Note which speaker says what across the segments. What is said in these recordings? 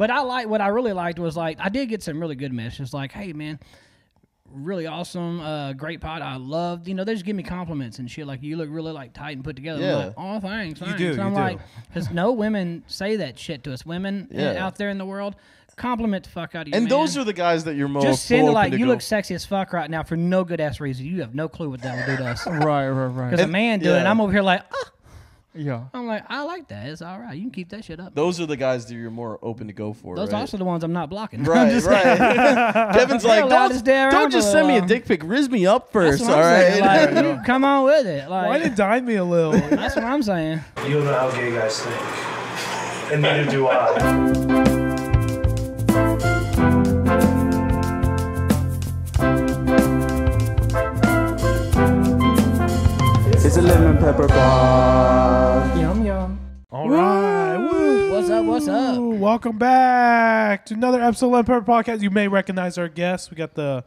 Speaker 1: But I like what I really liked was like I did get some really good messages like, "Hey man, really awesome, uh, great pod. I loved, you know, they just give me compliments and shit. Like you look really like tight and put together.
Speaker 2: Yeah.
Speaker 1: I'm like, oh, thanks, thanks.
Speaker 3: do,
Speaker 1: And I'm
Speaker 3: you do.
Speaker 1: like, because no women say that shit to us. Women uh,
Speaker 2: Yeah.
Speaker 1: out there in the world compliment the fuck out of you.
Speaker 2: And
Speaker 1: man.
Speaker 2: those are the guys that you're most
Speaker 1: just send it like you
Speaker 2: go-
Speaker 1: look sexy as fuck right now for no good ass reason. You have no clue what that will do to us.
Speaker 4: Right, right, right.
Speaker 1: Because a man doing it,
Speaker 2: yeah.
Speaker 1: I'm over here like, oh.
Speaker 4: Yeah.
Speaker 1: I'm like, I like that. It's all right. You can keep that shit up.
Speaker 2: Those are the guys that you're more open to go for.
Speaker 1: Those
Speaker 2: right?
Speaker 1: are also the ones I'm not blocking.
Speaker 2: Right, right. Kevin's like, don't, don't just send me a dick pic. Riz me up first,
Speaker 1: what
Speaker 2: all
Speaker 1: I'm saying.
Speaker 2: right?
Speaker 1: Like, you come on with it.
Speaker 3: Why
Speaker 1: Like,
Speaker 3: did dine me a little?
Speaker 1: that's what I'm saying.
Speaker 5: You don't know how gay guys think. And neither do I.
Speaker 4: a lemon pepper bar.
Speaker 1: Yum yum.
Speaker 3: All right. Woo.
Speaker 1: What's up? What's up?
Speaker 3: Welcome back to another episode of Lemon Pepper Podcast. You may recognize our guests. We got the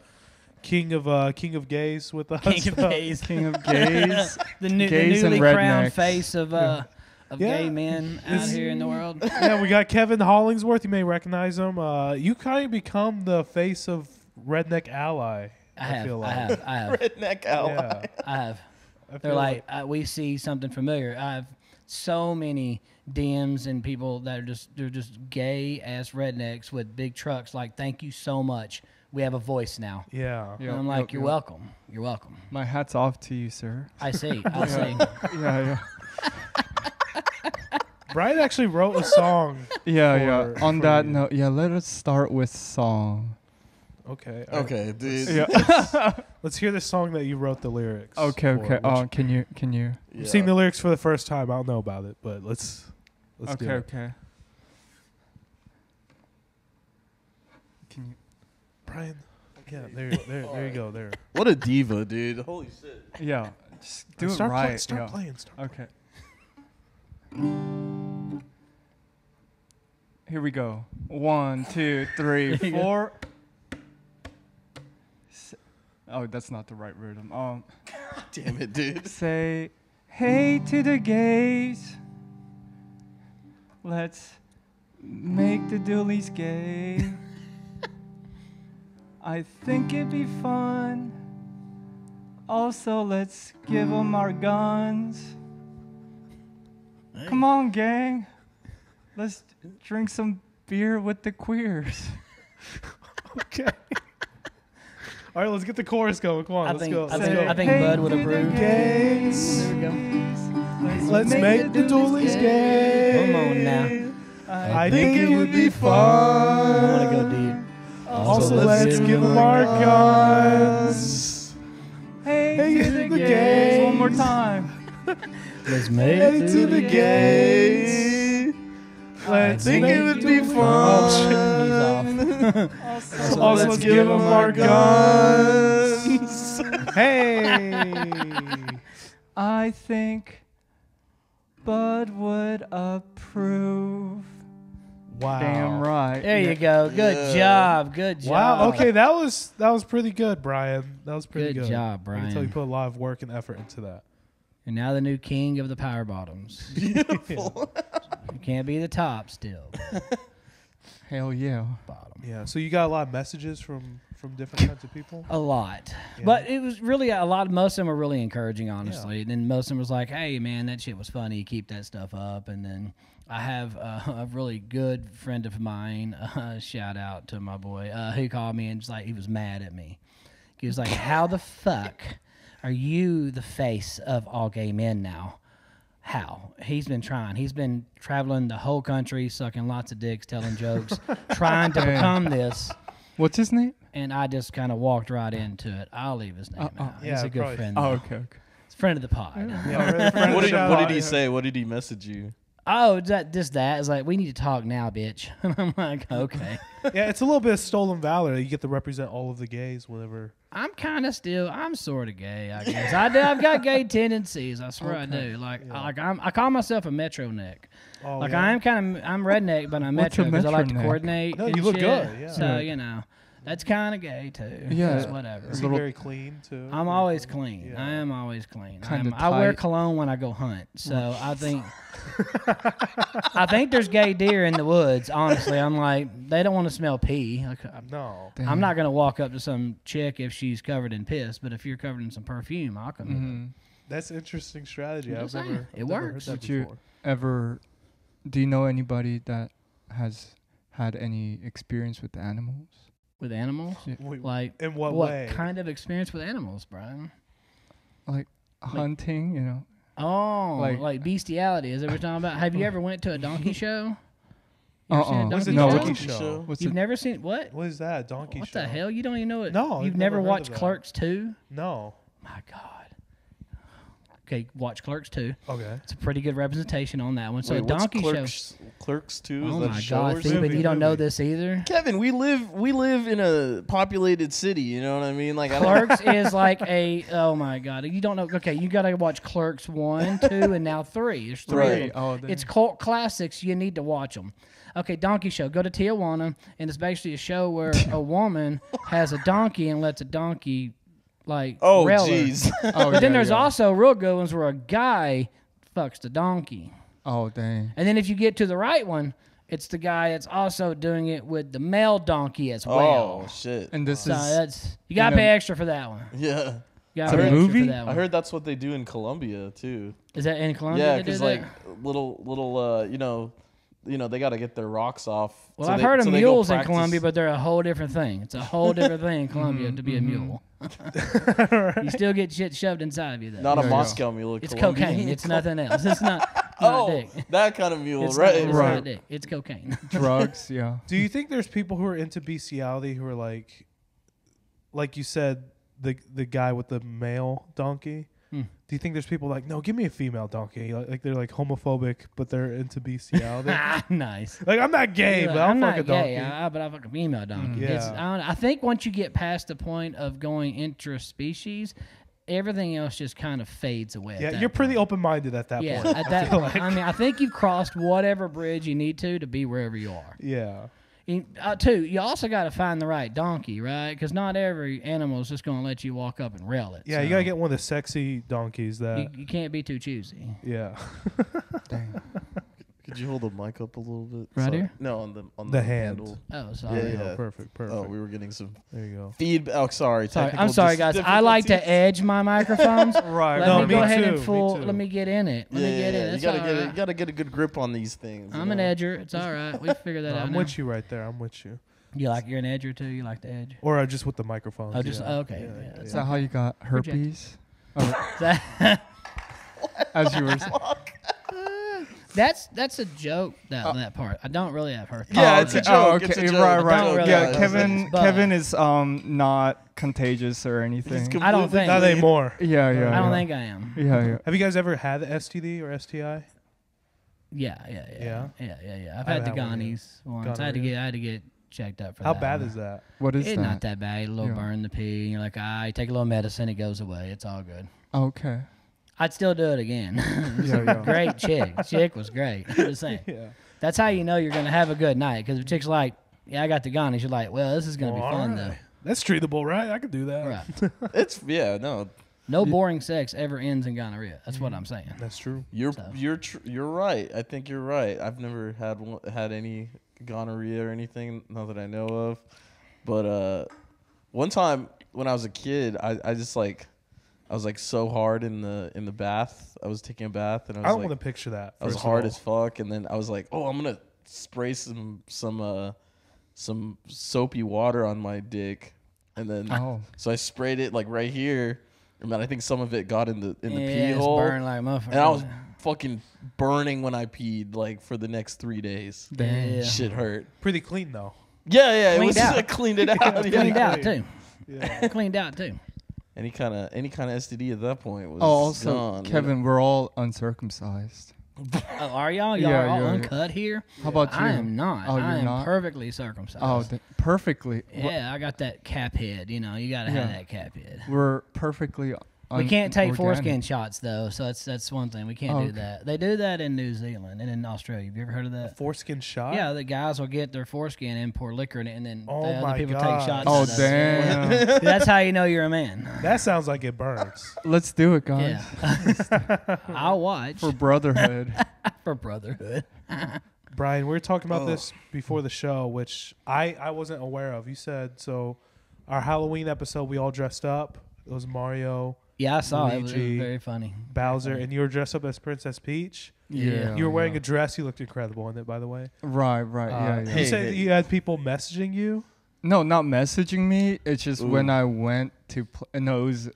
Speaker 3: king of uh, king of gays with us.
Speaker 1: King of gays.
Speaker 4: King of gays.
Speaker 1: the, new, the
Speaker 4: Gays and
Speaker 1: newly crowned
Speaker 4: rednecks.
Speaker 1: face of uh of
Speaker 3: Yeah.
Speaker 1: gay men out
Speaker 3: This-
Speaker 1: here in the world.
Speaker 3: yeah, we got Kevin Hollingsworth. You may recognize him. Uh, you kind of become the face of Redneck Ally.
Speaker 1: I have,
Speaker 3: feel
Speaker 1: I
Speaker 3: like.
Speaker 1: have, I have,
Speaker 2: Redneck ally.
Speaker 3: Yeah,
Speaker 1: I have.
Speaker 3: I
Speaker 1: They're
Speaker 3: feel
Speaker 1: like, uh, we see something familiar. I have so many DMs and people that are just they're just gay ass rednecks with big trucks. Like, thank you so much. We have a voice now.
Speaker 3: yeah.
Speaker 1: and I'm like, you're welcome. You're welcome.
Speaker 4: My hat's off to you, sir.
Speaker 1: I see. I see.
Speaker 4: Yeah, yeah.
Speaker 3: Brian actually wrote a song.
Speaker 4: Yeah,
Speaker 3: For-
Speaker 4: yeah. On
Speaker 3: for
Speaker 4: that
Speaker 3: you.
Speaker 4: note, yeah, let us start with song.
Speaker 3: Okay. all right.
Speaker 2: Okay, dude.
Speaker 4: Yeah.
Speaker 3: Let's hear the song that you wrote the lyrics.
Speaker 4: okay,
Speaker 3: for,
Speaker 4: okay.
Speaker 3: which-
Speaker 4: Oh, can you can you
Speaker 3: I'm seeing the lyrics for the first time. I don't know about it, but let's let's
Speaker 4: Okay,
Speaker 3: do it.
Speaker 4: okay. Can you
Speaker 3: Brian. Yeah, there, there, there you go. There.
Speaker 2: What a diva, dude. Holy shit.
Speaker 4: Yeah. Just do it
Speaker 3: start
Speaker 4: right.
Speaker 3: Play, start
Speaker 4: yeah.
Speaker 3: playing. Start.
Speaker 4: Okay. Here we go. One, two, three,
Speaker 1: There you go.
Speaker 4: four. Oh, that's not the right rhythm. Um,
Speaker 2: Damn it, dude.
Speaker 4: say, hey to the gays. Let's make the duallies gay. I think it'd be fun. Also, let's give them our guns. Come on, gang. Let's drink some beer with the queers.
Speaker 3: Okay. All right, let's get the chorus going. Come on,
Speaker 1: I
Speaker 3: let's
Speaker 1: think
Speaker 3: go.
Speaker 1: I
Speaker 3: Let's
Speaker 1: think. I think
Speaker 4: Hey
Speaker 1: Bud would approve.
Speaker 3: gays.
Speaker 1: There we go.
Speaker 3: Let's make the duallies gay.
Speaker 1: Come on now.
Speaker 3: I think it would be fun.
Speaker 1: I'm gonna go deep.
Speaker 3: Also, let's give them our guns.
Speaker 4: Hey,
Speaker 3: Hey
Speaker 4: to
Speaker 3: to
Speaker 4: the
Speaker 3: the
Speaker 4: gays.
Speaker 3: gays.
Speaker 4: One more time.
Speaker 1: Let's make
Speaker 3: Hey
Speaker 1: it
Speaker 3: to the gays. Let's
Speaker 2: Think it would be fun.
Speaker 1: He's off.
Speaker 4: Also,
Speaker 3: Also, let's give them our guns. hey.
Speaker 4: I think Bud would approve.
Speaker 3: Wow.
Speaker 4: Damn right.
Speaker 1: There you go. Good
Speaker 2: Yeah.
Speaker 1: job. Good job.
Speaker 3: Wow. Okay, that was that was pretty good, Brian. That was pretty
Speaker 1: Good
Speaker 3: good.
Speaker 1: job, Brian.
Speaker 3: I can tell you put a lot of work and effort into that.
Speaker 1: You're now the new king of the power bottoms.
Speaker 2: Beautiful.
Speaker 1: You can't be the top still.
Speaker 4: Hell yeah.
Speaker 1: Bottom.
Speaker 3: Yeah. So you got a lot of messages from from different kinds of people.
Speaker 1: A lot.
Speaker 3: Yeah.
Speaker 1: But it was really a lot. Most of them were really encouraging, honestly. And then most of them was like, "Hey, man, that shit was funny. Keep that stuff up." And then I have uh, a really good friend of mine. Uh, shout out to my boy uh, who called me and just like he was mad at me. He was like, "How the fuck are you the face of all gay men now?" How he's been trying. He's been traveling the whole country, sucking lots of dicks, telling jokes, trying to become this
Speaker 4: What's his name?
Speaker 1: and I just kind of walked right into it. I'll leave his name
Speaker 4: Uh, uh,
Speaker 1: out. He's
Speaker 3: yeah,
Speaker 1: a good
Speaker 3: probably.
Speaker 1: friend.
Speaker 4: Oh,
Speaker 1: though.
Speaker 4: okay, okay.
Speaker 1: He's a friend of the pod.
Speaker 3: Yeah. really
Speaker 2: what, did, what did he say? What did he message you?
Speaker 1: Oh, that just that? It's like we need to talk now, bitch. And I'm like, okay.
Speaker 3: Yeah, it's a little bit of stolen valor. You get to represent all of the gays whenever.
Speaker 1: I'm kind of still. I'm sort of gay, I guess. I do. I've got gay tendencies. I swear I do. Like,
Speaker 3: Yeah.
Speaker 1: like I'm. I call myself a metro neck.
Speaker 3: Oh,
Speaker 1: like
Speaker 3: yeah.
Speaker 1: I am kind of. I'm redneck, but I'm
Speaker 4: What's
Speaker 1: metro because I like to
Speaker 4: neck?
Speaker 1: coordinate.
Speaker 3: No, you look
Speaker 1: shit.
Speaker 3: good, yeah.
Speaker 1: So you know, That's kind of gay too.
Speaker 4: Yeah.
Speaker 1: It's whatever.
Speaker 3: Is he very clean too?
Speaker 1: I'm always clean.
Speaker 3: Yeah.
Speaker 1: I am always clean.
Speaker 4: Kinda
Speaker 1: I'm- I wear cologne when I go hunt. So I think I think there's gay deer in the woods. Honestly, I'm like they don't want to smell pee. Like, I'm-
Speaker 3: No.
Speaker 1: I'm not gonna walk up to some chick if she's covered in piss, but if you're covered in some perfume, I'll come. in.
Speaker 4: hmm
Speaker 3: That's interesting strategy.
Speaker 1: I'm
Speaker 3: I've
Speaker 1: saying,
Speaker 3: never.
Speaker 1: it
Speaker 3: I've never heard
Speaker 1: works.
Speaker 3: that
Speaker 4: Did you- Ever? Do you know anybody that has had any experience with animals?
Speaker 1: With animals.
Speaker 3: Wait,
Speaker 1: Like
Speaker 3: in what,
Speaker 1: what
Speaker 3: way?
Speaker 1: kind of experience with animals, Brian?
Speaker 4: Like hunting, you know?
Speaker 1: Oh, like,
Speaker 4: Like-
Speaker 1: bestiality. Is that what you're talking about? Have you ever went to a donkey show? You ever seen a
Speaker 4: Uh-uh.
Speaker 3: What is
Speaker 1: donkey
Speaker 3: a
Speaker 4: No,
Speaker 1: show?
Speaker 3: donkey
Speaker 2: Donkey
Speaker 3: show?
Speaker 2: show?
Speaker 4: What's
Speaker 1: You've never seen what?
Speaker 3: What is that? Donkey
Speaker 1: What
Speaker 3: show?
Speaker 1: the hell? You don't even know it?
Speaker 3: No, I've
Speaker 1: you've
Speaker 3: never
Speaker 1: never, watched
Speaker 3: that.
Speaker 1: Clerks two?
Speaker 3: No.
Speaker 1: My God. Okay, watch Clerks two.
Speaker 3: Okay.
Speaker 1: It's a pretty good representation on that one. So
Speaker 2: Wait,
Speaker 1: a
Speaker 2: what's
Speaker 1: donkey show.
Speaker 2: Clerks, Clerks Two?
Speaker 1: Oh my God,
Speaker 2: or
Speaker 1: Stephen.
Speaker 3: Movie,
Speaker 1: you don't know this either.
Speaker 2: Kevin, we live we live in a populated city. You know what I mean? Like I
Speaker 1: Clerks is like a oh my god you don't know okay you gotta watch Clerks one two and now three there's three
Speaker 2: Right.
Speaker 1: of them.
Speaker 4: Oh, they-
Speaker 1: it's cult classics you need to watch them okay Donkey Show go to Tijuana and it's basically a show where a woman has a donkey and lets a donkey like
Speaker 2: Oh
Speaker 1: rail
Speaker 2: jeez.
Speaker 4: oh,
Speaker 1: but then there's
Speaker 4: yeah.
Speaker 1: also real good ones where a guy fucks the donkey
Speaker 4: Oh, dang.
Speaker 1: and then if you get to the right one it's the guy that's also doing it with the male donkey as well
Speaker 2: oh shit.
Speaker 4: And this
Speaker 1: so
Speaker 4: is
Speaker 1: that's you gotta
Speaker 4: in a-
Speaker 1: pay extra for that one
Speaker 2: Yeah.
Speaker 1: you
Speaker 4: It's
Speaker 1: gotta
Speaker 4: a movie?
Speaker 2: I heard that's what they do in Colombia too.
Speaker 1: Is that in Colombia?
Speaker 2: yeah, because like little little uh you know you know they got to get their rocks off.
Speaker 1: well,
Speaker 2: so
Speaker 1: I've
Speaker 2: they-
Speaker 1: heard of
Speaker 2: so they
Speaker 1: mules in Colombia, but they're a whole different thing. It's a whole different thing in Colombia
Speaker 2: Mm-hmm,
Speaker 1: to be a mule. you still get shit shoved inside of you, though.
Speaker 2: not
Speaker 4: Yeah,
Speaker 2: a
Speaker 4: yeah.
Speaker 2: Moscow mule. a
Speaker 1: it's
Speaker 2: Colombian
Speaker 1: cocaine. It's nothing else. It's not, not
Speaker 2: Oh,
Speaker 1: dick.
Speaker 2: that kind of mule,
Speaker 1: It's
Speaker 2: right?
Speaker 1: Not, it's
Speaker 4: Right.
Speaker 1: not dick. It's cocaine.
Speaker 4: drugs, yeah.
Speaker 3: Do you think there's people who are into bestiality who are like, like you said, the the guy with the male donkey?
Speaker 1: Hmm.
Speaker 3: Do you think there's people like, no, give me a female donkey? Like, like they're like homophobic, but they're into bestiality.
Speaker 1: Ah, nice.
Speaker 3: like I'm not gay,
Speaker 1: You're
Speaker 3: but I'll
Speaker 1: I'm
Speaker 3: fuck
Speaker 1: not
Speaker 3: a donkey.
Speaker 1: gay, I, but I fuck a female donkey.
Speaker 3: Mm.
Speaker 1: It's,
Speaker 3: Yeah.
Speaker 1: I, don't, I think once you get past the point of going intra-species, everything else just kind of fades away.
Speaker 3: yeah, you're pretty open minded at that
Speaker 1: Yeah,
Speaker 3: point.
Speaker 1: at that point.
Speaker 3: like.
Speaker 1: I mean, I think you've crossed whatever bridge you need to to be wherever you are.
Speaker 3: yeah.
Speaker 1: You, uh, too, you also got to find the right donkey, right? Because not every animal is just going to let you walk up and rail it.
Speaker 3: Yeah, you gotta get one of the sexy donkeys that.
Speaker 1: You, you can't be too choosy.
Speaker 3: yeah.
Speaker 4: Dang.
Speaker 2: Could you hold the mic up a little bit?
Speaker 1: Right
Speaker 2: Sorry.
Speaker 1: here?
Speaker 2: No, on the on
Speaker 3: The
Speaker 2: the,
Speaker 3: hand.
Speaker 2: handle.
Speaker 1: Oh, sorry.
Speaker 2: yeah.
Speaker 3: Oh, perfect. Perfect.
Speaker 2: Oh, we were getting some
Speaker 3: there you go.
Speaker 2: feedback. Oh, sorry.
Speaker 1: Sorry, I'm sorry, guys. I like to edge my microphones.
Speaker 3: Right.
Speaker 1: Let
Speaker 3: no,
Speaker 1: me go
Speaker 3: me
Speaker 1: ahead
Speaker 3: too,
Speaker 1: and
Speaker 3: me
Speaker 1: full.
Speaker 3: too.
Speaker 1: Let me get in it. Let
Speaker 2: Yeah,
Speaker 1: me get
Speaker 2: yeah,
Speaker 1: in.
Speaker 2: You
Speaker 1: It's
Speaker 2: gotta get
Speaker 1: right.
Speaker 2: you gotta get a good grip on these things.
Speaker 1: I'm an
Speaker 2: know?
Speaker 1: edger. It's all right. We figure that
Speaker 3: No,
Speaker 1: out.
Speaker 3: I'm
Speaker 1: now.
Speaker 3: with you right there. I'm with you.
Speaker 1: You like you're an edger too. You like the edge.
Speaker 3: Or uh, just with the microphone.
Speaker 1: Oh, just-
Speaker 3: yeah.
Speaker 1: oh, okay,
Speaker 3: Yeah,
Speaker 1: yeah,
Speaker 3: yeah,
Speaker 1: that's
Speaker 4: Is that how you got herpes? Oh,
Speaker 1: That-
Speaker 4: as you were saying.
Speaker 1: That's that's a joke. That that part. I don't really have herpes.
Speaker 2: Yeah,
Speaker 4: Oh,
Speaker 2: it's a
Speaker 4: okay.
Speaker 2: joke.
Speaker 4: Oh,
Speaker 2: It's a
Speaker 4: okay.
Speaker 2: joke.
Speaker 4: Right, right.
Speaker 1: really
Speaker 4: yeah, Kevin.
Speaker 1: but-
Speaker 4: Kevin is um not contagious or anything.
Speaker 1: I don't think.
Speaker 3: Not anymore.
Speaker 4: yeah, yeah.
Speaker 1: I don't
Speaker 4: yeah.
Speaker 1: think I am.
Speaker 4: Yeah, yeah.
Speaker 3: Have you guys ever had STD or STI?
Speaker 1: Yeah, yeah, yeah,
Speaker 3: Yeah?
Speaker 1: yeah, yeah, yeah. I've
Speaker 3: I
Speaker 1: had the
Speaker 3: haven't had one yet.
Speaker 1: Ghanies once. I had to get, I had to get checked up for
Speaker 3: How
Speaker 1: that.
Speaker 3: How bad
Speaker 1: one.
Speaker 3: is that?
Speaker 4: What is
Speaker 1: It's
Speaker 4: that?
Speaker 1: not that bad. A little
Speaker 4: Yeah.
Speaker 1: burn in the pee. You're like, ah, you take a little medicine, it goes away. It's all good.
Speaker 4: Okay.
Speaker 1: I'd still do it again.
Speaker 4: Yeah, yeah.
Speaker 1: great chick. Chick was great. I'm just saying.
Speaker 3: Yeah.
Speaker 1: That's how you know you're gonna have a good night. Because if chick's like, yeah, I got the Ghanies, you're like, well, this is gonna
Speaker 3: Well,
Speaker 1: be fun
Speaker 3: alright. That's treatable, right? I could do that.
Speaker 1: Right.
Speaker 2: It's yeah, no.
Speaker 1: No boring sex ever ends in gonorrhea. That's
Speaker 3: Mm-hmm.
Speaker 1: what I'm saying.
Speaker 3: That's true.
Speaker 2: You're
Speaker 1: So.
Speaker 2: you're tr- you're right. I think you're right. I've never had one, had any gonorrhea or anything, not that I know of. But uh, one time when I was a kid, I, I just like I was like so hard in the in the bath. I was taking a bath and I was
Speaker 3: I
Speaker 2: was
Speaker 3: don't
Speaker 2: like
Speaker 3: want to picture that.
Speaker 2: I was hard
Speaker 3: all.
Speaker 2: as fuck, and then I was like, oh, I'm gonna spray some some uh some soapy water on my dick, and then
Speaker 4: Oh.
Speaker 2: so I sprayed it like right here, and then I think some of it got in the in the
Speaker 1: yeah,
Speaker 2: pee
Speaker 1: it's
Speaker 2: hole,
Speaker 1: burn like motherfucker.
Speaker 2: and I was fucking burning when I peed like for the next three days.
Speaker 4: Dang.
Speaker 1: Yeah.
Speaker 2: Shit hurt.
Speaker 3: Pretty clean though.
Speaker 2: Yeah, yeah, it
Speaker 1: Cleaned
Speaker 2: was
Speaker 1: out.
Speaker 2: I cleaned it out.
Speaker 1: cleaned
Speaker 2: yeah.
Speaker 1: out too.
Speaker 3: Yeah.
Speaker 1: Cleaned out too.
Speaker 2: Any kind of any kind of STD at that point was
Speaker 4: Oh, also,
Speaker 2: gone, you know?
Speaker 4: Kevin, we're all uncircumcised.
Speaker 1: Oh, are y'all? Y'all
Speaker 4: Yeah,
Speaker 1: are all
Speaker 4: yeah, yeah.
Speaker 1: uncut here?
Speaker 4: How about you?
Speaker 1: Oh, I am not.
Speaker 4: Oh,
Speaker 1: I
Speaker 4: you're
Speaker 1: am
Speaker 4: not?
Speaker 1: perfectly circumcised.
Speaker 4: Oh, th- perfectly. We're-
Speaker 1: yeah, I got that cap head. You know, you gotta have that cap head.
Speaker 4: We're perfectly
Speaker 1: We can't take foreskin
Speaker 4: organic.
Speaker 1: shots though, so that's that's one thing we can't
Speaker 4: Oh,
Speaker 1: do
Speaker 4: okay.
Speaker 1: that. They do that in New Zealand and in Australia. Have you ever heard of that?
Speaker 3: Foreskin shot.
Speaker 1: Yeah, the guys will get their foreskin and pour liquor in it, and then
Speaker 3: Oh
Speaker 1: the other people
Speaker 3: God.
Speaker 1: take shots.
Speaker 4: Oh
Speaker 1: of that.
Speaker 4: damn!
Speaker 1: That's how you know you're a man.
Speaker 3: That sounds like it burns.
Speaker 4: Let's do it, guys.
Speaker 1: Yeah, I'll watch
Speaker 4: For brotherhood.
Speaker 1: for,
Speaker 4: brotherhood.
Speaker 1: brotherhood.
Speaker 3: Brian, we were talking about
Speaker 2: Oh.
Speaker 3: this before the show, which I I wasn't aware of. You said so. Our Halloween episode, we all dressed up. It was Mario,
Speaker 1: Yeah, I saw it. It was, it was
Speaker 3: Luigi.
Speaker 1: very funny.
Speaker 3: Bowser, and you were dressed up as Princess Peach.
Speaker 4: yeah.
Speaker 3: You were wearing
Speaker 4: yeah.
Speaker 3: a dress. You looked incredible in it, by the way.
Speaker 4: Right, right,
Speaker 3: Uh,
Speaker 4: yeah, yeah.
Speaker 3: You
Speaker 2: Hey,
Speaker 3: said
Speaker 2: hey.
Speaker 3: you had people messaging you.
Speaker 4: No, not messaging me. It's just when I went to pl- no, it was.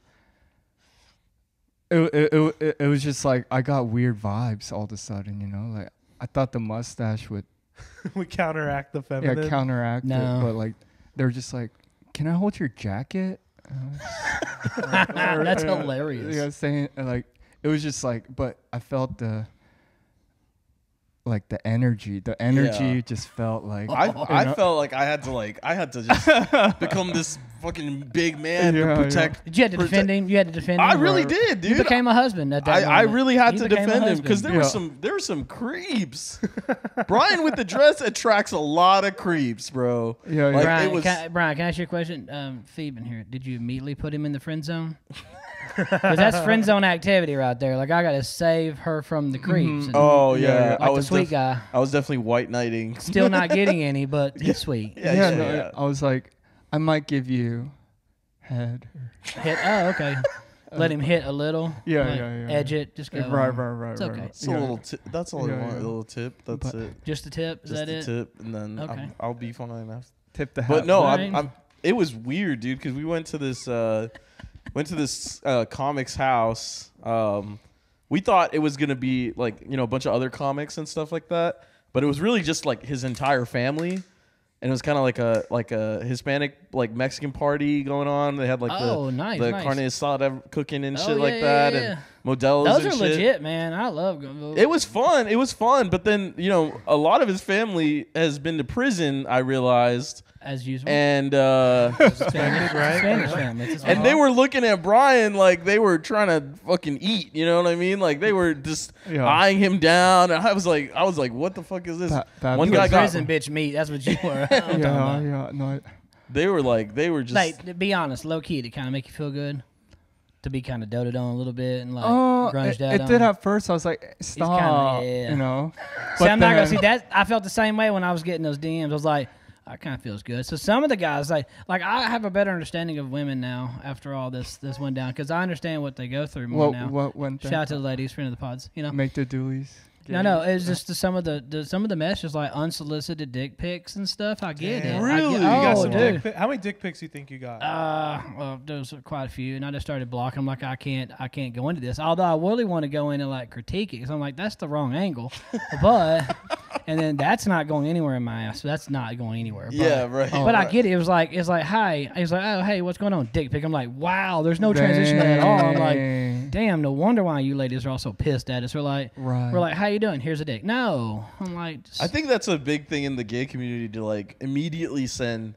Speaker 4: It, it, it, it, it was just like I got weird vibes all of a sudden, you know. Like I thought the mustache would
Speaker 3: we counteract the feminine.
Speaker 4: yeah
Speaker 3: feminine.
Speaker 4: counteract
Speaker 1: No.
Speaker 4: it, but like they're just like, "Can I hold your jacket?"
Speaker 1: That's hilarious.
Speaker 4: Yeah, saying and, like it was just like, but I felt the like the energy. The energy
Speaker 2: Yeah.
Speaker 4: just felt like
Speaker 2: I
Speaker 4: you
Speaker 2: I
Speaker 4: know?
Speaker 2: felt like I had to like I had to just become this fucking big man
Speaker 4: Yeah,
Speaker 2: to
Speaker 4: yeah.
Speaker 2: protect.
Speaker 1: Did you had to
Speaker 2: Protect-
Speaker 1: defend him? You had to defend him.
Speaker 2: I really
Speaker 1: or-
Speaker 2: did, dude.
Speaker 1: You became a husband at
Speaker 2: I,
Speaker 1: that
Speaker 2: I
Speaker 1: moment.
Speaker 2: really had
Speaker 1: You
Speaker 2: to
Speaker 1: became a
Speaker 2: defend him because
Speaker 1: husband.
Speaker 2: there were
Speaker 4: Yeah.
Speaker 2: some there were some creeps. Brian with the dress attracts a lot of creeps, bro.
Speaker 4: Yeah, yeah.
Speaker 2: Like,
Speaker 1: Brian,
Speaker 2: it was-
Speaker 1: can, I- Brian, can I ask you a question? Um, Phoebe in here, did you immediately put him in the friend zone? Because that's friend zone activity right there. Like I got to save her from the creeps. and-
Speaker 2: Oh
Speaker 4: Yeah,
Speaker 2: yeah,
Speaker 4: yeah.
Speaker 1: like
Speaker 2: I
Speaker 1: the
Speaker 2: was
Speaker 1: sweet
Speaker 2: def-
Speaker 1: guy.
Speaker 2: I was definitely white knighting.
Speaker 1: Still not getting any, but he's sweet.
Speaker 2: Yeah,
Speaker 4: yeah,
Speaker 2: yeah,
Speaker 4: no,
Speaker 2: yeah.
Speaker 4: I was like, I might give you head.
Speaker 1: Hit. Oh, okay. Let him hit a little.
Speaker 4: Yeah,
Speaker 1: like,
Speaker 4: yeah, yeah,
Speaker 1: Edge it. Just go.
Speaker 4: right, right, right,
Speaker 1: It's
Speaker 4: right.
Speaker 1: okay.
Speaker 4: right.
Speaker 2: It's a
Speaker 4: Yeah.
Speaker 2: little. Ti- that's all
Speaker 4: Yeah,
Speaker 2: I want.
Speaker 4: yeah.
Speaker 2: A little tip. That's
Speaker 4: But-
Speaker 2: it.
Speaker 1: Just the tip. Is
Speaker 2: Just
Speaker 1: that
Speaker 2: the
Speaker 1: it?
Speaker 2: tip, and then
Speaker 1: Okay.
Speaker 2: I'm, I'll be fine. After.
Speaker 4: Tip the hat.
Speaker 2: But no, I'm, I'm. It was weird, dude, because we went to this. Uh, went to this uh, comics house. Um, we thought it was gonna be like you know a bunch of other comics and stuff like that, but it was really just like his entire family, and it was kind of like a like a Hispanic like Mexican party going on. They had like
Speaker 1: Oh,
Speaker 2: the
Speaker 1: nice,
Speaker 2: the
Speaker 1: nice.
Speaker 2: carne asada cooking and
Speaker 1: Oh,
Speaker 2: shit
Speaker 1: yeah,
Speaker 2: like
Speaker 1: yeah,
Speaker 2: that,
Speaker 1: yeah,
Speaker 2: and Modelo's
Speaker 1: Those
Speaker 2: and
Speaker 1: are
Speaker 2: shit.
Speaker 1: legit, man. I love. go-
Speaker 2: It was fun. It was fun, but then you know a lot of his family has been to prison. I realized,
Speaker 1: as usual.
Speaker 2: and uh,
Speaker 1: Spanish,
Speaker 3: right?
Speaker 1: Spanish family. It's a
Speaker 2: and they were looking at Brian like they were trying to fucking eat. You know what I mean? Like they were just
Speaker 4: Yeah.
Speaker 2: eyeing him down. And I was like, I was like, what the fuck is this?
Speaker 4: Ba- bad
Speaker 2: One
Speaker 1: You
Speaker 2: guy
Speaker 1: were
Speaker 2: got.
Speaker 1: prison bitch meat. That's what you were.
Speaker 4: Yeah, yeah, no. I,
Speaker 2: They were like, they were just.
Speaker 1: Like, to be honest, low key, to kind of make you feel good, to be kind of doted on a little bit and like
Speaker 4: oh,
Speaker 1: grunged
Speaker 4: it,
Speaker 1: out
Speaker 4: it
Speaker 1: on.
Speaker 4: did at first. I was like, stop,
Speaker 1: yeah.
Speaker 4: you know.
Speaker 1: See, I'm not gonna see that. I felt the same way when I was getting those DMs. I was like, I kind of feels good. So some of the guys, like, like I have a better understanding of women now after all this this went down because I understand what they go through more
Speaker 4: What
Speaker 1: now.
Speaker 4: what went
Speaker 1: Shout
Speaker 4: down?
Speaker 1: out to the ladies, friend of the pods. You know,
Speaker 4: Make the duallies.
Speaker 1: No, no, it's just the, some of the, the some of the messages like unsolicited dick pics and stuff. I get it. I
Speaker 2: Really?
Speaker 1: get,
Speaker 2: You
Speaker 3: You got
Speaker 1: oh,
Speaker 3: some
Speaker 1: dude.
Speaker 3: dick pic- How many dick pics do you think you got?
Speaker 1: Uh, well, there's quite a few, and I just started blocking. I'm like, I can't, I can't go into this. Although I really want to go in and like critique it, because I'm like, that's the wrong angle. but, and then that's not going anywhere in my ass. So that's not going anywhere. But,
Speaker 2: yeah, right.
Speaker 1: But I get it. It was like, it's like, hi. He's like, oh, hey, what's going on, dick pic? I'm like, wow, there's no transition at all. I'm like,
Speaker 4: Dang.
Speaker 1: Damn, no wonder why you ladies are all so pissed at us. We're like,
Speaker 4: Right.
Speaker 1: we're like, how you doing? Here's a dick. No, I'm like, just-
Speaker 2: I think that's a big thing in the gay community to like immediately send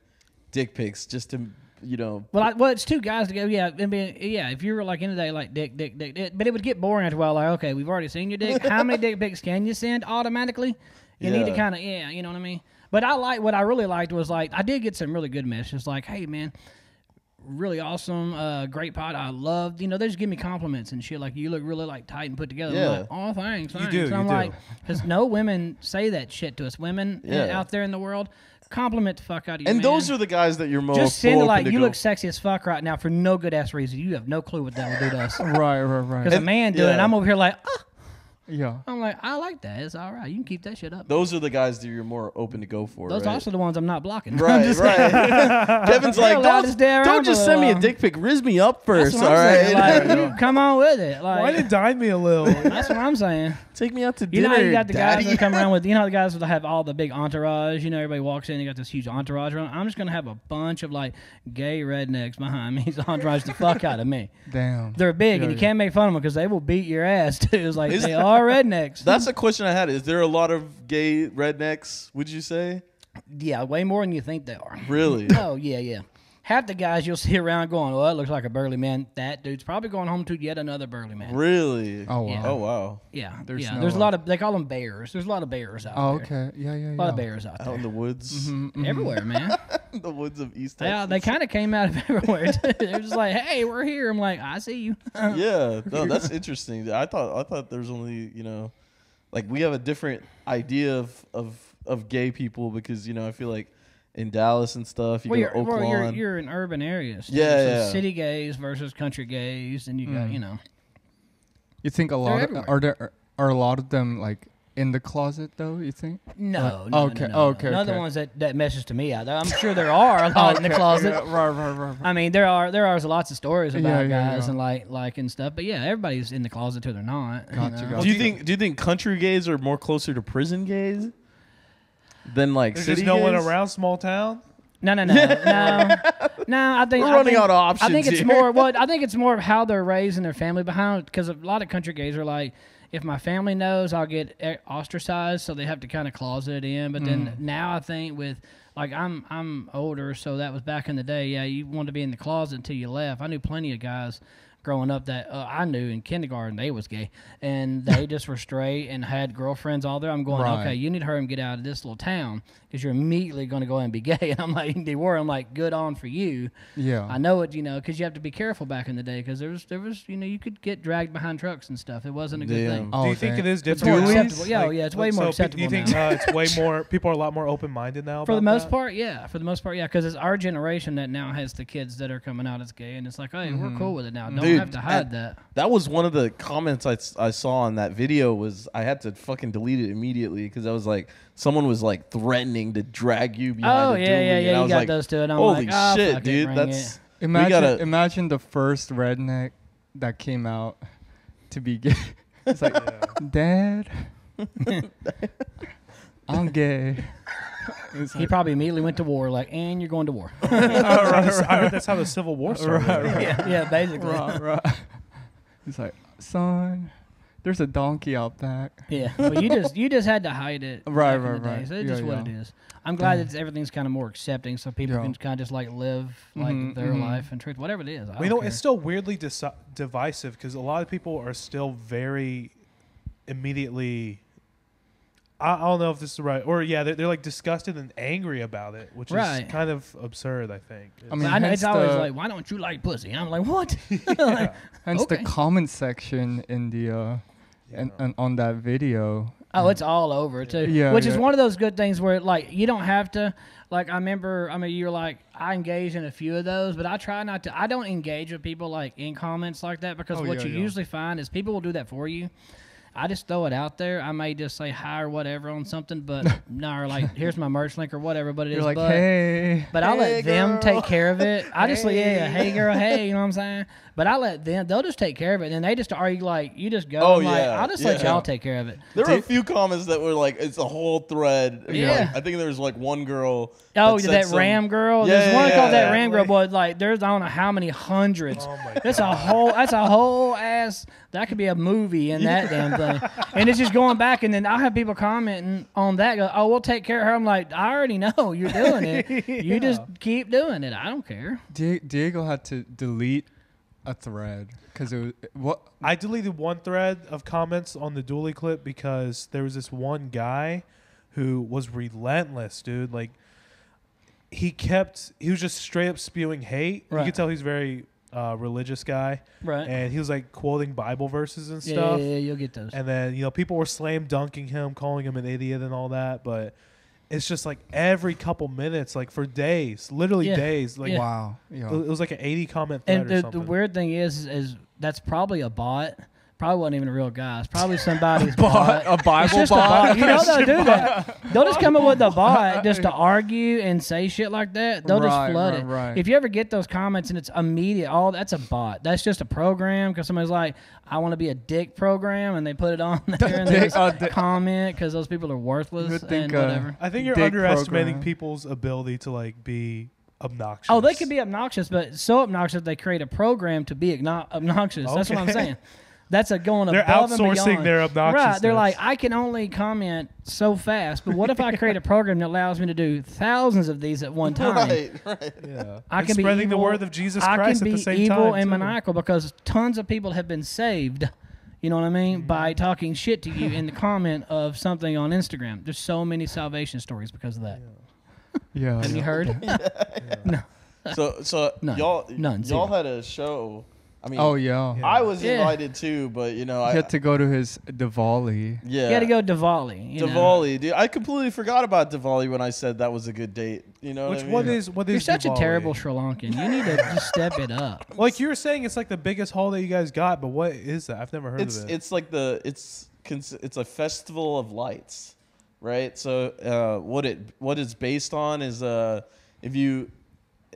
Speaker 2: dick pics just to you know.
Speaker 1: Well, I, well, it's two guys to go. Yeah, I mean, yeah. If you were like in the day, like dick, dick, dick, dick, but it would get boring after a while. Like, okay, we've already seen your dick. How many dick pics can you send automatically? You need to kind of, yeah, you know what I mean. But I like what I really liked was like I did get some really good messages. Like, hey, man, really awesome, uh, great pod. I loved. You know, they just give me compliments and shit. Like, you look really like tight and put together. I'm
Speaker 2: Yeah.
Speaker 1: like, oh, thanks, thanks.
Speaker 3: do,
Speaker 1: And I'm
Speaker 3: you do.
Speaker 1: like, because no women say that shit to us. Women uh,
Speaker 2: Yeah.
Speaker 1: out there in the world compliment the fuck out of you.
Speaker 2: And
Speaker 1: man.
Speaker 2: those are the guys that you're most
Speaker 1: Just send like you
Speaker 2: go-
Speaker 1: look sexy as fuck right now for no good ass reason. You have no clue what that would do to us.
Speaker 4: Right, right, right.
Speaker 1: Because a man doing it. I'm over here like, ah.
Speaker 4: Yeah.
Speaker 1: I'm like, I like that. It's all right. You can keep that shit up.
Speaker 2: Those are the guys that you're more open to go for.
Speaker 1: Those
Speaker 2: right?
Speaker 1: are also the ones I'm not blocking.
Speaker 2: Right, right. Kevin's like,
Speaker 1: allowed to
Speaker 2: don't, don't just send me a dick pic. Riz me up first,
Speaker 1: what
Speaker 2: all
Speaker 1: I'm saying.
Speaker 2: right?
Speaker 1: Like, come on with it.
Speaker 3: Why didn't dine me a little?
Speaker 1: that's what I'm saying.
Speaker 2: Take me out to
Speaker 1: You
Speaker 2: dinner,
Speaker 1: know, how you got the
Speaker 2: daddy.
Speaker 1: guys that come around with, you know, how the guys that have all the big entourage. You know, everybody walks in, you got this huge entourage around. I'm just gonna have a bunch of like gay rednecks behind me. to entourage the fuck out of me.
Speaker 4: Damn.
Speaker 1: They're big,
Speaker 4: Yeah,
Speaker 1: and you
Speaker 4: yeah.
Speaker 1: can't make fun of them because they will beat your ass too. It's like
Speaker 2: Is-
Speaker 1: they are rednecks.
Speaker 2: That's a question I had. Is there a lot of gay rednecks? Would you say?
Speaker 1: yeah, way more than you think they are.
Speaker 2: Really?
Speaker 1: Oh yeah, yeah. Half the guys you'll see around going, "Well, it looks like a burly man." That dude's probably going home to yet another burly man.
Speaker 2: Really?
Speaker 4: Oh wow.
Speaker 1: Yeah.
Speaker 2: Oh wow.
Speaker 1: Yeah,
Speaker 4: There's
Speaker 1: yeah.
Speaker 4: no,
Speaker 1: There's a
Speaker 4: uh,
Speaker 1: lot of they call them bears. There's a lot of bears out
Speaker 4: Oh
Speaker 1: there.
Speaker 4: okay. Yeah yeah yeah.
Speaker 1: A lot of bears out
Speaker 2: Out
Speaker 1: there.
Speaker 2: in the woods,
Speaker 4: Mhm, mhm.
Speaker 1: Everywhere, man.
Speaker 2: the woods of East Texas.
Speaker 1: yeah, they kind of came out of everywhere. Too. They're just like, "Hey, we're here." I'm like, "I see you."
Speaker 2: yeah, no, that's interesting. I thought I thought there's only you know, like we have a different idea of of of gay people because you know I feel like in Dallas and stuff you
Speaker 1: well,
Speaker 2: go
Speaker 1: you're,
Speaker 2: to Oak
Speaker 1: well you're, you're in urban areas. too.
Speaker 2: Yeah,
Speaker 1: So
Speaker 2: yeah.
Speaker 1: City gays versus country gays, and you got
Speaker 4: Mm.
Speaker 1: you know.
Speaker 4: You think a lot of, are there are a lot of them like in the closet though? You think?
Speaker 1: No,
Speaker 4: Like-
Speaker 1: no,
Speaker 4: okay,
Speaker 1: no, no,
Speaker 4: okay,
Speaker 1: None of the ones that that message to me out there. I'm sure there are a lot in the closet.
Speaker 4: yeah, right, right, right, right.
Speaker 1: I mean, there are there are lots of stories about
Speaker 4: Yeah, yeah,
Speaker 1: guys
Speaker 4: yeah.
Speaker 1: and like like and stuff. But yeah, everybody's in the closet till they're not. you
Speaker 4: Gotcha,
Speaker 1: know?
Speaker 4: gotcha.
Speaker 2: do you think do you think country gays are more closer to prison gays than like
Speaker 3: There's
Speaker 2: city
Speaker 3: just no one
Speaker 2: gays?
Speaker 3: around small town.
Speaker 1: No, no, no, no, no. I think
Speaker 2: We're
Speaker 1: I
Speaker 2: running
Speaker 1: think-
Speaker 2: out of options
Speaker 1: I think it's
Speaker 2: here.
Speaker 1: more. Well, I think it's more of how they're raised and their family behind. Because a lot of country gays are like, if my family knows, I'll get e- ostracized, so they have to kind of closet it in. But then mm. now I think with like I'm I'm older, so that was back in the day. Yeah, you wanted to be in the closet until you left. I knew plenty of guys growing up that uh, I knew in kindergarten they was gay and they just were straight and had girlfriends all there. I'm going,
Speaker 4: Right.
Speaker 1: okay, you need to hurry and get out of this little town because you're immediately going to go and be gay. And I'm like, they were. I'm like, good on for you.
Speaker 4: Yeah.
Speaker 1: I know it, you know, because you have to be careful back in the day because there was there was you know you could get dragged behind trucks and stuff. It wasn't a good
Speaker 2: Damn.
Speaker 1: thing.
Speaker 4: Oh,
Speaker 3: Do you think
Speaker 4: dang.
Speaker 3: it is
Speaker 1: It's
Speaker 3: different?
Speaker 1: more
Speaker 3: now?
Speaker 1: acceptable. Yeah, oh, yeah, it's way
Speaker 3: so
Speaker 1: more
Speaker 3: pe-
Speaker 1: acceptable
Speaker 3: Do you think
Speaker 1: now.
Speaker 3: uh, it's way more? People are a lot more open minded now.
Speaker 1: For the most
Speaker 3: that?
Speaker 1: part, yeah. For the most part, yeah, because it's our generation that now has the kids that are coming out as gay, and it's like, hey, we're cool with it now. Don't
Speaker 2: Dude,
Speaker 1: have to hide that.
Speaker 2: That was one of the comments I, s- I saw on that video was I had to fucking delete it immediately because I was like someone was like threatening to drag you behind
Speaker 1: Oh
Speaker 2: a
Speaker 1: yeah,
Speaker 2: dually,
Speaker 1: yeah,
Speaker 2: and
Speaker 1: yeah.
Speaker 2: I
Speaker 1: You
Speaker 2: was
Speaker 1: got
Speaker 2: like,
Speaker 1: those two, and I'm
Speaker 2: holy
Speaker 1: like, oh,
Speaker 2: shit,
Speaker 1: fuck it,
Speaker 2: dude,
Speaker 1: bring
Speaker 2: that's
Speaker 1: it.
Speaker 4: Imagine,
Speaker 2: gotta-
Speaker 4: imagine the first redneck that came out to be gay. It's like, Dad, I'm gay. It's
Speaker 1: He probably immediately went to war, like, and you're going to war.
Speaker 3: I heard that's how the Civil War started.
Speaker 1: yeah, yeah, basically.
Speaker 4: right, right. It's like, son, there's a donkey out back.
Speaker 1: Yeah, but you just you just had to hide it.
Speaker 4: Right, right, right.
Speaker 1: So it's
Speaker 4: Yeah,
Speaker 1: just what it
Speaker 4: yeah.
Speaker 1: is. I'm glad that everything's kind of more accepting, so people
Speaker 4: Yeah.
Speaker 1: can kind of just like live like
Speaker 4: Mhm,
Speaker 1: their
Speaker 4: mhm.
Speaker 1: life and truth, whatever it is. I
Speaker 3: Well, you know,
Speaker 1: don't
Speaker 3: it's still weirdly dis- divisive because a lot of people are still very immediately. I, I don't know if this is right, or yeah, they're, they're like disgusted and angry about it, which
Speaker 1: Right.
Speaker 3: is kind of absurd. I think.
Speaker 4: I mean,
Speaker 1: I know
Speaker 4: hence
Speaker 1: it's always
Speaker 4: the-
Speaker 1: like, why don't you like pussy? And I'm like, what? Like,
Speaker 4: Hence
Speaker 1: Okay.
Speaker 4: the comment section in the uh, and, and on that video.
Speaker 1: Oh, it's all over too.
Speaker 4: Yeah,
Speaker 1: Which is
Speaker 4: yeah.
Speaker 1: one of those good things where like you don't have to like I remember I mean you're like I engage in a few of those, but I try not to I don't engage with people like in comments like that because
Speaker 4: Oh,
Speaker 1: what
Speaker 4: yeah,
Speaker 1: you
Speaker 4: yeah.
Speaker 1: usually find is people will do that for you. I just throw it out there. I may just say hi or whatever on something, but no, or like here's my merch link or whatever. But it is.
Speaker 4: You're like,
Speaker 1: but,
Speaker 4: hey.
Speaker 1: but I'll
Speaker 2: Hey,
Speaker 1: let them take care of it. I just like, yeah, yeah,
Speaker 2: Hey.
Speaker 1: hey girl, hey, you know what I'm saying? But I let them, they'll just take care of it. And then they just argue like, you just go.
Speaker 2: Oh,
Speaker 1: I'm like,
Speaker 2: yeah,
Speaker 1: I'll just let y'all take care of it.
Speaker 2: There were a few comments that were like, it's a whole thread.
Speaker 1: Yeah.
Speaker 2: like, I think there was like one girl.
Speaker 1: Oh,
Speaker 2: that,
Speaker 1: that
Speaker 2: some-
Speaker 1: Ram girl.
Speaker 2: Yeah,
Speaker 1: There's one
Speaker 2: yeah,
Speaker 1: called that
Speaker 2: yeah.
Speaker 1: Ram girl, but like, there's I don't know how many hundreds.
Speaker 3: Oh my
Speaker 1: That's a whole. That's a whole ass. That could be a movie in that damn thing. And it's just going back, and then I'll have people commenting on that. Go, oh, we'll take care of her. I'm like, I already know you're doing it. You just keep doing it. I don't care.
Speaker 4: Die- Diego had to delete a thread because it was what
Speaker 3: I deleted one thread of comments on the dually clip because there was this one guy who was relentless, dude. Like he kept he was just straight up spewing hate. You
Speaker 1: Right.
Speaker 3: could tell he's very uh, religious guy,
Speaker 1: Right.
Speaker 3: and he was like quoting Bible verses and
Speaker 1: yeah,
Speaker 3: stuff.
Speaker 1: yeah, yeah, you'll get those.
Speaker 3: And then you know people were slam dunking him, calling him an idiot and all that, but. It's just like every couple minutes, like for days, literally
Speaker 1: Yeah.
Speaker 3: days. Like
Speaker 1: Yeah.
Speaker 4: wow. Yeah.
Speaker 3: it was like an eighty comment thread
Speaker 1: And
Speaker 3: or
Speaker 1: the, the
Speaker 3: something.
Speaker 1: weird thing is, is that's probably a bot. Probably wasn't even a real guy. It's probably somebody's bot.
Speaker 4: a Bible
Speaker 1: It's just
Speaker 4: bot?
Speaker 1: a bot. You know they'll do that. They'll just come up with a bot just to argue and say shit like that. They'll
Speaker 4: Right,
Speaker 1: just flood
Speaker 4: right,
Speaker 1: it.
Speaker 4: right.
Speaker 1: If you ever get those comments and it's immediate, all that's a bot. That's just a program because somebody's like, "I want to be a dick program," and they put it on there and they
Speaker 4: Dick-
Speaker 1: just
Speaker 4: uh,
Speaker 1: comment because those people are worthless
Speaker 4: think,
Speaker 1: and
Speaker 4: uh.
Speaker 3: I think you're
Speaker 4: dick
Speaker 3: underestimating
Speaker 4: program.
Speaker 3: people's ability to like be obnoxious.
Speaker 1: Oh, they could be obnoxious, but so obnoxious they create a program to be igno- obnoxious. That's what I'm saying. That's a going
Speaker 3: They're
Speaker 1: above and
Speaker 3: outsourcing
Speaker 1: beyond.
Speaker 3: their
Speaker 1: Right. They're like, I can only comment so fast, but what if I create a program that allows me to do thousands of these at one time?
Speaker 2: Right, right.
Speaker 3: yeah.
Speaker 1: I
Speaker 3: And
Speaker 1: can be
Speaker 3: spreading the
Speaker 1: evil-
Speaker 3: word of Jesus
Speaker 1: I
Speaker 3: Christ
Speaker 1: can
Speaker 3: at
Speaker 1: be
Speaker 3: the same
Speaker 1: evil
Speaker 3: time.
Speaker 1: and
Speaker 3: too.
Speaker 1: maniacal because tons of people have been saved. You know what I mean? By mm-hmm. talking shit to you in the comment of something on Instagram. There's so many salvation stories because of that.
Speaker 4: Yeah.
Speaker 1: Have you heard? No.
Speaker 2: So so
Speaker 1: None.
Speaker 2: y'all
Speaker 1: None,
Speaker 2: y'all had a show. I mean,
Speaker 4: Oh yeah.
Speaker 3: Yeah.
Speaker 2: I was
Speaker 1: Yeah.
Speaker 2: invited too, but you know,
Speaker 4: I
Speaker 2: I
Speaker 4: had to go to his Diwali.
Speaker 2: yeah.
Speaker 1: You got to go Diwali. You know?
Speaker 2: Diwali, dude. I completely forgot about Diwali when I said that was a good date. You know
Speaker 3: Which
Speaker 2: what I mean?
Speaker 3: what is what is
Speaker 1: You're such
Speaker 3: Diwali?
Speaker 1: a terrible Sri Lankan. You need to just step it up.
Speaker 3: Like you were saying, it's like the biggest holiday you guys got, but what is that? I've never heard
Speaker 2: it's
Speaker 3: of it.
Speaker 2: it's like the it's cons- it's a festival of lights, right? So uh, what it what it's based on is uh if you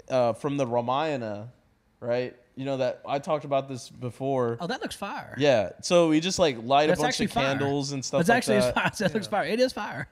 Speaker 2: uh, from the Ramayana, right? You know that I talked about this before.
Speaker 1: Oh, that looks fire.
Speaker 2: Yeah, so we just like light
Speaker 1: That's
Speaker 2: a bunch
Speaker 1: actually
Speaker 2: of
Speaker 1: fire.
Speaker 2: candles and stuff
Speaker 1: It's
Speaker 2: like
Speaker 1: actually
Speaker 2: that.
Speaker 1: fire. That looks fire. It is fire.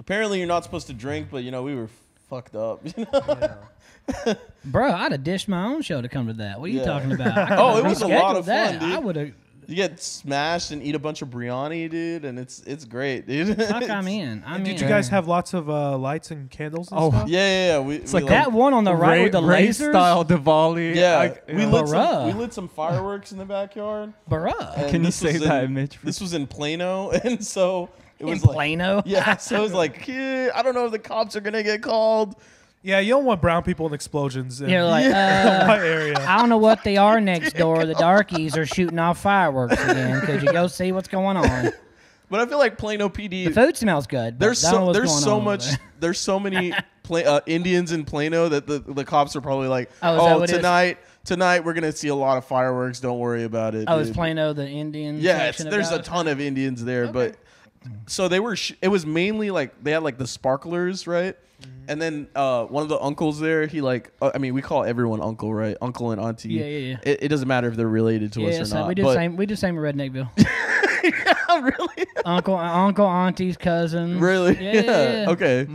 Speaker 2: Apparently, you're not supposed to drink, but you know we were fucked up. You know?
Speaker 1: Bro, I'd have dished my own show to come to that. What are you
Speaker 2: Yeah.
Speaker 1: talking about?
Speaker 2: Oh, it was a lot of fun,
Speaker 1: that.
Speaker 2: dude.
Speaker 1: I would have.
Speaker 2: You get smashed and eat a bunch of biryani, dude, and it's it's great, dude.
Speaker 1: Fuck,
Speaker 2: It's-
Speaker 1: I'm in. I'm
Speaker 3: And
Speaker 1: in.
Speaker 3: did you guys have lots of uh, lights and candles? And
Speaker 4: Oh,
Speaker 3: stuff?
Speaker 2: Yeah, yeah, yeah. We,
Speaker 4: It's
Speaker 2: we
Speaker 4: like
Speaker 1: that one on the right with the
Speaker 4: Ray
Speaker 1: lasers?
Speaker 4: style Diwali.
Speaker 2: Yeah,
Speaker 4: I-
Speaker 2: we lit some, we lit some fireworks in the backyard.
Speaker 1: Bruh.
Speaker 4: Can you say that
Speaker 2: in-
Speaker 4: image? for-
Speaker 2: This was in Plano, and so it
Speaker 1: In
Speaker 2: was like,
Speaker 1: Plano?
Speaker 2: yeah. So it was like, eh, I don't know if the cops are gonna get called.
Speaker 3: Yeah, you don't want brown people in explosions in
Speaker 1: You're like,
Speaker 3: my
Speaker 1: uh,
Speaker 3: area.
Speaker 1: I don't know what they are next door. The darkies are shooting off fireworks again. Could you go see what's going on?
Speaker 2: But I feel like Plano PD.
Speaker 1: The food smells good. but
Speaker 2: there's
Speaker 1: I don't know
Speaker 2: so
Speaker 1: what's
Speaker 2: there's
Speaker 1: going
Speaker 2: so
Speaker 1: on over
Speaker 2: much
Speaker 1: there.
Speaker 2: there's so many Pla- uh, Indians in Plano that the the cops are probably like,
Speaker 1: Oh, is that
Speaker 2: oh,
Speaker 1: what it is?
Speaker 2: tonight tonight we're gonna see a lot of fireworks. Don't worry about it.
Speaker 1: Oh, is
Speaker 2: dude."
Speaker 1: Plano the Indian?
Speaker 2: Yeah, it's,
Speaker 1: section of
Speaker 2: there's a
Speaker 1: Dallas?
Speaker 2: ton of Indians there, but so they were. Sh- it was mainly like they had like the sparklers, right? And then uh, one of the uncles there, he like, uh, I mean, we call everyone uncle, right? Uncle and auntie.
Speaker 1: Yeah, yeah, yeah.
Speaker 2: It, it doesn't matter if they're related to us or
Speaker 1: so
Speaker 2: not.
Speaker 1: we do
Speaker 2: but
Speaker 1: same. We do same in Redneckville.
Speaker 2: yeah, really,
Speaker 1: uncle, uncle, aunties, cousins.
Speaker 2: really,
Speaker 1: Yeah, yeah, yeah.
Speaker 2: okay.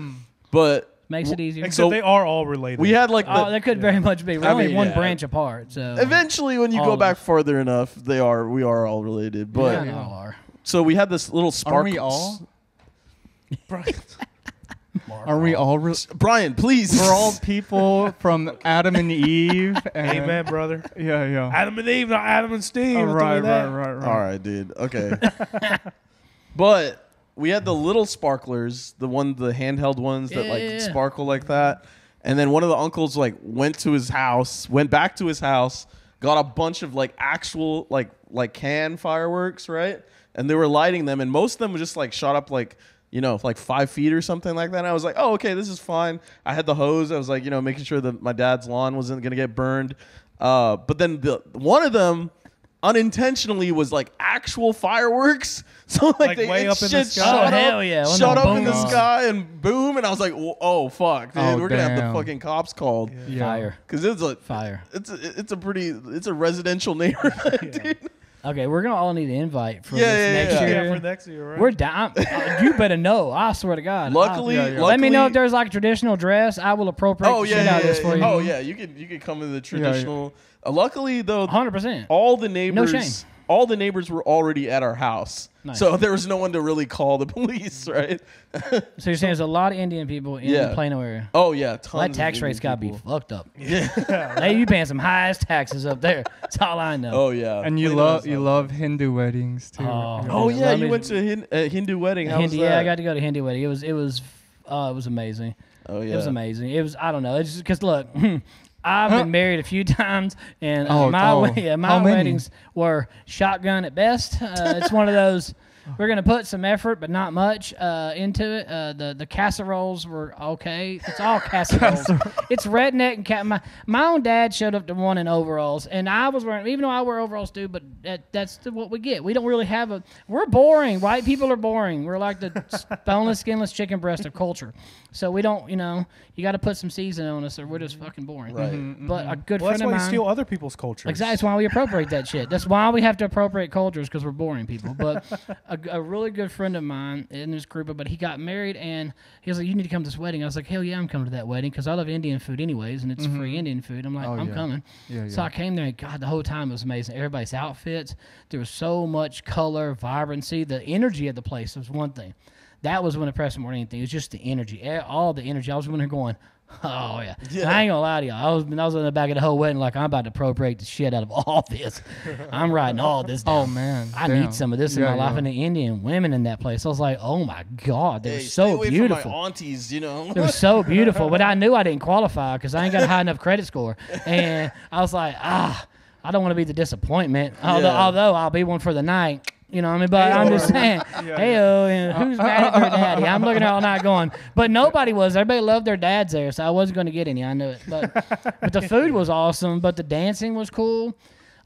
Speaker 2: But
Speaker 1: Makes it easier.
Speaker 3: Except
Speaker 2: So-
Speaker 3: they are all related.
Speaker 2: we had like the,
Speaker 1: Oh, that could very much be. We're
Speaker 2: I
Speaker 1: only
Speaker 2: mean,
Speaker 1: one
Speaker 2: yeah.
Speaker 1: branch apart, so
Speaker 2: eventually when you
Speaker 1: all
Speaker 2: go back
Speaker 1: us.
Speaker 2: farther enough, they are we are all related. But
Speaker 1: yeah, they all are.
Speaker 2: so we had this little sparkle.
Speaker 4: Aren't we all?
Speaker 3: Brian,
Speaker 4: Are we all? Re-
Speaker 2: Brian, please.
Speaker 4: we're all people from Adam and Eve. And,
Speaker 3: Amen, brother.
Speaker 4: Yeah, yeah.
Speaker 3: Adam and Eve, not Adam and Steve.
Speaker 4: Oh,
Speaker 3: Don't
Speaker 4: right, right, right, right.
Speaker 2: All right, dude. Okay. but we had the little sparklers, the one, the handheld ones that like
Speaker 1: Yeah.
Speaker 2: sparkle like that. And then one of the uncles like went to his house, went back to his house, got a bunch of like actual like like can fireworks, right? And they were lighting them, and most of them were just like shot up like you know like five feet or something like that. And I was like, oh okay, this is fine. I had the hose. I was like you know making sure that my dad's lawn wasn't gonna get burned. Uh, but then the one of them unintentionally was like actual fireworks. So like,
Speaker 3: Like
Speaker 2: they
Speaker 3: way up in the sky?
Speaker 2: shot
Speaker 1: Oh,
Speaker 2: up,
Speaker 1: hell yeah. When
Speaker 2: shot up in the sky and boom, and I was like, oh, fuck, dude,
Speaker 4: Oh,
Speaker 2: we're gonna have the fucking cops called
Speaker 4: Yeah.
Speaker 1: Fire,
Speaker 2: because it's a
Speaker 1: fire.
Speaker 2: it's a, it's a pretty it's a residential neighborhood, dude.
Speaker 1: Okay, we're gonna all need an invite for
Speaker 2: Yeah,
Speaker 1: this
Speaker 2: yeah,
Speaker 1: next
Speaker 2: yeah.
Speaker 1: year.
Speaker 3: Yeah, for next year, right?
Speaker 1: We're down. uh, you better know. I swear to God.
Speaker 2: Luckily,
Speaker 1: I-
Speaker 4: yeah.
Speaker 1: let me know if there's like a traditional dress. I will appropriate
Speaker 2: Oh
Speaker 1: the
Speaker 2: yeah,
Speaker 1: shit
Speaker 2: yeah,
Speaker 1: out of this for
Speaker 2: yeah.
Speaker 1: you.
Speaker 2: Oh yeah, you could you could come in the traditional. Uh, luckily though,
Speaker 1: hundred percent.
Speaker 2: all the neighbors, No
Speaker 1: shame.
Speaker 2: All the neighbors were already at our house,
Speaker 1: Nice.
Speaker 2: so there was no one to really call the police, right?
Speaker 1: So you're saying there's a lot of Indian people in
Speaker 2: Yeah.
Speaker 1: the Plano area.
Speaker 2: Oh yeah,
Speaker 1: Well, that tax
Speaker 2: Indian
Speaker 1: rate's got to be fucked up.
Speaker 2: Yeah.
Speaker 1: hey, you paying some highest taxes up there. That's all I know.
Speaker 2: oh yeah.
Speaker 4: And you
Speaker 2: Plano
Speaker 4: love you
Speaker 2: up.
Speaker 4: love Hindu weddings too.
Speaker 1: Oh.
Speaker 2: Oh
Speaker 1: Yeah,
Speaker 2: yeah, you went to a Hin- a Hindu wedding. How
Speaker 1: Hindi,
Speaker 2: was that?
Speaker 1: yeah, I got to go to Hindu wedding. It was it was uh, it was amazing.
Speaker 2: Oh yeah.
Speaker 1: It was amazing. It was I don't know. It's just because look, I've
Speaker 4: Huh?
Speaker 1: been married a few times, and uh,
Speaker 4: Oh,
Speaker 1: my
Speaker 4: oh.
Speaker 1: yeah, my weddings were shotgun at best. Uh, it's one of those. We're gonna put some effort, but not much uh, into it. Uh, the the casseroles were okay. It's all casseroles. it's redneck and cat. My my own dad showed up to one in overalls, and I was wearing. Even though I wear overalls too, but that, that's the, what we get. We don't really have a. We're boring. White people are boring. We're like the boneless, skinless chicken breast of culture. So we don't. You know, you got to put some season on us, or we're just fucking boring.
Speaker 2: Right.
Speaker 1: But a good
Speaker 3: well, that's
Speaker 1: friend
Speaker 3: why
Speaker 1: of
Speaker 3: you
Speaker 1: mine.
Speaker 3: steal other people's cultures.
Speaker 1: Exactly. That's why we appropriate that shit. That's why we have to appropriate cultures because we're boring people. But a, a really good friend of mine in this group, but he got married and he was like, "You need to come to this wedding." I was like, "Hell yeah, I'm coming to that wedding because I love Indian food anyways, and it's free mm-hmm. Indian food." I'm like,
Speaker 4: Oh,
Speaker 1: "I'm
Speaker 4: yeah.
Speaker 1: coming."
Speaker 4: Yeah,
Speaker 1: So
Speaker 4: yeah.
Speaker 1: I came there and God, the whole time it was amazing. Everybody's outfits, there was so much color, vibrancy. The energy of the place was one thing. That was when impressed more than anything. It was just the energy, all the energy. I was in there going, oh yeah. And I ain't gonna lie to y'all. I was I was in the back of the whole wedding like I'm about to appropriate the shit out of all this. I'm writing all this. Down.
Speaker 4: Oh man,
Speaker 1: I
Speaker 4: damn.
Speaker 1: need some of this in
Speaker 4: Yeah,
Speaker 1: my life. And the Indian women in that place, I was like, oh my god, they're
Speaker 2: Hey,
Speaker 1: so beautiful.
Speaker 2: Aunties, you know.
Speaker 1: They were so beautiful, but I knew I didn't qualify because I ain't got a high enough credit score, and I was like, ah, I don't want to be the disappointment. Although,
Speaker 2: Yeah.
Speaker 1: although I'll be one for the night. You know what I mean? But I'm just saying, hey, oh, who's mad at their daddy? I'm looking at all night going, but nobody was. Everybody loved their dads there, so I wasn't going to get any. I knew it. But, but the food was awesome, but the dancing was cool.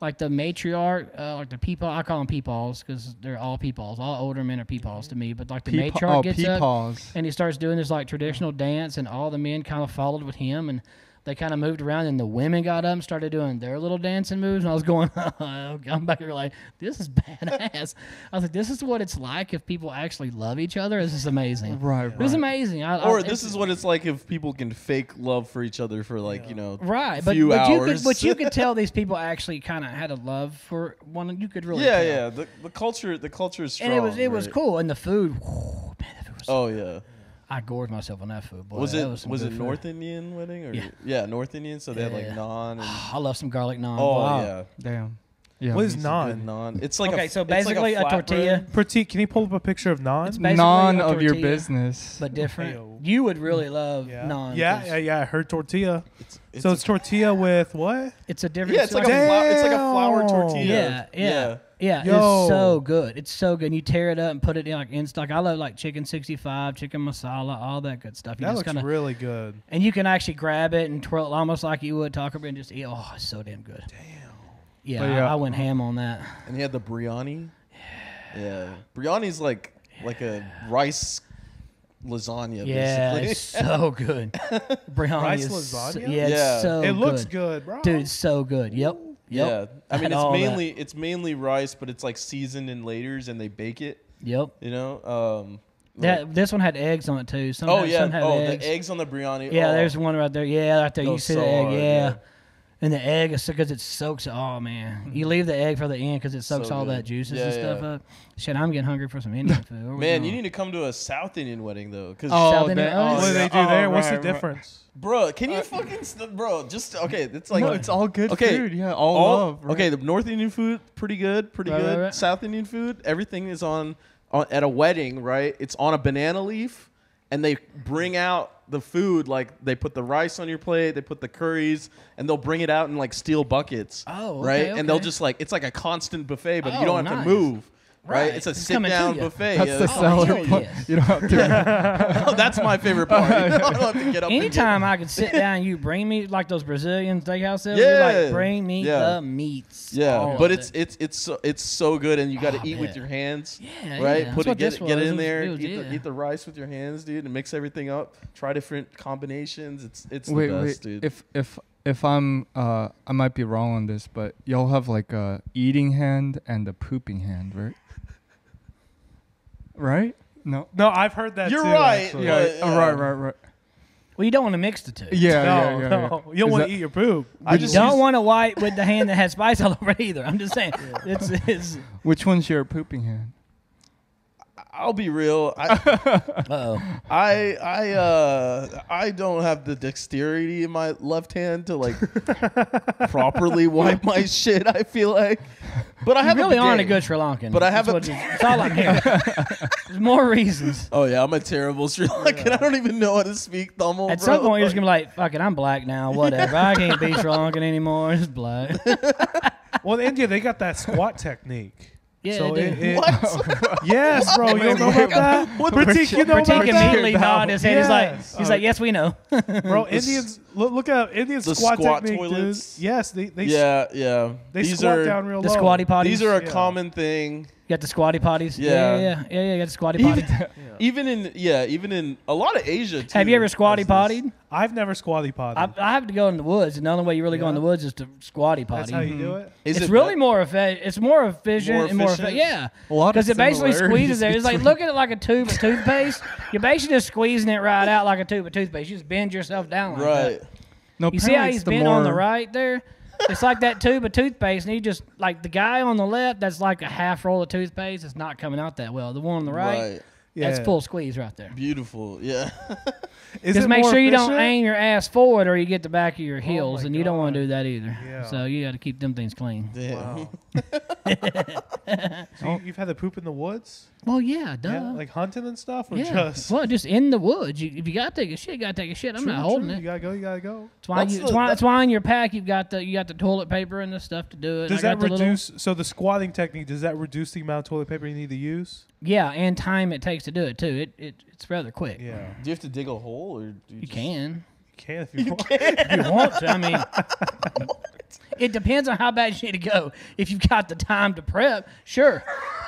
Speaker 1: Like the matriarch, uh, like the people, I call them peepaws because they're all peepaws. All older men are peepaws to me. But like the
Speaker 4: Peepaw-
Speaker 1: matriarch
Speaker 4: oh,
Speaker 1: gets up, and he starts doing this like traditional dance, and all the men kind of followed with him, and they kind of moved around, and the women got up and started doing their little dancing moves, and I was going, oh, I'm back here like, this is badass. I was like, this is what it's like if people actually love each other. This is amazing.
Speaker 4: Right,
Speaker 1: It was
Speaker 4: right.
Speaker 1: amazing. I,
Speaker 2: or
Speaker 1: I,
Speaker 2: this is what it's like if people can fake love for each other for like you know
Speaker 1: Right, but,
Speaker 2: few
Speaker 1: but you could but you could tell these people actually kind of had a love for one. You could really
Speaker 2: yeah,
Speaker 1: tell.
Speaker 2: yeah. The, the culture, the culture is strong.
Speaker 1: and it was it was cool, and the food, whew, man, the food was.
Speaker 2: Oh yeah.
Speaker 1: I gorged myself on that food. Boy,
Speaker 2: was it
Speaker 1: was,
Speaker 2: was it
Speaker 1: food.
Speaker 2: North Indian wedding or
Speaker 1: Yeah.
Speaker 2: North Indian? So they had like
Speaker 1: Yeah.
Speaker 2: naan and
Speaker 1: I love some garlic naan.
Speaker 2: oh
Speaker 1: Wow.
Speaker 2: yeah.
Speaker 4: Damn. Yeah.
Speaker 3: What is
Speaker 2: Good
Speaker 3: naan?
Speaker 2: naan. It's like
Speaker 1: Okay,
Speaker 2: a,
Speaker 1: so
Speaker 2: it's like
Speaker 1: basically a
Speaker 2: flatbread.
Speaker 1: tortilla.
Speaker 3: Pratik, can you pull up a picture of naan?
Speaker 1: It's basically a
Speaker 4: of your
Speaker 1: tortilla,
Speaker 4: business.
Speaker 1: but different.
Speaker 3: Heyo.
Speaker 1: You would really love
Speaker 3: yeah.
Speaker 1: naan.
Speaker 3: yeah,
Speaker 1: 'cause
Speaker 3: yeah, yeah. I heard tortilla.
Speaker 2: It's, it's
Speaker 3: so it's tortilla with what?
Speaker 1: It's a different.
Speaker 2: yeah, it's like a flour, it's like a flour
Speaker 3: Damn.
Speaker 2: tortilla.
Speaker 1: Yeah, yeah, yeah.
Speaker 3: Yo.
Speaker 1: It's so good. It's so good. And You tear it up and put it in like in stock. I love like chicken sixty five, chicken masala, all that good stuff. You
Speaker 3: That
Speaker 1: just
Speaker 3: looks
Speaker 1: kind of
Speaker 3: really good.
Speaker 1: and you can actually grab it and twirl it almost like you would Taco Bell and just eat. Oh, it's so damn good. Damn. Yeah,
Speaker 4: But
Speaker 1: I- I, went ham on that.
Speaker 2: And he had the biryani. Yeah. yeah. Biryani's like like a rice lasagna
Speaker 1: Yeah,
Speaker 2: basically.
Speaker 1: it's so good. Biryani
Speaker 3: Rice
Speaker 1: is so-
Speaker 3: lasagna?
Speaker 1: yeah, it's
Speaker 2: Yeah.
Speaker 1: so
Speaker 3: it looks
Speaker 1: good.
Speaker 3: good, bro.
Speaker 1: dude. It's so good. Yep.
Speaker 2: Yeah. I mean it's
Speaker 1: all that.
Speaker 2: mainly it's mainly rice, but it's like seasoned in laters and they bake it,
Speaker 1: Yep.
Speaker 2: you know? Um
Speaker 1: That this one had eggs on it too. Some
Speaker 2: Oh
Speaker 1: had,
Speaker 2: yeah.
Speaker 1: some had
Speaker 2: Oh,
Speaker 1: eggs.
Speaker 2: the eggs on the biryani.
Speaker 1: Yeah,
Speaker 2: oh.
Speaker 1: there's one right there. Yeah, right there. You
Speaker 2: Goes
Speaker 1: see the egg.
Speaker 2: hard,
Speaker 1: yeah.
Speaker 2: yeah.
Speaker 1: And the egg is because it soaks. Oh man, you mm-hmm. leave the egg for the end because it soaks
Speaker 2: So
Speaker 1: all
Speaker 2: good.
Speaker 1: that juices
Speaker 2: Yeah,
Speaker 1: and stuff
Speaker 2: yeah.
Speaker 1: up. Shit, I'm getting hungry for some Indian food. Where we
Speaker 2: Man, you
Speaker 1: going?
Speaker 2: need to come to a South Indian wedding though, cause
Speaker 4: Oh,
Speaker 1: South Indian-
Speaker 4: oh,
Speaker 3: What do they do there?
Speaker 4: Oh,
Speaker 3: What's the
Speaker 4: right, right.
Speaker 3: difference?
Speaker 2: bro, can you uh, fucking st- bro? Just okay, it's like
Speaker 4: no, it's all good
Speaker 2: Okay,
Speaker 4: food. Yeah, all,
Speaker 2: all
Speaker 4: love. right?
Speaker 2: okay. The North Indian food, pretty good, pretty
Speaker 1: Right,
Speaker 2: good.
Speaker 1: right, right.
Speaker 2: South Indian food, everything is on, on at a wedding, right? It's on a banana leaf, and they bring out the food like they put the rice on your plate, they put the curries, and they'll bring it out in like steel buckets.
Speaker 1: Oh,
Speaker 2: right,
Speaker 1: okay,
Speaker 2: and they'll just like it's like a constant buffet, but
Speaker 1: Oh,
Speaker 2: you don't have
Speaker 1: nice.
Speaker 2: to move. Right,
Speaker 1: Right.
Speaker 2: it's a
Speaker 1: It's
Speaker 2: sit down buffet.
Speaker 4: That's the
Speaker 1: Oh,
Speaker 4: seller
Speaker 1: hell
Speaker 4: part.
Speaker 1: yes.
Speaker 4: You don't have to.
Speaker 2: Oh, that's my favorite part. I don't have to get up. and get-
Speaker 1: Anytime I could sit down, you bring me like those Brazilian steakhouse sales.
Speaker 2: Yeah.
Speaker 1: You're like, bring me
Speaker 2: Yeah.
Speaker 1: the meats.
Speaker 2: Yeah, but it's
Speaker 1: it.
Speaker 2: it's it's so, it's so good, and you got to
Speaker 1: Oh,
Speaker 2: eat with your hands.
Speaker 1: Yeah,
Speaker 2: right.
Speaker 1: yeah.
Speaker 2: Put
Speaker 1: That's
Speaker 2: it get it, get it
Speaker 1: It
Speaker 2: in there.
Speaker 1: it was-
Speaker 2: eat,
Speaker 1: yeah.
Speaker 2: the, eat the rice with your hands, dude, and mix everything up. Try different combinations. It's it's
Speaker 4: wait,
Speaker 2: the best,
Speaker 4: wait.
Speaker 2: dude.
Speaker 4: If if if I'm uh I might be wrong on this, but y'all have like a eating hand and a pooping hand, right? Right? No.
Speaker 3: No, I've heard that.
Speaker 2: You're
Speaker 3: too,
Speaker 2: right,
Speaker 3: actually.
Speaker 4: Yeah.
Speaker 2: But,
Speaker 4: oh, right, right, right.
Speaker 1: well, you don't want to mix the two.
Speaker 4: Yeah,
Speaker 3: No,
Speaker 4: yeah, yeah, yeah.
Speaker 3: no, you don't
Speaker 4: Is
Speaker 3: want
Speaker 4: that-
Speaker 3: to eat your poop.
Speaker 2: I
Speaker 1: You
Speaker 2: just
Speaker 1: don't want to wipe with the hand that has spice all over it either. I'm just saying. It's, it's
Speaker 4: Which one's your pooping hand?
Speaker 2: I'll be real. I
Speaker 1: uh-oh.
Speaker 2: I I uh I don't have the dexterity in my left hand to like properly wipe my shit. I feel like, but I
Speaker 1: You
Speaker 2: have
Speaker 1: really
Speaker 2: a
Speaker 1: aren't a good Sri Lankan.
Speaker 2: But I have
Speaker 1: That's
Speaker 2: a-
Speaker 1: what it- That's all I'm hearing. There's more reasons.
Speaker 2: Oh yeah, I'm a terrible Sri Lankan. I don't even know how to speak Tamil.
Speaker 1: At
Speaker 2: bro.
Speaker 1: some point, you're just gonna be like, "Fuck it, I'm black now. Whatever. I can't be Sri Lankan anymore. It's black."
Speaker 3: Well, in India, they got that squat technique.
Speaker 1: Yeah,
Speaker 3: so
Speaker 1: they
Speaker 3: it, it-
Speaker 2: What?
Speaker 3: yes, bro, you don't know about that?
Speaker 2: What
Speaker 3: Pratik, you know about
Speaker 1: Pratik
Speaker 3: that?
Speaker 1: immediately nodded his head. He's like,
Speaker 3: Yes.
Speaker 1: he's like, "Yes, we know."
Speaker 3: Bro, Indians look, look at Indian
Speaker 2: the
Speaker 3: squat,
Speaker 2: squat
Speaker 3: technique,
Speaker 2: toilets?
Speaker 3: dude. Yes, they they
Speaker 2: yeah, yeah.
Speaker 3: they
Speaker 2: These
Speaker 3: squat
Speaker 2: are
Speaker 3: down real
Speaker 1: the
Speaker 3: low.
Speaker 1: squatty potties.
Speaker 2: these are a
Speaker 3: Yeah.
Speaker 2: common thing
Speaker 1: You got the squatty potties.
Speaker 2: Yeah.
Speaker 1: yeah, yeah, yeah. yeah, You got the squatty potty.
Speaker 2: Even, even in yeah, even in a lot of Asia. Too,
Speaker 1: Have you ever squatty
Speaker 2: has this.
Speaker 1: pottied?
Speaker 3: I've never squatty potted.
Speaker 1: I, I have to go in the woods, and the only way you really go in the woods is to squatty potty.
Speaker 3: That's how you do mm-hmm. it.
Speaker 2: Is
Speaker 1: it's
Speaker 2: it
Speaker 1: really
Speaker 2: be-
Speaker 1: more efficient. It's more efficient
Speaker 2: More
Speaker 1: and more
Speaker 2: efficient?
Speaker 1: efficient. Yeah,
Speaker 4: A lot of
Speaker 1: because it basically squeezes it. It's like look at it like a tube of toothpaste. You're basically just squeezing it right out like a tube of toothpaste. You just bend yourself down like that.
Speaker 2: right?
Speaker 1: that.
Speaker 4: No,
Speaker 1: You see how he's
Speaker 4: it's the
Speaker 1: bent on the right there? It's like that tube of toothpaste, and he just like the guy on the left. That's like a half roll of toothpaste. It's not coming out that well. The one on the right,
Speaker 2: Right.
Speaker 3: Yeah.
Speaker 1: that's full squeeze right there.
Speaker 2: Beautiful. Yeah.
Speaker 3: Is
Speaker 1: Just
Speaker 3: it
Speaker 1: make sure you don't
Speaker 3: efficient?
Speaker 1: aim your ass forward, or you get the back of your oh heels,
Speaker 3: my
Speaker 1: and you don't want to do that either.
Speaker 3: Yeah.
Speaker 1: So you got to keep them things clean.
Speaker 2: Damn.
Speaker 3: Wow. so you, you've had to poop in the woods?
Speaker 1: Well, yeah, duh.
Speaker 3: Yeah, like hunting and stuff, or
Speaker 1: yeah.
Speaker 3: just
Speaker 1: well, just in the woods. You, if you got to take a shit, you got to take a shit. I'm
Speaker 3: True,
Speaker 1: not holding
Speaker 3: true.
Speaker 1: it.
Speaker 3: You gotta go. You gotta go.
Speaker 1: It's why,
Speaker 2: That's
Speaker 1: you,
Speaker 2: the-
Speaker 1: why,
Speaker 2: that-
Speaker 1: it's why in your pack you've got the you got the toilet paper and the stuff to do it.
Speaker 3: Does
Speaker 1: I
Speaker 3: that
Speaker 1: got the little-
Speaker 3: reduce? So the squatting technique does that reduce the amount of toilet paper you need to use?
Speaker 1: Yeah, and time it takes to do it too. It, it it's rather quick.
Speaker 3: Yeah,
Speaker 2: Do you have to dig a hole or do you,
Speaker 1: You
Speaker 2: just-
Speaker 1: can
Speaker 3: you can if you, want.
Speaker 1: if you want to. I mean, it depends on how bad you need to go. If you've got the time to prep, sure.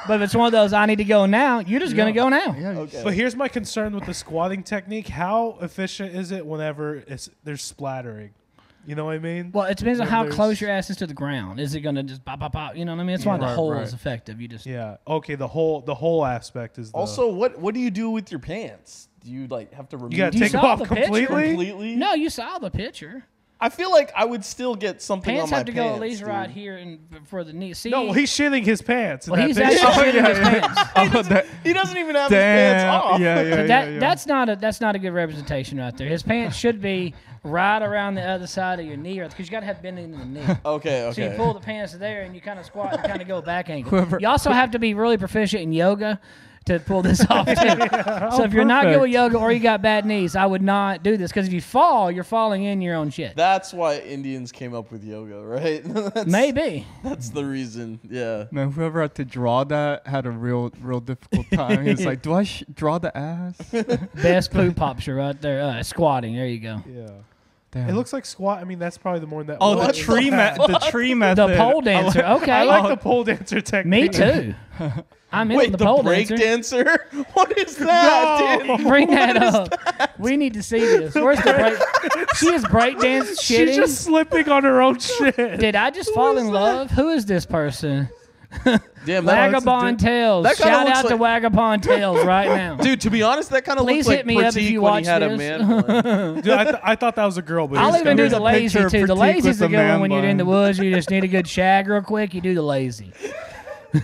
Speaker 1: But if it's one of those I need to go now, you're just gonna go now.
Speaker 4: Yeah,
Speaker 2: Okay.
Speaker 3: But here's my concern with the squatting technique: How efficient is it whenever it's there's splattering? You know what I mean?
Speaker 1: Well, it depends on how
Speaker 3: there's-
Speaker 1: close your ass is to the ground. Is it gonna just pop, pop, pop? You know what I mean? That's why the
Speaker 4: Right,
Speaker 1: hole
Speaker 4: right.
Speaker 1: is effective. You just
Speaker 3: Yeah. Okay. The whole the whole aspect is the,
Speaker 2: Also, what what do you do with your pants? Do you like have to remove
Speaker 3: you gotta
Speaker 1: Do you
Speaker 3: take them off
Speaker 1: the picture?
Speaker 3: completely.
Speaker 2: completely?
Speaker 1: no. You saw the picture.
Speaker 2: I feel like I would still get something
Speaker 1: Pants
Speaker 2: on my
Speaker 1: have to go
Speaker 2: pants,
Speaker 1: at least
Speaker 2: dude.
Speaker 1: right here and for the knee. See,
Speaker 3: No, well, he's shitting his pants. in
Speaker 1: well,
Speaker 3: that
Speaker 1: he's
Speaker 3: picture.
Speaker 1: actually shitting his
Speaker 4: yeah.
Speaker 1: pants.
Speaker 4: Oh, that,
Speaker 2: He doesn't even have his pants off.
Speaker 4: Yeah, yeah,
Speaker 1: But
Speaker 4: yeah,
Speaker 1: that
Speaker 4: yeah.
Speaker 1: that's not a that's not a good representation right there. His pants should be right around the other side of your knee, because you got to have bending in the knee.
Speaker 2: Okay,
Speaker 1: So you pull the pants there and you kind of squat and kind of go back angle.
Speaker 4: Whoever-
Speaker 1: You also have to be really proficient in yoga to pull this off too. so if you're not good with yoga or you got bad knees, I would not do this because if you fall, you're falling in your own shit.
Speaker 2: That's why Indians came up with yoga, right? that's,
Speaker 1: Maybe.
Speaker 2: that's the reason. Yeah.
Speaker 4: Man, whoever had to draw that had a real, real difficult time. He was like, "Do I sh- draw the ass?"
Speaker 1: Best poo popture right there. Uh, squatting. There you go.
Speaker 3: Yeah.
Speaker 4: Damn.
Speaker 3: It looks like squat. I mean, that's probably the more that.
Speaker 4: Oh, the
Speaker 2: What
Speaker 4: tree
Speaker 2: the
Speaker 4: met. The tree method.
Speaker 1: The pole dancer. Okay.
Speaker 3: I like the oh. pole dancer technique.
Speaker 1: Me too. I'm in
Speaker 2: Wait,
Speaker 1: the,
Speaker 2: the,
Speaker 1: pole
Speaker 2: break
Speaker 1: dancer.
Speaker 2: dancer? What is that,
Speaker 3: No.
Speaker 1: Bring that up. We need to see this. Where's the break? she is breakdance
Speaker 3: She's
Speaker 1: shitting.
Speaker 3: just slipping on her own shit.
Speaker 1: Did I just fall in love? Who is this person?
Speaker 2: Damn, that,
Speaker 1: Vagabond Tales.
Speaker 2: that
Speaker 1: Shout
Speaker 2: looks
Speaker 1: out to Vagabond Tales right now.
Speaker 2: dude. To be honest, that kind of looks like
Speaker 1: hit me up if you
Speaker 2: when
Speaker 1: watch
Speaker 2: he had a man. bun.
Speaker 3: Dude, I, th- I thought that was a girl, but
Speaker 1: I'll even do the
Speaker 4: a
Speaker 1: lazy
Speaker 4: picture of
Speaker 1: too. The
Speaker 4: Pratik
Speaker 1: lazy's
Speaker 4: with
Speaker 1: the
Speaker 4: the
Speaker 1: good one when you're in the woods. You just need a good shag real quick. You do the lazy.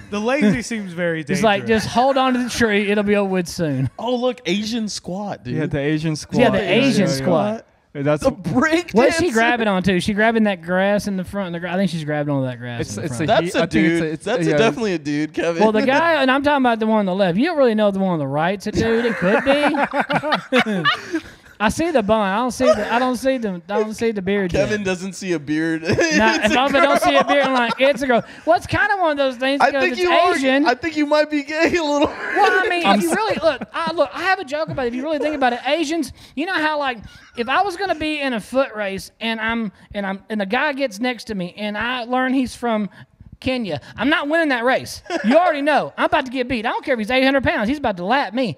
Speaker 3: the lazy seems very dangerous.
Speaker 1: It's like just hold on to the tree. It'll be over with soon.
Speaker 2: oh, look, Asian squat, dude.
Speaker 4: Yeah, the Asian squat.
Speaker 1: Yeah, the Asian squat.
Speaker 4: Yeah, That's
Speaker 2: The break
Speaker 1: What's she grabbing onto? She grabbing that grass in the front. The gra- I think she's grabbing onto that grass.
Speaker 4: It's-
Speaker 1: in the
Speaker 4: it's a-
Speaker 2: That's
Speaker 4: He- I
Speaker 2: a
Speaker 4: think it's
Speaker 2: dude.
Speaker 4: a- it's-
Speaker 2: That's
Speaker 4: yeah,
Speaker 2: a definitely a dude, Kevin.
Speaker 1: Well, the guy, and I'm talking about the one on the left. You don't really know the one on the right's a dude. It could be. I see the bun. I don't see the. I don't see the. I don't see the beard. yet.
Speaker 2: Kevin doesn't see a beard.
Speaker 1: Now, if I don't see a beard, I'm like, it's a girl. Well, it's kind of one of those things
Speaker 2: I
Speaker 1: because
Speaker 2: think
Speaker 1: it's
Speaker 2: you
Speaker 1: Asian.
Speaker 2: are. I think you might be gay a little.
Speaker 1: well, I mean, if you really look, I look, I have a joke about it. If you really think about it, Asians, you know how like if I was gonna be in a foot race and I'm and I'm and the guy gets next to me and I learn he's from Kenya, I'm not winning that race. You already know I'm about to get beat. I don't care if he's 800 pounds; he's about to lap me.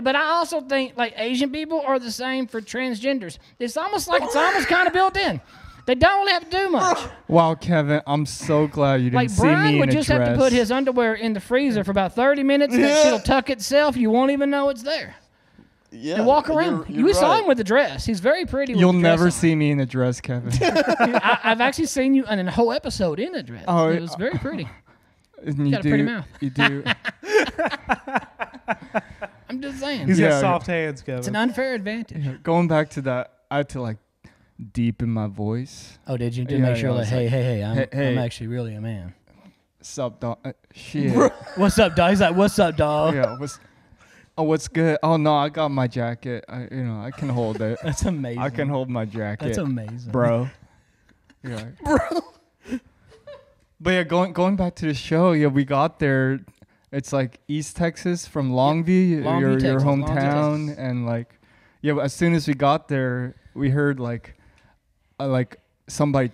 Speaker 1: But I also think like Asian people are the same for transgenders. It's almost like it's almost kind of built in. They don't really have to do much.
Speaker 4: Wow, Kevin, I'm so glad you didn't
Speaker 1: Like
Speaker 4: see
Speaker 1: Brian
Speaker 4: me
Speaker 1: would
Speaker 4: in a
Speaker 1: just
Speaker 4: dress.
Speaker 1: have to put his underwear in the freezer for about 30 minutes. and. It'll tuck itself. You won't even know it's there.
Speaker 2: Yeah,
Speaker 1: And walk
Speaker 2: you're-
Speaker 1: around.
Speaker 2: you're
Speaker 1: you saw
Speaker 2: right.
Speaker 1: him with the dress. He's very pretty.
Speaker 4: You'll
Speaker 1: the dress
Speaker 4: never
Speaker 1: on.
Speaker 4: see me in a dress, Kevin.
Speaker 1: I, I've actually seen you in a whole episode in a dress.
Speaker 4: Oh,
Speaker 1: it was very pretty.
Speaker 4: And you
Speaker 1: got a pretty mouth.
Speaker 4: You do.
Speaker 1: I'm just saying.
Speaker 3: He's
Speaker 4: Yeah,
Speaker 3: got soft hands, Kevin.
Speaker 1: it's an unfair advantage.
Speaker 4: Yeah, Going back to that, I had to like deepen my voice.
Speaker 1: Oh, did you? To
Speaker 4: Yeah,
Speaker 1: make sure
Speaker 4: I
Speaker 1: that
Speaker 4: was
Speaker 1: hey,
Speaker 4: like,
Speaker 1: hey, hey, I'm,
Speaker 4: hey, hey.
Speaker 1: I'm actually really a man.
Speaker 4: Sup, dog? Uh, shit.
Speaker 1: What's up, dog? He's like, what's up, dog?
Speaker 4: yeah. What's? Oh, what's good? Oh no, I got my jacket. I, you know, I can hold it.
Speaker 1: That's amazing.
Speaker 4: I can hold my jacket,
Speaker 1: That's amazing,
Speaker 4: bro. Yeah, bro. But yeah, going going back to the show, yeah, we got there. It's like East Texas from Longview,
Speaker 1: Longview,
Speaker 4: your your
Speaker 1: Texas, Longview,
Speaker 4: hometown, and like, yeah. As soon as we got there, we heard like, uh, like somebody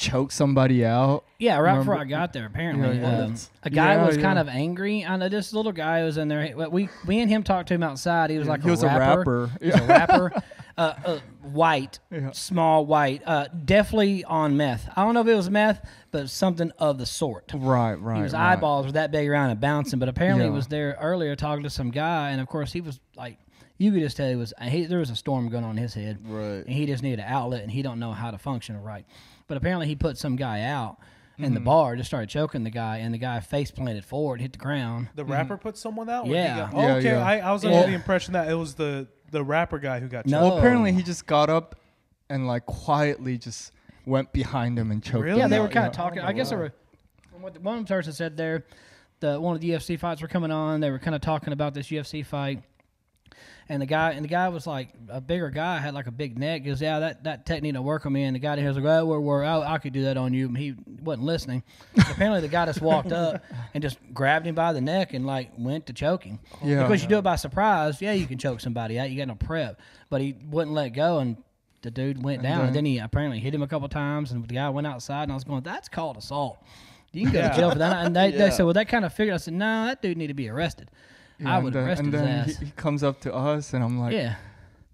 Speaker 4: choke somebody out.
Speaker 1: Yeah, right before I got there, apparently,
Speaker 4: Yeah, yeah.
Speaker 1: um, a guy
Speaker 4: Yeah,
Speaker 1: was kind of angry. I know this little guy was in there. We, we and him talked to him outside. He was like
Speaker 4: he
Speaker 1: a
Speaker 4: was
Speaker 1: rapper.
Speaker 4: a rapper.
Speaker 1: He was a rapper. Uh, uh, white,
Speaker 4: Yeah.
Speaker 1: small white, uh, definitely on meth. I don't know if it was meth, but something of the sort.
Speaker 4: Right, right.
Speaker 1: His
Speaker 4: right.
Speaker 1: eyeballs were that big around and bouncing, but apparently he was there earlier talking to some guy, and of course he was like, you could just tell he was he, there was a storm going on in his head,
Speaker 2: Right.
Speaker 1: And he just needed an outlet, and he don't know how to function right. But apparently he put some guy out in
Speaker 4: Mm-hmm.
Speaker 1: the bar, just started choking the guy, and the guy face planted forward, hit the ground.
Speaker 3: The rapper put someone out. Or he
Speaker 1: Yeah.
Speaker 3: got-
Speaker 4: Mm-hmm. Yeah,
Speaker 3: okay.
Speaker 4: yeah.
Speaker 3: I, I was
Speaker 1: Yeah.
Speaker 3: under the impression that it was the the rapper guy who got
Speaker 1: No.
Speaker 3: choked.
Speaker 4: Well, apparently he just got up and like quietly just went behind him and choked
Speaker 3: Really?
Speaker 1: Yeah,
Speaker 4: him
Speaker 1: they
Speaker 4: out,
Speaker 1: were kind
Speaker 4: yeah.
Speaker 1: of talking. I guess they were. From what the, one person said there, the one of the UFC fights were coming on. They were kind of talking about this UFC fight, and the guy and the guy was like a bigger guy, had like a big neck. Goes, yeah, that, that technique don't work on me. And the guy there was like, oh, we're, we're, I, I could do that on you. And he wasn't listening. Apparently, the guy just walked up and just grabbed him by the neck and like went to choke him.
Speaker 4: Yeah.
Speaker 1: because you do it by surprise. Yeah, you can choke somebody out. You got no prep, but he wouldn't let go and. The dude went down, and
Speaker 4: then-
Speaker 1: then he apparently hit him a couple times, and the guy went outside, and I was going, "That's called assault. You can go
Speaker 3: Yeah.
Speaker 1: to jail for that." And they,
Speaker 2: Yeah.
Speaker 1: they said, "Well, that kind of figured." I said, "No, that dude need to be arrested.
Speaker 4: Yeah,
Speaker 1: I
Speaker 4: and
Speaker 1: would
Speaker 4: then-
Speaker 1: arrest
Speaker 4: And
Speaker 1: his
Speaker 4: then
Speaker 1: ass."
Speaker 4: he, he comes up to us, and I'm like,
Speaker 1: yeah,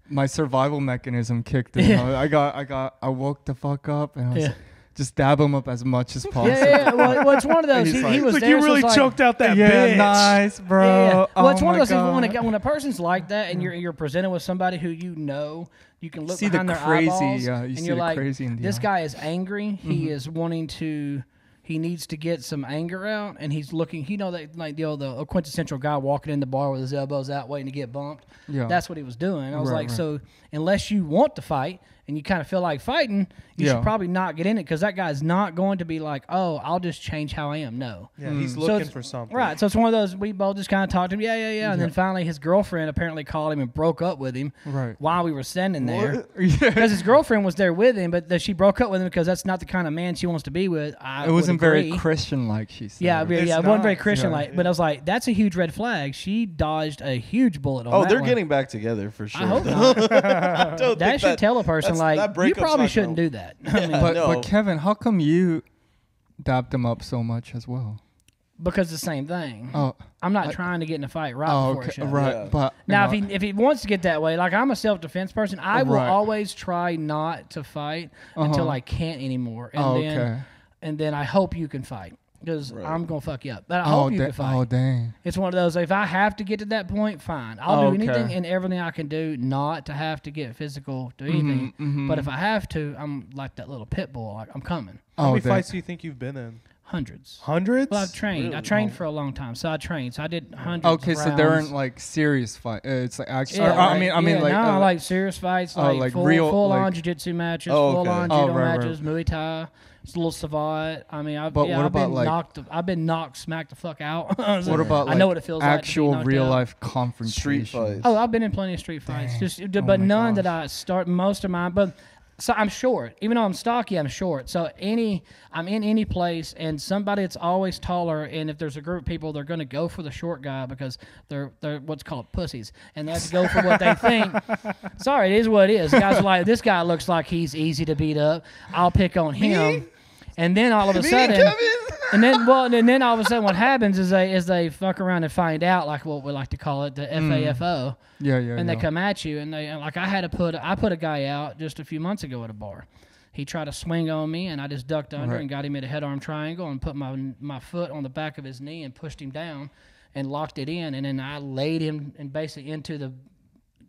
Speaker 4: my survival mechanism kicked in.
Speaker 1: Yeah.
Speaker 4: I got, I got, I woke the fuck up, and I was
Speaker 1: Yeah.
Speaker 4: like, just dab him up as much as possible.
Speaker 1: yeah, yeah. Well, well, it's one of those. He,
Speaker 4: like-
Speaker 1: he was
Speaker 3: It's like
Speaker 1: there.
Speaker 3: you
Speaker 1: so
Speaker 3: really
Speaker 1: it's like,
Speaker 3: choked out that
Speaker 4: yeah,
Speaker 3: bitch.
Speaker 4: nice, bro.
Speaker 1: Yeah, yeah. Well,
Speaker 4: Oh
Speaker 1: it's one
Speaker 4: my
Speaker 1: of those things when a, when a person's like that, and you're you're presented with somebody who you know, you can look
Speaker 4: See the
Speaker 1: behind their
Speaker 4: crazy,
Speaker 1: eyeballs,
Speaker 4: yeah, you
Speaker 1: and
Speaker 4: see
Speaker 1: you're
Speaker 4: the
Speaker 1: like,
Speaker 4: crazy in the
Speaker 1: this
Speaker 4: eye.
Speaker 1: guy is angry. He
Speaker 4: Mm-hmm.
Speaker 1: is wanting to. He needs to get some anger out, and he's looking. You know that like the old the quintessential guy walking in the bar with his elbows out, waiting to get bumped.
Speaker 4: Yeah.
Speaker 1: That's what he was doing. I was
Speaker 4: Right,
Speaker 1: like,
Speaker 4: right.
Speaker 1: so unless you want to fight and you kind of feel like fighting, you
Speaker 4: Yeah.
Speaker 1: should probably not get in it because that guy's not going to be like, oh, I'll just change how I am. No.
Speaker 3: Yeah, he's
Speaker 1: mm.
Speaker 3: looking
Speaker 1: it's-
Speaker 3: for something.
Speaker 1: Right. So it's one of those we both just kind of talked to him, yeah, yeah, yeah, and then finally his girlfriend apparently called him and broke up with him
Speaker 4: Right.
Speaker 1: while we were standing there
Speaker 4: yeah.
Speaker 1: because his girlfriend was there with him, but that she broke up with him because that's not the kind of man she wants to be with. I
Speaker 4: It wasn't very. Christian like she said.
Speaker 1: Yeah, yeah,
Speaker 3: It's
Speaker 1: yeah, it wasn't very
Speaker 3: not.
Speaker 1: Christian
Speaker 4: Yeah.
Speaker 1: like, but I was like, that's a huge red flag. She dodged a huge bullet on
Speaker 2: Oh,
Speaker 1: that
Speaker 2: they're
Speaker 1: one.
Speaker 2: getting back together for sure.
Speaker 1: I hope
Speaker 2: though.
Speaker 1: not.
Speaker 2: I don't
Speaker 1: That
Speaker 2: think
Speaker 1: should tell a person
Speaker 2: that's-
Speaker 1: like
Speaker 2: that
Speaker 1: you probably shouldn't
Speaker 2: gonna-
Speaker 1: do that. I mean,
Speaker 4: But,
Speaker 2: no.
Speaker 4: but Kevin, how come you dabbed him up so much as well?
Speaker 1: because the same thing.
Speaker 4: Oh,
Speaker 1: I'm not
Speaker 4: I-
Speaker 1: trying to get in a fight right
Speaker 4: oh,
Speaker 1: before a
Speaker 4: okay,
Speaker 1: show.
Speaker 4: right.
Speaker 2: Yeah.
Speaker 4: But
Speaker 1: Now,
Speaker 4: you
Speaker 1: if he if he wants to get that way, like I'm a self defense person, I will
Speaker 4: Right.
Speaker 1: always try not to fight until
Speaker 4: Uh-huh.
Speaker 1: I can't anymore, and
Speaker 4: oh,
Speaker 1: then
Speaker 4: okay.
Speaker 1: and then I hope you can fight because
Speaker 2: Right.
Speaker 1: I'm gonna fuck you up. But I
Speaker 4: Oh,
Speaker 1: hope you
Speaker 4: da-
Speaker 1: can fight.
Speaker 4: oh, dang.
Speaker 1: It's one of those. If I have to get to that point, fine. I'll
Speaker 4: Oh,
Speaker 1: do anything
Speaker 4: okay.
Speaker 1: and everything I can do not to have to get physical, do anything.
Speaker 4: mhm.
Speaker 1: But if I have to, I'm like that little pit bull. Like I'm coming.
Speaker 3: Oh, How
Speaker 4: Oh,
Speaker 3: many
Speaker 4: dang.
Speaker 3: fights do you think you've been in?
Speaker 1: Hundreds.
Speaker 3: Hundreds.
Speaker 1: Well, I've trained. I trained
Speaker 3: Oh.
Speaker 1: for a long time, so I trained. So I did hundreds.
Speaker 4: Okay,
Speaker 1: of
Speaker 4: so there
Speaker 1: rounds.
Speaker 4: aren't like serious fights. Uh, it's like actually.
Speaker 1: Yeah,
Speaker 4: or, I mean, I mean,
Speaker 1: Yeah,
Speaker 4: like,
Speaker 1: no,
Speaker 4: uh,
Speaker 1: like serious fights,
Speaker 4: oh,
Speaker 1: like,
Speaker 4: like
Speaker 1: full,
Speaker 4: real,
Speaker 1: full on
Speaker 4: like-
Speaker 1: jiu-jitsu matches,
Speaker 2: Oh,
Speaker 1: full
Speaker 2: okay.
Speaker 1: on
Speaker 4: Oh,
Speaker 1: judo
Speaker 4: right, right.
Speaker 1: matches, Muay Thai, it's a little savate. I mean, I've,
Speaker 4: But
Speaker 1: yeah,
Speaker 4: what
Speaker 1: I've
Speaker 4: about,
Speaker 1: been
Speaker 4: like-
Speaker 1: knocked. I've been knocked, smacked the fuck out. So
Speaker 4: what about
Speaker 1: I
Speaker 4: like
Speaker 1: know what it feels like
Speaker 4: actual
Speaker 1: knocked
Speaker 4: real
Speaker 1: out.
Speaker 4: life confrontation?
Speaker 2: Street fights.
Speaker 1: Oh, I've been in plenty of street fights,
Speaker 4: Dang.
Speaker 1: just
Speaker 4: Oh
Speaker 1: but
Speaker 4: my
Speaker 1: none
Speaker 4: gosh.
Speaker 1: that I start. Most of mine, but so I'm short. Even though I'm stocky, I'm short. So any, I'm in any place, and somebody that's always taller, and if there's a group of people, they're going to go for the short guy because they're they're what's called pussies, and they have to go for what they think. Sorry, it is what it is. Guys are like, this guy looks like he's easy to beat up. I'll pick on him. And then all of a sudden, and then well, and then all of a sudden, what happens is they is they fuck around and find out, like what we like to call it, the FAFO
Speaker 4: Yeah, yeah.
Speaker 1: and
Speaker 4: yeah.
Speaker 1: they come at you and they and like I had to put I put a guy out just a few months ago at a bar. He tried to swing on me and I just ducked under
Speaker 4: Right.
Speaker 1: and got him at a head arm triangle and put my my foot on the back of his knee and pushed him down and locked it in and then I laid him and basically into the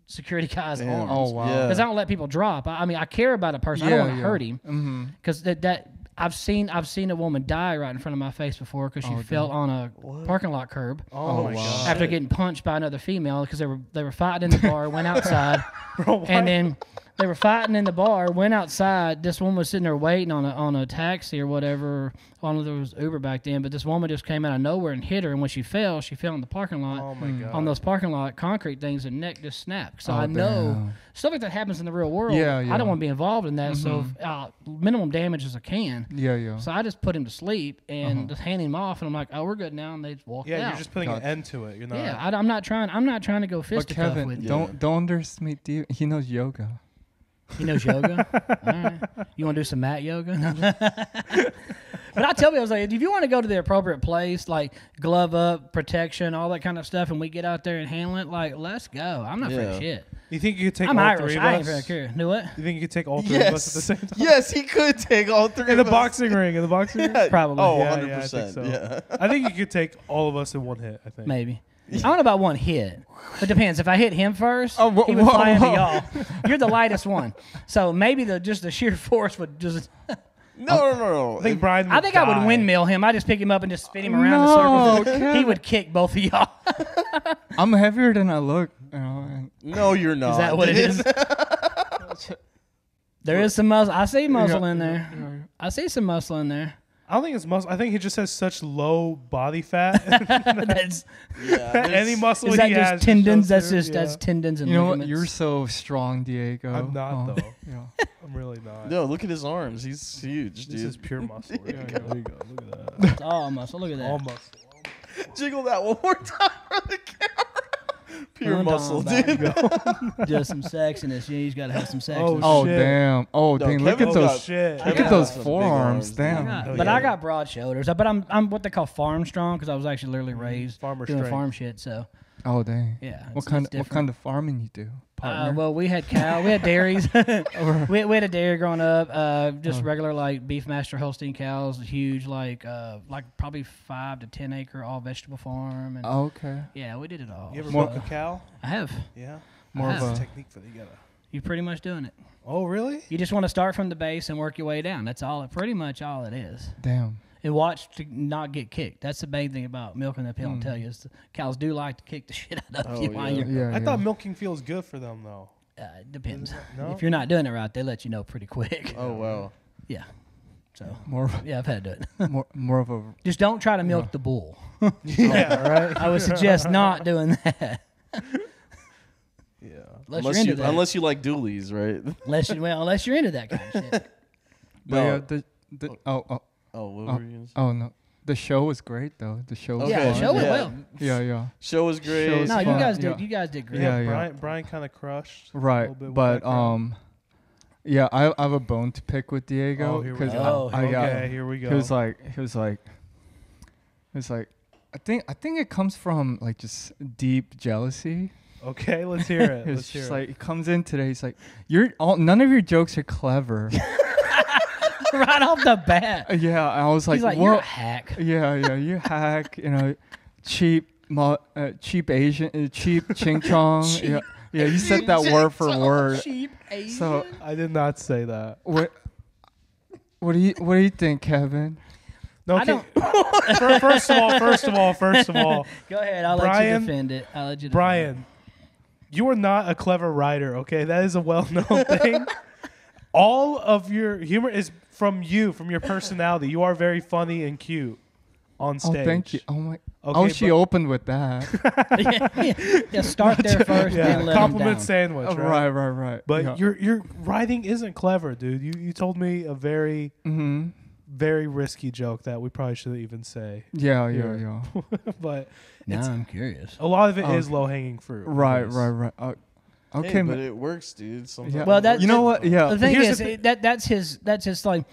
Speaker 1: security guy's
Speaker 2: Damn.
Speaker 1: arms.
Speaker 4: Oh wow.
Speaker 2: Yeah.
Speaker 1: Because I don't let people drop. I, I mean, I care about a person. I don't want to hurt him
Speaker 4: Mm-hmm.
Speaker 1: because that that I've seen I've seen a woman die right in front of my face before because she
Speaker 4: Oh,
Speaker 1: fell on a parking lot curb.
Speaker 3: Oh, oh
Speaker 4: my
Speaker 3: god.
Speaker 1: after getting punched by another female because they were they were fighting in the bar, went outside,
Speaker 3: Bro,
Speaker 1: and then they were fighting in the bar, went outside. This woman was sitting there waiting on a on a taxi or whatever. I don't know if there was Uber back then, but this woman just came out of nowhere and hit her. And when she fell, she fell in the parking lot
Speaker 3: Oh my god.
Speaker 1: on those parking lot concrete things, and neck just snapped. So
Speaker 4: Oh,
Speaker 1: I know
Speaker 4: damn.
Speaker 1: stuff like that happens in the real world.
Speaker 4: Yeah, yeah.
Speaker 1: I don't want to be involved in that. So if, uh, minimum damage as I can.
Speaker 4: Yeah, yeah.
Speaker 1: So I just put him to sleep and
Speaker 4: Uh-huh.
Speaker 1: just hand him off, and I'm like, "Oh, we're good now." And they just walked out.
Speaker 3: yeah,
Speaker 1: out.
Speaker 3: you're just putting an
Speaker 4: Gotcha.
Speaker 3: end to it. You're not.
Speaker 1: Yeah, I, am not trying. I'm not trying to go
Speaker 4: But
Speaker 1: fisticuff
Speaker 4: Kevin,
Speaker 1: with you.
Speaker 4: don't
Speaker 2: Yeah.
Speaker 4: don't underestimate. Dio. He knows yoga.
Speaker 1: He knows yoga. All right. You want to do some mat yoga? but I tell people, I was like, if you want to go to the appropriate place, like glove up, protection, all that kind of stuff, and we get out there and handle it, like, let's go. I'm not
Speaker 2: Yeah.
Speaker 1: for shit.
Speaker 3: You think you could take
Speaker 1: I'm
Speaker 3: all
Speaker 1: Irish.
Speaker 3: three of
Speaker 1: I ain't
Speaker 3: us?
Speaker 1: very care. Do what?
Speaker 3: You think you could take all three of us at the same time?
Speaker 2: yes, he could take all three
Speaker 3: In the
Speaker 2: us.
Speaker 3: boxing ring. In the boxing ring.
Speaker 1: Probably.
Speaker 2: Oh,
Speaker 3: Yeah,
Speaker 2: 100
Speaker 3: yeah, I think
Speaker 2: percent.
Speaker 3: so.
Speaker 2: Yeah.
Speaker 3: I think you could take all of us in one hit. I think.
Speaker 1: Maybe. I don't know about one hit. It depends. If I hit him first,
Speaker 4: Oh, wha-
Speaker 1: he would
Speaker 4: whoa,
Speaker 1: fly into
Speaker 4: whoa.
Speaker 1: y'all. You're the lightest one, so maybe the just the sheer force would just.
Speaker 2: No, no, no, no.
Speaker 3: I think Brian. Would
Speaker 1: I think I
Speaker 3: die.
Speaker 1: would windmill him. I just pick him up and just spin him around
Speaker 4: No,
Speaker 1: in circles. He would kick both of y'all.
Speaker 4: I'm heavier than I look. You know, and
Speaker 2: no, you're not.
Speaker 1: Is that what it is? there is some muscle. I see muscle
Speaker 4: Yeah,
Speaker 1: in
Speaker 4: yeah,
Speaker 1: there.
Speaker 4: yeah.
Speaker 1: I see some muscle in there.
Speaker 3: I don't think it's muscle. I think he just has such low body fat.
Speaker 1: That's
Speaker 2: Yeah,
Speaker 3: Any
Speaker 2: there's-
Speaker 3: muscle
Speaker 1: is that
Speaker 3: he
Speaker 1: just
Speaker 3: has
Speaker 1: tendons?
Speaker 3: shows
Speaker 1: That's
Speaker 3: through.
Speaker 1: just that's
Speaker 3: Yeah.
Speaker 1: tendons and
Speaker 4: You know what?
Speaker 1: ligaments.
Speaker 4: You're so strong, Diego.
Speaker 3: I'm not
Speaker 4: Oh,
Speaker 3: though.
Speaker 4: yeah.
Speaker 3: I'm really not.
Speaker 2: No, look at his arms. He's huge,
Speaker 3: This is pure muscle. Right
Speaker 4: Yeah,
Speaker 3: there. There you go. Look at that.
Speaker 1: That's all muscle. Look at that.
Speaker 3: All muscle.
Speaker 2: Jiggle that one more time for the camera. Pure
Speaker 1: One
Speaker 2: muscle,
Speaker 1: time,
Speaker 2: dude.
Speaker 1: just some sexiness. Yeah, he's got to have some sexiness.
Speaker 3: Oh,
Speaker 4: Oh
Speaker 3: shit.
Speaker 4: damn! Oh
Speaker 2: No,
Speaker 4: dang! Look
Speaker 2: Kevin's
Speaker 4: at
Speaker 3: Oh
Speaker 4: those!
Speaker 2: got-
Speaker 3: shit.
Speaker 4: Look
Speaker 1: got
Speaker 4: at those
Speaker 2: some big
Speaker 4: forearms!
Speaker 2: arms, dude.
Speaker 1: I
Speaker 4: Damn!
Speaker 1: got-
Speaker 3: Oh,
Speaker 1: but
Speaker 3: yeah.
Speaker 1: I got broad shoulders. But I'm I'm what they call farm strong because I was actually literally raised
Speaker 3: Farmer
Speaker 1: doing
Speaker 3: strength.
Speaker 1: farm shit. So
Speaker 4: Oh dang!
Speaker 1: yeah.
Speaker 4: What
Speaker 1: it's-
Speaker 4: kind?
Speaker 1: it's
Speaker 4: What kind of farming you do,
Speaker 1: Uh, well, we had cow, we had dairies. we, we had a dairy growing up. Uh, just
Speaker 4: Oh.
Speaker 1: regular like Beefmaster Holstein cows, huge like uh, like probably five to ten acre all vegetable farm. And
Speaker 4: Oh, okay.
Speaker 1: yeah, we did it all.
Speaker 3: You ever
Speaker 4: More-
Speaker 3: milk a cow?
Speaker 1: I have.
Speaker 3: Yeah.
Speaker 4: More of
Speaker 1: Ah.
Speaker 4: a
Speaker 3: Technique for the you gotta.
Speaker 1: You pretty much doing it.
Speaker 3: Oh really?
Speaker 1: You just want to start from the base and work your way down. That's all. Pretty much all it is.
Speaker 4: damn.
Speaker 1: And watch to not get kicked. That's the main thing about milking the pill. I'll
Speaker 4: Mm.
Speaker 1: tell you is the cows do like to kick the shit out of
Speaker 2: Oh,
Speaker 1: you while
Speaker 2: yeah.
Speaker 1: you're.
Speaker 4: Yeah.
Speaker 3: I
Speaker 4: yeah.
Speaker 3: thought milking feels good for them though.
Speaker 1: Uh, it depends.
Speaker 3: No?
Speaker 1: If you're not doing it right, they let you know pretty quick.
Speaker 2: Oh well.
Speaker 1: Yeah. So
Speaker 4: more of
Speaker 1: yeah, I've had to do it.
Speaker 4: more more of a
Speaker 1: Just don't try to milk the bull.
Speaker 3: yeah. Right.
Speaker 1: I would suggest not doing that.
Speaker 3: Yeah.
Speaker 1: Unless,
Speaker 2: Unless
Speaker 1: you're
Speaker 2: you,
Speaker 1: that.
Speaker 2: unless you like duallies, right?
Speaker 1: unless you well, unless you're into that kind of shit.
Speaker 4: But
Speaker 2: No.
Speaker 4: yeah, the, the oh oh
Speaker 2: Oh, what
Speaker 4: Oh.
Speaker 2: were you gonna say?
Speaker 4: oh no, the show was great though. The show was
Speaker 1: Yeah,
Speaker 4: fun.
Speaker 1: show went
Speaker 2: yeah.
Speaker 1: well.
Speaker 4: Yeah, yeah.
Speaker 2: Show was great.
Speaker 4: Show was
Speaker 1: No, you
Speaker 4: fun,
Speaker 1: guys did.
Speaker 4: yeah.
Speaker 1: You guys did great.
Speaker 4: Yeah, yeah.
Speaker 3: Brian Brian kind of crushed. a
Speaker 4: Right,
Speaker 3: little bit with
Speaker 4: but
Speaker 3: that
Speaker 4: um, yeah, I, I have a bone to pick with Diego
Speaker 3: Oh, here we
Speaker 4: because
Speaker 1: go.
Speaker 4: I, I got
Speaker 3: okay, here we go.
Speaker 4: he was like he was like he was like I think I think it comes from like just deep jealousy.
Speaker 3: okay, let's hear it.
Speaker 4: It's
Speaker 3: Let's hear
Speaker 4: just
Speaker 3: it.
Speaker 4: like he comes in today. He's like, "You're all none of your jokes are clever."
Speaker 1: right off the bat.
Speaker 4: yeah, I was like,
Speaker 1: He's like, you're a
Speaker 4: "What?"
Speaker 1: hack.
Speaker 4: Yeah, yeah, you hack, you know, cheap, mo- uh, cheap Asian, uh, cheap ching chong. yeah, yeah, you said that word for word.
Speaker 1: Cheap Asian.
Speaker 4: So
Speaker 3: I did not say that.
Speaker 4: what? What do you What do you think, Kevin?
Speaker 3: No,
Speaker 1: I
Speaker 3: okay.
Speaker 1: don't.
Speaker 3: Fir- first of all, first of all, first of all,
Speaker 1: Go ahead. I'll let you defend it. I'll let you defend
Speaker 3: Brian, you are not a clever writer. Okay, that is a well-known thing. All of your humor is from you, from your personality. You are very funny and cute on stage.
Speaker 4: Oh, thank you. Oh my.
Speaker 3: Okay,
Speaker 4: oh, she opened with that.
Speaker 1: yeah, yeah. Yeah, start there first.
Speaker 3: Yeah,
Speaker 1: then let 'em
Speaker 3: compliment
Speaker 1: down.
Speaker 3: sandwich.
Speaker 4: Oh,
Speaker 3: right?
Speaker 4: right, right, right.
Speaker 3: But
Speaker 4: yeah.
Speaker 3: your your writing isn't clever, dude. You you told me a very
Speaker 4: hmm
Speaker 3: very risky joke that we probably shouldn't even say.
Speaker 4: Yeah, yeah,
Speaker 3: Here.
Speaker 4: yeah.
Speaker 3: but
Speaker 1: Now
Speaker 3: It's-
Speaker 1: I'm curious.
Speaker 3: a lot of it is
Speaker 4: Okay.
Speaker 3: low hanging fruit.
Speaker 4: Right, right, right. Uh, okay,
Speaker 2: Hey, but it works, dude. Sometimes
Speaker 4: yeah.
Speaker 1: Well,
Speaker 2: it
Speaker 1: that-
Speaker 4: you know what? Yeah.
Speaker 1: The thing
Speaker 3: here's
Speaker 1: is,
Speaker 3: the thi-
Speaker 1: it- that that's his that's his like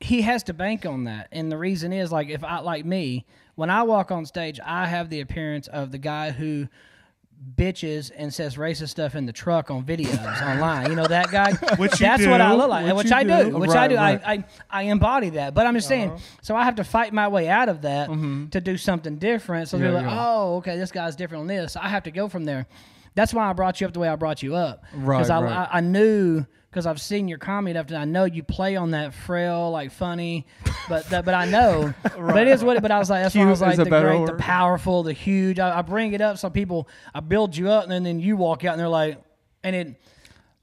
Speaker 1: he has to bank on that, and the reason is like if I like me when I walk on stage, I have the appearance of the guy who bitches and says racist stuff in the truck on videos online. You know that guy.
Speaker 3: Which you
Speaker 1: That's what I look like,
Speaker 3: which
Speaker 1: which I do,
Speaker 3: do.
Speaker 1: which I do.
Speaker 4: right.
Speaker 1: I, I I embody that, but I'm just saying.
Speaker 3: Uh-huh.
Speaker 1: So I have to fight my way out of that
Speaker 4: Mhm.
Speaker 1: to do something different. So
Speaker 4: Yeah,
Speaker 1: they're like,
Speaker 4: yeah.
Speaker 1: oh, okay, this guy's different on this. I have to go from there. That's why I brought you up the way I brought you up.
Speaker 4: Right,
Speaker 1: I,
Speaker 4: right.
Speaker 1: I, I knew because I've seen your comedy enough, and I know you play on that frail, like funny, but that, but I know, but it is what. It, but I was like, that's why I was like the great, the powerful, the huge. I, I bring it up so people, I build you up, and then, then you walk out, and they're like, and it,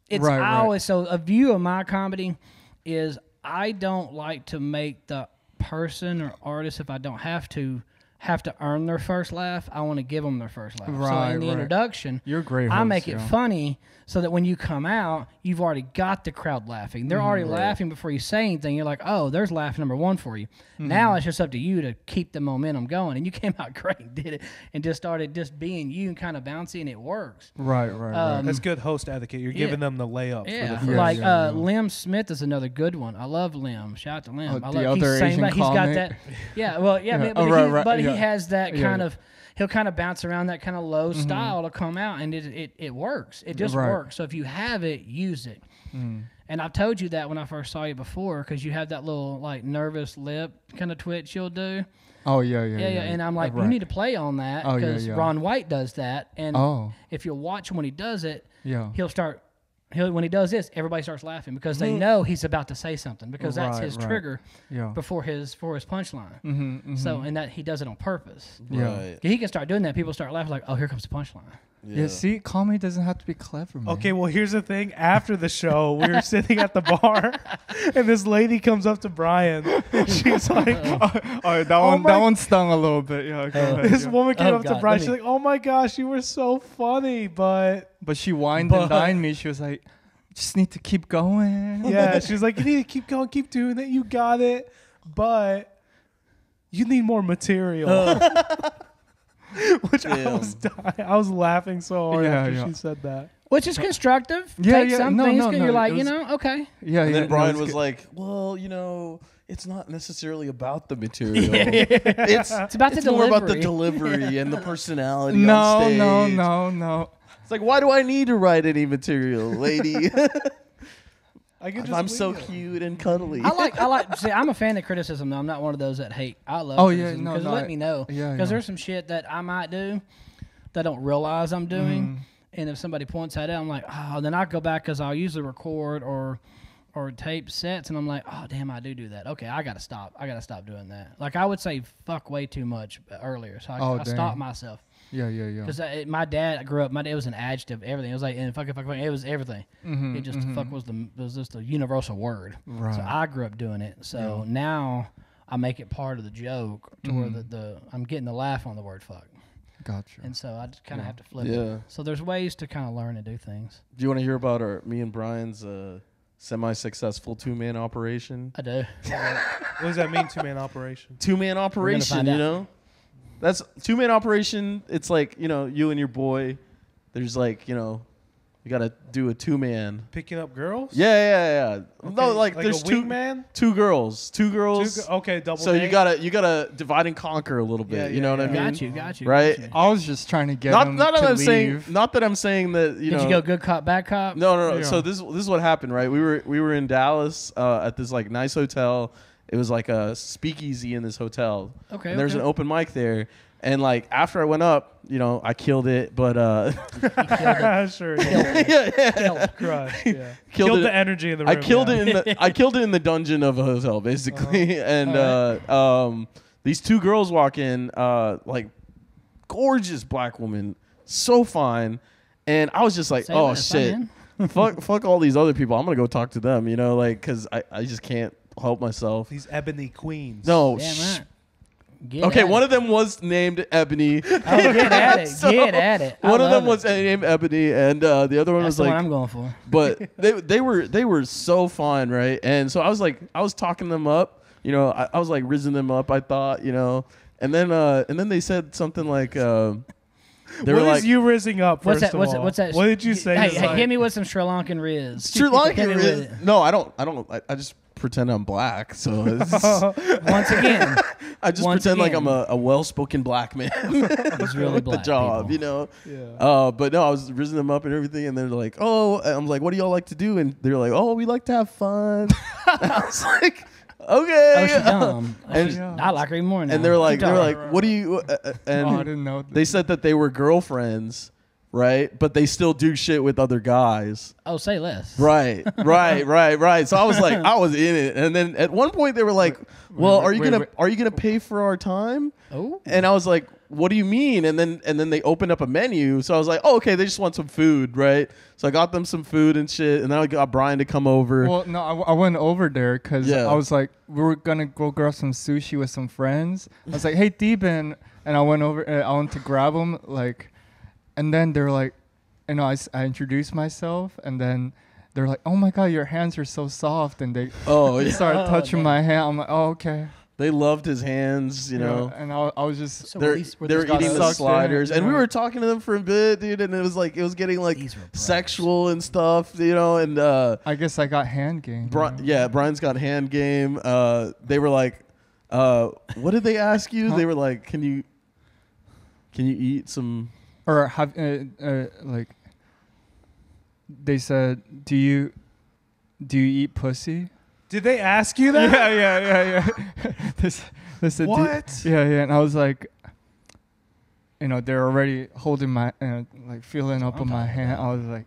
Speaker 1: it's
Speaker 4: Right,
Speaker 1: I
Speaker 4: right.
Speaker 1: always so a view of my comedy is I don't like to make the person or artist if I don't have to have to earn their first laugh. I want to give them their first laugh. Right, so
Speaker 4: Right,
Speaker 1: in the
Speaker 4: right.
Speaker 1: introduction,
Speaker 4: You're a great.
Speaker 1: I
Speaker 4: host,
Speaker 1: make it
Speaker 4: yeah.
Speaker 1: funny so that when you come out, you've already got the crowd laughing. They're already laughing before you say anything. You're like, oh, there's laugh number one for you. Now it's just up to you to keep the momentum going. And you came out great and did it and just started just being you and kind of bouncy, and it works.
Speaker 4: Right, right, right.
Speaker 1: Um,
Speaker 3: That's good host etiquette. You're
Speaker 1: yeah.
Speaker 3: giving them the layup.
Speaker 1: Yeah,
Speaker 3: For the
Speaker 4: Yeah,
Speaker 1: like
Speaker 4: yeah,
Speaker 1: uh. Lim Smith is another good one. I love Lim. Shout out to Lim.
Speaker 4: Oh,
Speaker 1: I
Speaker 4: the
Speaker 1: love,
Speaker 4: other
Speaker 1: he's saying
Speaker 4: Asian
Speaker 1: that he's got that. Yeah, well, yeah,
Speaker 4: Yeah.
Speaker 1: but,
Speaker 4: Oh,
Speaker 1: he,
Speaker 4: right,
Speaker 1: but he has that
Speaker 4: Yeah,
Speaker 1: kind
Speaker 4: yeah.
Speaker 1: of. He'll kind of bounce around that kind of low mm-hmm. style to come out, and it, it it works. It just
Speaker 4: Right.
Speaker 1: works. So if you have it, use it. Mm. And I've told you that when I first saw you before, because you have that little like nervous lip kind of twitch you'll do.
Speaker 4: oh yeah, yeah,
Speaker 1: Yeah, yeah. And I'm like, you
Speaker 4: right.
Speaker 1: need to play on that
Speaker 4: Oh, yeah,
Speaker 1: because
Speaker 4: yeah.
Speaker 1: Ron White does that. And
Speaker 4: Oh,
Speaker 1: if you watch him when he does it,
Speaker 4: yeah.
Speaker 1: he'll start he'll when he does this everybody starts laughing because they know he's about to say something because that's
Speaker 4: Right,
Speaker 1: his
Speaker 4: right.
Speaker 1: trigger
Speaker 4: Yeah.
Speaker 1: before his for his punchline
Speaker 4: Mm-hmm,
Speaker 1: so and that he does it on purpose
Speaker 4: Yeah.
Speaker 2: Right.
Speaker 1: he can start doing that people start laughing like oh here comes the punchline
Speaker 4: yeah. See, comedy doesn't have to be clever, man.
Speaker 3: Okay, well, here's the thing. After the show, we were sitting at the bar, and this lady comes up to Brian. She's like,
Speaker 4: oh, that
Speaker 3: Oh
Speaker 4: one, that one stung a little bit. Yeah. Go oh, ahead,
Speaker 3: this
Speaker 4: yeah.
Speaker 3: woman came
Speaker 1: Oh,
Speaker 3: up to Brian. She's like, "Oh my gosh, you were so funny," but
Speaker 4: But she whined
Speaker 3: But-
Speaker 4: and dined me. She was like, "Just need to keep going."
Speaker 3: yeah, she's like, "You need to keep going, keep doing it. You got it, but you need more material." Oh. Which I
Speaker 2: Damn.
Speaker 3: was dying. I was laughing so hard
Speaker 4: Yeah,
Speaker 3: after
Speaker 4: yeah.
Speaker 3: she said that.
Speaker 1: which is constructive
Speaker 4: Yeah,
Speaker 1: take
Speaker 4: yeah,
Speaker 1: some
Speaker 4: no,
Speaker 1: things
Speaker 4: no, no,
Speaker 1: you're
Speaker 4: it
Speaker 1: like you
Speaker 4: was-
Speaker 1: know okay
Speaker 4: Yeah,
Speaker 2: And
Speaker 4: yeah.
Speaker 2: then Brian
Speaker 4: it's
Speaker 2: was
Speaker 4: good.
Speaker 2: like, "Well, you know, it's not necessarily about the material. it's
Speaker 1: it's about
Speaker 2: it's
Speaker 1: the
Speaker 2: more
Speaker 1: delivery
Speaker 2: about the delivery and the personality
Speaker 4: "No,
Speaker 2: on stage.
Speaker 4: no, no, no."
Speaker 2: It's like, why do I need to write any material, lady?
Speaker 3: I could just
Speaker 2: I'm so
Speaker 3: wing it.
Speaker 2: cute and cuddly.
Speaker 1: I like I like see I'm a fan of criticism though. I'm not one of those that hate. I love
Speaker 4: Oh, yeah,
Speaker 1: criticism
Speaker 4: no,
Speaker 1: because
Speaker 4: no,
Speaker 1: let
Speaker 4: I-
Speaker 1: me know.
Speaker 4: yeah,
Speaker 1: because
Speaker 4: yeah.
Speaker 1: there's some shit that I might do that I don't realize I'm doing.
Speaker 4: Mm-hmm.
Speaker 1: and if somebody points that out I'm like oh then I go back because I'll usually record or or tape sets and I'm like oh damn I do do that. Okay I gotta stop. I gotta stop doing that. Like I would say fuck way too much earlier so I,
Speaker 4: Oh,
Speaker 1: I stopped myself
Speaker 4: Yeah, yeah, yeah.
Speaker 1: because my dad grew up my dad was an adjective everything it was like and fuck fuck fuck it was everything
Speaker 4: Mhm,
Speaker 1: it just
Speaker 4: mhm.
Speaker 1: fuck was the was just a universal word.
Speaker 4: Right.
Speaker 1: So I grew up doing it. So now I make it part of the joke to where the, the I'm getting the laugh on the word fuck.
Speaker 4: Gotcha.
Speaker 1: And so I just kind of have to flip
Speaker 2: Yeah.
Speaker 1: it. So there's ways to kind of learn and do things.
Speaker 2: Do you want to hear about our me and Brian's uh, semi-successful two-man operation?
Speaker 1: I do.
Speaker 3: What does that mean, two man operation?
Speaker 2: Two-man operation, you
Speaker 1: out.
Speaker 2: know? That's two-man operation. It's like you know, you and your boy. There's like you know, you got to do a two-man.
Speaker 3: Picking up girls?
Speaker 2: Yeah, yeah, yeah. No, like,
Speaker 3: like
Speaker 2: there's
Speaker 3: a
Speaker 2: two
Speaker 3: wingman?
Speaker 2: two girls, two
Speaker 3: Two
Speaker 2: girls.
Speaker 3: go- okay, double.
Speaker 2: so you
Speaker 3: date?
Speaker 2: gotta you gotta divide and conquer a little bit.
Speaker 3: Yeah,
Speaker 2: you
Speaker 3: yeah,
Speaker 2: know what I
Speaker 3: yeah.
Speaker 2: mean?
Speaker 1: Got you. Got you.
Speaker 2: Right?
Speaker 1: got you.
Speaker 4: I was just trying to get
Speaker 2: Not
Speaker 4: him
Speaker 2: not that
Speaker 4: to
Speaker 2: I'm saying not that I'm saying that you
Speaker 1: Did
Speaker 2: know.
Speaker 1: you go good cop, bad cop?
Speaker 2: No, no, no.
Speaker 4: Yeah.
Speaker 2: So this this is what happened, right? We were we were in Dallas uh, at this like nice hotel. It was like a speakeasy in this hotel.
Speaker 1: Okay,
Speaker 2: And there's
Speaker 1: okay.
Speaker 2: an open mic there, and like after I went up, you know, I killed it, but uh,
Speaker 3: sure.
Speaker 2: yeah, yeah,
Speaker 1: Killed.
Speaker 3: Crush. Yeah.
Speaker 2: Killed
Speaker 3: Killed, the energy in the room.
Speaker 2: I killed
Speaker 3: yeah.
Speaker 2: it in the I killed it in the dungeon of a hotel, basically. And uh, um, these two girls walk in, uh, like gorgeous black woman, so fine, and I was just like,
Speaker 1: Say
Speaker 2: oh shit. fuck, fuck all these other people. I'm gonna go talk to them. You know, like, cause I, I just can't help myself.
Speaker 3: These ebony queens.
Speaker 2: No.
Speaker 1: Damn
Speaker 2: sh-
Speaker 1: right. Get
Speaker 2: Okay, one
Speaker 1: it.
Speaker 2: of them was named Ebony.
Speaker 1: Oh, get at it.
Speaker 2: So,
Speaker 1: get at it. I
Speaker 2: one of them
Speaker 1: it.
Speaker 2: was named Ebony, and uh, the other one
Speaker 1: That's
Speaker 2: was
Speaker 1: the
Speaker 2: like.
Speaker 1: one I'm going for.
Speaker 2: but they they were they were so fun, right? And so I was like, I was talking them up. You know, I, I was like rizzing them up. I thought, you know, and then uh, and then they said something like. Uh, they
Speaker 3: What
Speaker 2: were
Speaker 3: is
Speaker 2: like,
Speaker 3: you rizzing up?
Speaker 1: What's
Speaker 3: first
Speaker 1: that?
Speaker 3: of
Speaker 1: What's that? What's that?
Speaker 3: What did you say?
Speaker 1: Hey,
Speaker 3: It's
Speaker 1: hey,
Speaker 3: like-
Speaker 1: hit me with some Sri Lankan riz.
Speaker 2: Sri Lankan.
Speaker 1: Hit me with
Speaker 2: Riz- No, I don't. I don't. I, I just pretend I'm black. So it's,
Speaker 1: Once again,
Speaker 2: I just
Speaker 1: Once
Speaker 2: pretend like I'm a, a well-spoken black man
Speaker 1: it's really
Speaker 2: with the job.
Speaker 1: people.
Speaker 2: You know.
Speaker 3: Yeah.
Speaker 2: Uh, but no, I was rizzing them up and everything, and they're like, "Oh," I'm like, "What do y'all like to do?" And they're like, "Oh, we like to have fun." I was like, "Okay."
Speaker 1: Oh, she dumb. Oh,
Speaker 2: And-
Speaker 1: she- I like her even more now.
Speaker 2: and they're like, they're like, "What do you?" Uh, uh, and
Speaker 4: oh, I didn't know.
Speaker 2: they said that they were girlfriends, right? But they still do shit with other guys.
Speaker 1: oh, say less.
Speaker 2: Right, right, right, right. So I was like, I was in it, and then at one point they were like, "Well, are you gonna are you gonna pay for our time?"
Speaker 1: Oh,
Speaker 2: And I was like, what do you mean? And then and then they opened up a menu. So I was like, oh, okay, they just want some food, right? So I got them some food and shit. And then I got Brian to come over.
Speaker 4: Well, no, I, w- I went over there because
Speaker 2: Yeah.
Speaker 4: I was like, we were gonna go grab some sushi with some friends. I was like, hey, Deben, and I went over. Uh, I went to grab them, like, and then they're like, you know, I, s- I introduced myself, and then they're like, oh my god, your hands are so soft, and they
Speaker 2: oh,
Speaker 4: they
Speaker 2: yeah.
Speaker 4: started touching my hand. I'm like, oh okay,
Speaker 2: they loved his hands, you know.
Speaker 4: and I, I was just
Speaker 1: So
Speaker 2: They're,
Speaker 1: were these- were
Speaker 2: they were
Speaker 1: these
Speaker 4: got
Speaker 2: eating the
Speaker 4: sucked in,
Speaker 2: sliders, and we
Speaker 4: yeah.
Speaker 2: were talking to them for a bit, dude. And it was like it was getting like
Speaker 1: These were pros.
Speaker 2: sexual and stuff, you know. And uh,
Speaker 4: I guess I got hand game.
Speaker 2: Bri-
Speaker 4: you know?
Speaker 2: yeah, Brian's got hand game. Uh, they were like, uh, what did they ask you?
Speaker 4: Huh?
Speaker 2: They were like, can you, can you eat some?
Speaker 4: Or have uh, uh, like they said, do you do you eat pussy?
Speaker 3: Did they ask you that?
Speaker 4: yeah, yeah, yeah, yeah. this, this said,
Speaker 3: What?
Speaker 4: yeah, yeah, and I was like, you know, they're already holding my, uh, like feeling up on my hand. I was like,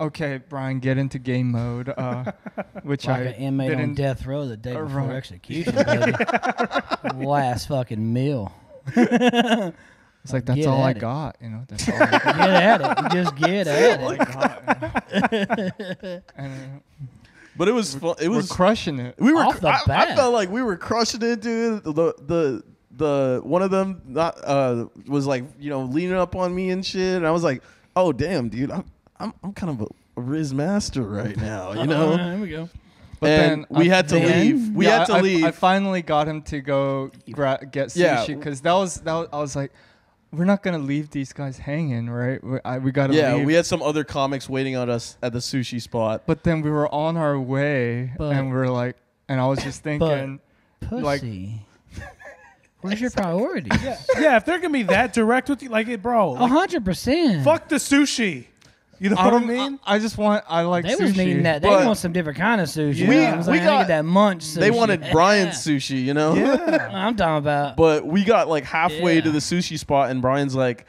Speaker 4: okay, Brian, get into game mode, uh, which
Speaker 1: like
Speaker 4: I
Speaker 1: an inmate on
Speaker 4: didn't.
Speaker 1: death row the day before
Speaker 4: right.
Speaker 1: execution, baby. Last fucking meal.
Speaker 4: It's like that's all I
Speaker 1: it.
Speaker 4: got, you know. That's all I got.
Speaker 1: Get at it. Just get at it.
Speaker 4: got. and uh,
Speaker 2: But it was fun. It
Speaker 4: we're
Speaker 2: was
Speaker 4: crushing it.
Speaker 2: we were.
Speaker 1: Off the
Speaker 2: I, I felt like we were crushing it, dude. The the the one of them not uh was like you know leaning up on me and shit, and I was like, oh damn, dude, I'm I'm, I'm kind of a, a Riz master right now, you know.
Speaker 1: There we go.
Speaker 4: But
Speaker 2: and
Speaker 4: then
Speaker 2: we had to
Speaker 1: then-
Speaker 2: leave. We
Speaker 4: Yeah,
Speaker 2: had to
Speaker 4: I, I-
Speaker 2: leave.
Speaker 4: I finally got him to go gra- get sushi because that was that. Was, I was like, we're not gonna leave these guys hanging, right? We, I, we gotta
Speaker 2: yeah,
Speaker 4: leave.
Speaker 2: we had some other comics waiting on us at the sushi spot.
Speaker 4: but then we were on our way,
Speaker 1: But-
Speaker 4: and we are like, and I was just thinking, Like-
Speaker 1: Pussy. Where's your priority?
Speaker 3: yeah, yeah, if they're gonna be that direct with you, like, hey, bro,
Speaker 1: A
Speaker 3: like,
Speaker 1: hundred percent.
Speaker 3: fuck the sushi. You know
Speaker 4: I
Speaker 3: what I
Speaker 4: don't
Speaker 3: mean?
Speaker 4: I, I just want. I like
Speaker 1: They
Speaker 4: sushi.
Speaker 1: was needing that. They
Speaker 2: But-
Speaker 1: want some different kind of sushi.
Speaker 3: We-
Speaker 1: You know what I'm
Speaker 2: we
Speaker 1: saying? They
Speaker 2: got-
Speaker 1: get that munch sushi.
Speaker 2: They wanted Brian's sushi, you know.
Speaker 3: yeah.
Speaker 1: I'm talking about.
Speaker 2: But we got like halfway to the sushi spot, and Brian's like,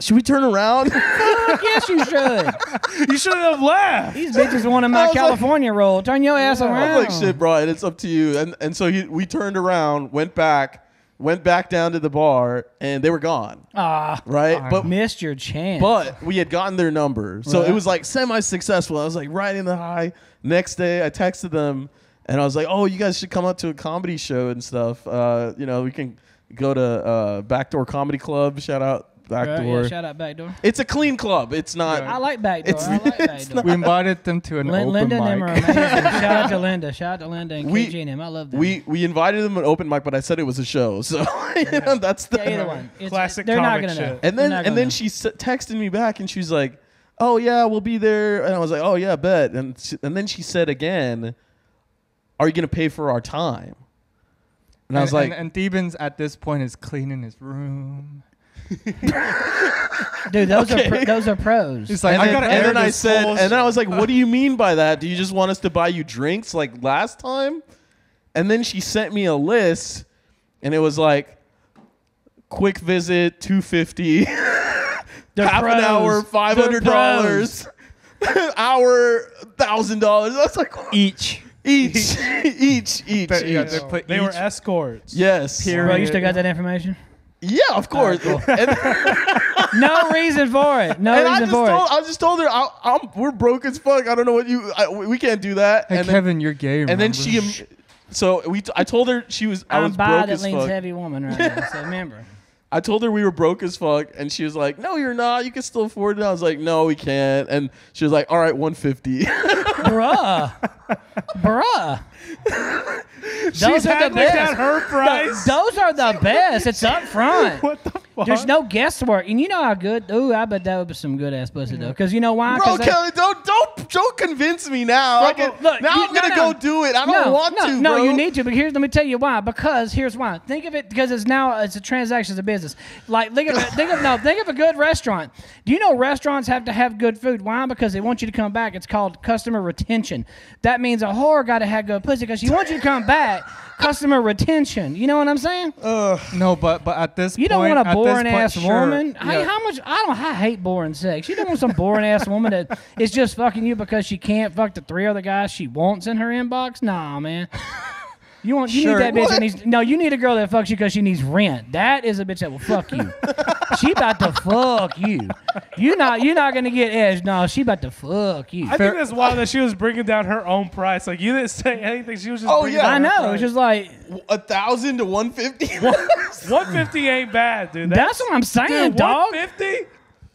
Speaker 2: "Should we turn around?"
Speaker 1: Yes, you should.
Speaker 3: you shouldn't have left.
Speaker 1: These bitches wanted
Speaker 2: I
Speaker 1: my
Speaker 2: was like-
Speaker 1: California roll. Turn your ass
Speaker 2: I
Speaker 1: around.
Speaker 2: was like, "Shit, Brian, it's up to you." And and so he, we turned around, went back, went back down to the bar, and they were gone.
Speaker 1: Ah,
Speaker 2: Right,
Speaker 4: I
Speaker 2: but
Speaker 1: missed your chance.
Speaker 2: but we had gotten their number, so
Speaker 1: Right.
Speaker 2: it was like semi-successful. I was like riding the high. Next day, I texted them, and I was like, "Oh, you guys should come out to a comedy show and stuff. Uh, you know, we can go to uh, Backdoor Comedy Club. Shout out
Speaker 1: Right,
Speaker 2: Backdoor.
Speaker 1: yeah, shout out backdoor.
Speaker 2: it's a clean club. It's not.
Speaker 1: I like backdoor.
Speaker 2: It's-
Speaker 1: I like
Speaker 2: it's
Speaker 1: backdoor.
Speaker 4: we invited them to an
Speaker 1: Lin-
Speaker 4: open
Speaker 1: Linda and them are
Speaker 4: mic.
Speaker 1: amazing. Shout out to Linda. Shout out to Linda and
Speaker 2: We-
Speaker 1: KG and him. I love them.
Speaker 2: We we invited them an open mic, but I said it was a show. So you know, that's the
Speaker 1: yeah, either one. It's,
Speaker 3: Classic
Speaker 1: They're not gonna know.
Speaker 2: And then
Speaker 1: not
Speaker 2: and then
Speaker 1: know.
Speaker 2: she s- texted me back and she's like, "Oh yeah, we'll be there." And I was like, "Oh yeah, bet." And she, and then she said again, "Are you gonna pay for our time?" And I was like,
Speaker 4: and, and Thebans at this point is cleaning his room.
Speaker 1: dude, those are
Speaker 2: Okay.
Speaker 1: pro- those are pros.
Speaker 4: He's like,
Speaker 2: and
Speaker 4: I gotta
Speaker 2: and
Speaker 4: air
Speaker 2: then I
Speaker 4: this
Speaker 2: said,
Speaker 4: whole
Speaker 2: and then I was like, "What do you mean by that? Do you just want us to buy you drinks like last time?" And then she sent me a list, and it was like, quick visit, two fifty, half
Speaker 1: They're
Speaker 2: an
Speaker 1: pros.
Speaker 2: hour, five hundred dollars, hour, thousand dollars. I was like,
Speaker 4: each.
Speaker 2: each, each, each,
Speaker 4: But, yeah,
Speaker 2: each.
Speaker 4: they put
Speaker 3: They were
Speaker 4: each-
Speaker 3: escorts.
Speaker 2: Yes.
Speaker 4: Period.
Speaker 1: Bro, you still got that information?
Speaker 2: Yeah, of course. And,
Speaker 1: No reason for it. No
Speaker 2: and I
Speaker 1: reason
Speaker 2: just
Speaker 1: for
Speaker 2: told,
Speaker 1: it.
Speaker 2: I just told her, I, I'm, we're broke as fuck. I don't know what you. I, we can't do that.
Speaker 4: Hey
Speaker 2: and then,
Speaker 4: Kevin, you're gay.
Speaker 2: and then she. So we. T- I told her she was. I
Speaker 1: I'm
Speaker 2: was
Speaker 1: by
Speaker 2: broke
Speaker 1: that
Speaker 2: as
Speaker 1: leans
Speaker 2: fuck.
Speaker 1: heavy woman right now. So remember.
Speaker 2: I told her we were broke as fuck, and she was like, "No, you're not. You can still afford it." I was like, "No, we can't." And she was like, "All right, 150."
Speaker 1: Bruh. Bruh.
Speaker 3: She's
Speaker 1: Those are the
Speaker 3: haggling down
Speaker 1: best.
Speaker 3: her price.
Speaker 1: Those are the best. It's up front.
Speaker 3: what the fuck?
Speaker 1: There's no guesswork, and you know how good. Ooh, I bet that would be some good ass pussy though. Mm-hmm. Because you know why?
Speaker 2: Bro,
Speaker 1: they-
Speaker 2: Kelly, don't don't don't convince me now. I can,
Speaker 1: look,
Speaker 2: now
Speaker 1: you,
Speaker 2: I'm gonna
Speaker 1: no,
Speaker 2: go do it. I don't
Speaker 1: no,
Speaker 2: want
Speaker 1: no,
Speaker 2: to.
Speaker 1: No,
Speaker 2: bro.
Speaker 1: you need to. But here's let me tell you why. Because here's why. Think of it because it's now it's a transaction, it's a business. Like think of it, think of no, think of a good restaurant. Do you know restaurants have to have good food? Why? Because they want you to come back. It's called customer retention. That means a whore got to have good pussy because she wants you to come back. Customer retention. You know what I'm saying?
Speaker 4: no, but but at this point,
Speaker 1: You
Speaker 4: point,
Speaker 1: don't want a
Speaker 4: at this
Speaker 1: boring
Speaker 4: point,
Speaker 1: ass
Speaker 4: sure,
Speaker 1: woman. Hey,
Speaker 4: yeah.
Speaker 1: how much? I don't. I hate boring sex. You don't want some boring ass woman that is just fucking you because she can't fuck the three other guys she wants in her inbox. Nah, man. You want you
Speaker 4: Sure.
Speaker 1: need that bitch
Speaker 2: What?
Speaker 1: that needs no. You need a girl that fucks you because she needs rent. That is a bitch that will fuck you. she about to fuck you. You not you not gonna get edged. No, she about to fuck you.
Speaker 3: I think that's wild that she was bringing down her own price. Like you didn't say anything. She was just.
Speaker 2: Oh,
Speaker 3: bringing
Speaker 2: yeah.
Speaker 3: down
Speaker 1: I
Speaker 3: her
Speaker 1: know.
Speaker 3: price.
Speaker 1: It's just like
Speaker 2: A thousand to one fifty.
Speaker 3: 150 ain't bad, dude.
Speaker 1: that's what I'm saying,
Speaker 3: dude,
Speaker 1: dog.
Speaker 3: 150?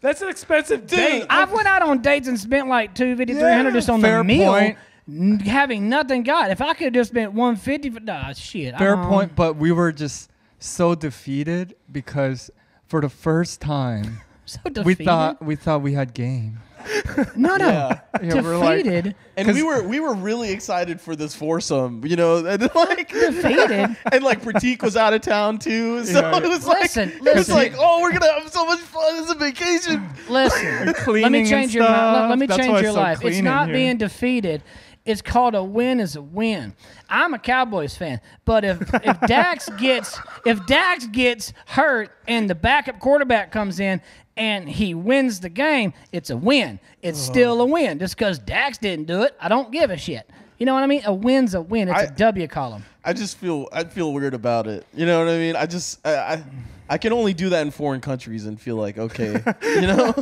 Speaker 3: That's an expensive
Speaker 2: Dude,
Speaker 3: date.
Speaker 1: I've went out on dates and spent like 250 300 just on
Speaker 4: Fair
Speaker 1: the meal,
Speaker 4: point.
Speaker 1: N- having nothing got. If I could have just spent 150 for nah, shit.
Speaker 4: Fair
Speaker 1: um,
Speaker 4: point, but we were just so defeated because for the first time
Speaker 1: So
Speaker 4: we thought we thought we had game.
Speaker 1: no, no,
Speaker 2: Yeah.
Speaker 4: Yeah, we're like-
Speaker 1: defeated,
Speaker 2: And we were we were really excited for this foursome, you know, and like
Speaker 1: defeated.
Speaker 2: and like Pratik was out of town too, so
Speaker 4: Yeah.
Speaker 2: it was like
Speaker 1: Listen,
Speaker 2: it was like, oh, we're gonna have so much fun. It's a vacation.
Speaker 1: Listen, let me change your. Let, let me.
Speaker 4: That's
Speaker 1: change your
Speaker 4: it's so
Speaker 1: life. It's not
Speaker 4: here.
Speaker 1: being defeated. It's called a win is a win. I'm a Cowboys fan, but if if Dax gets if Dax gets hurt and the backup quarterback comes in and he wins the game, it's a win. It's uh-huh. still a win. Just because Dax didn't do it, I don't give a shit. You know what I mean? A win's a win. It's a
Speaker 2: I-
Speaker 1: W column.
Speaker 2: I just feel I feel weird about it. You know what I mean? I just I I, I can only do that in foreign countries and feel like okay, you know.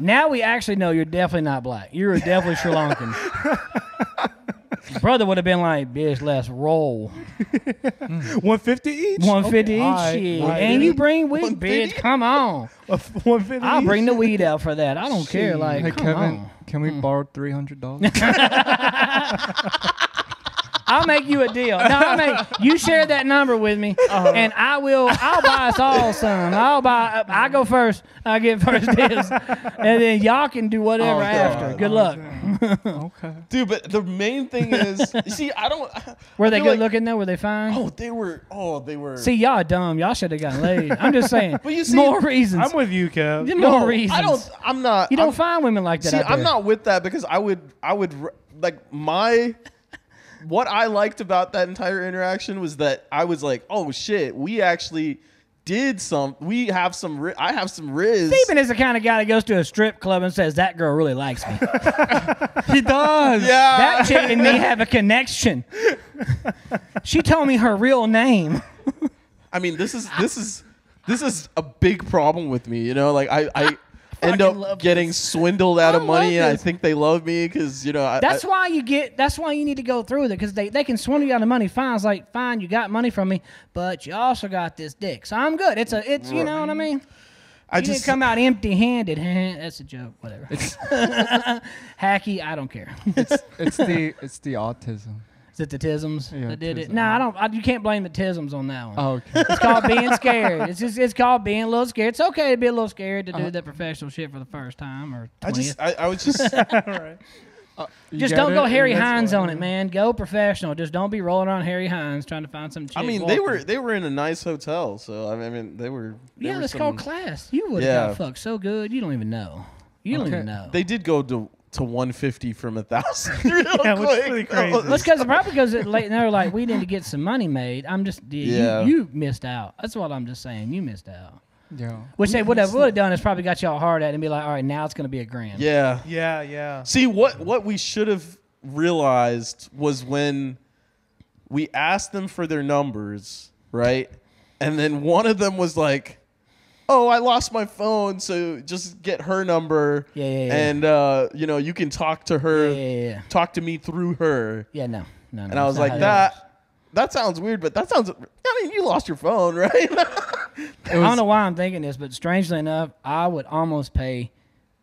Speaker 1: Now we actually know you're definitely not black. You're definitely Sri Lankan. Brother would have been like, bitch, let's roll.
Speaker 3: 150 each.
Speaker 1: 150 each
Speaker 3: Alright,
Speaker 1: shit.
Speaker 3: alright.
Speaker 1: And you bring weed,
Speaker 2: 150?
Speaker 1: bitch. Come on.
Speaker 3: 150.
Speaker 1: I'll bring the weed out for that. I don't care. Like,
Speaker 4: Hey
Speaker 1: come
Speaker 4: Kevin,
Speaker 1: on.
Speaker 4: can we mm. borrow three hundred dollars?
Speaker 1: I'll make you a deal. No, I make you share that number with me,
Speaker 3: Uh-huh.
Speaker 1: and I will. I'll buy us all some. I'll buy. I go first. I get first dibs, and then y'all can do whatever
Speaker 4: Oh,
Speaker 1: after.
Speaker 4: God.
Speaker 1: Good luck.
Speaker 4: okay.
Speaker 2: Dude, but the main thing is, see, I don't.
Speaker 1: Were
Speaker 2: I
Speaker 1: they
Speaker 2: feel
Speaker 1: good
Speaker 2: like-
Speaker 1: looking though? Were they fine?
Speaker 2: Oh, they were. Oh, they were.
Speaker 1: See, y'all dumb. Y'all should have gotten laid. I'm just saying.
Speaker 2: But you see-
Speaker 1: more reasons.
Speaker 3: I'm with you, Kev.
Speaker 1: more
Speaker 2: no,
Speaker 1: reasons.
Speaker 2: I don't. I'm not.
Speaker 1: You don't
Speaker 2: I'm,
Speaker 1: find women like that.
Speaker 2: See,
Speaker 1: out
Speaker 2: I'm not with that because I would, I would like my. What I liked about that entire interaction was that I was like, "Oh shit, we actually did some. We have some. ri- I have some riz."
Speaker 1: Stephen is the kind of guy that goes to a strip club and says that girl really likes me.
Speaker 4: He does.
Speaker 2: Yeah.
Speaker 1: that chick and me have a connection. she told me her real name.
Speaker 2: I mean, this is this is this is a big problem with me. You know, like I I end up getting swindled out
Speaker 1: I
Speaker 2: of money, and I think they love me because you know I,
Speaker 1: That's
Speaker 2: I,
Speaker 1: why you get. That's why you need to go through with it because they, they can swindle you out of money. Fine, it's like fine, you got money from me, but you also got this dick, so I'm good. It's a it's you know what I mean.
Speaker 2: I
Speaker 1: You
Speaker 2: just
Speaker 1: didn't come out empty handed. That's a joke. Whatever.
Speaker 4: It's
Speaker 1: Hacky. I don't care.
Speaker 4: it's, it's the it's the autism.
Speaker 1: Is it the tisms
Speaker 4: Yeah,
Speaker 1: that did it?
Speaker 4: tism.
Speaker 1: No, I don't. I, you can't blame the tisms on that one.
Speaker 4: Oh, okay.
Speaker 1: It's called being scared. It's just it's called being a little scared. It's okay to be a little scared to do
Speaker 4: Uh-huh.
Speaker 1: that professional shit for the first time or
Speaker 2: I
Speaker 1: 20th.
Speaker 2: just I, I was just
Speaker 4: You
Speaker 1: just
Speaker 4: get
Speaker 1: don't go? Harry
Speaker 4: That's
Speaker 1: Hines on it, man. Go professional. Just don't be rolling around Harry Hines trying to find some. Chick
Speaker 2: I mean they
Speaker 1: walking.
Speaker 2: were they were in a nice hotel, so I mean they were they
Speaker 1: Yeah,
Speaker 2: were
Speaker 1: that's
Speaker 2: some-
Speaker 1: called class. You would have
Speaker 2: Yeah.
Speaker 1: got fucked so good you don't even know. You don't
Speaker 4: Okay.
Speaker 1: even know.
Speaker 2: They did go to to 150 from a thousand real
Speaker 3: Yeah, which is pretty crazy.
Speaker 1: That's because probably because it late. They're like, we need to get some money made. I'm just,
Speaker 2: Yeah.
Speaker 1: you, you missed out. That's what I'm just saying. You missed out.
Speaker 4: Yeah.
Speaker 1: Which they would have would have done is probably got y'all hard at and be like, all right, now it's gonna be a grand.
Speaker 2: Yeah.
Speaker 3: Yeah, yeah.
Speaker 2: See what what we should have realized was when we asked them for their numbers, right? And then one of them was like, "Oh, I lost my phone, so just get her number."
Speaker 1: Yeah, yeah, yeah.
Speaker 2: And uh, you know, you can talk to her,
Speaker 1: Yeah, yeah, yeah.
Speaker 2: talk to me through her.
Speaker 1: Yeah, no, no, no.
Speaker 2: And I was like, "That that sounds weird, but that sounds I mean, you lost your phone, right?"
Speaker 1: I don't know why I'm thinking this, but strangely enough, I would almost pay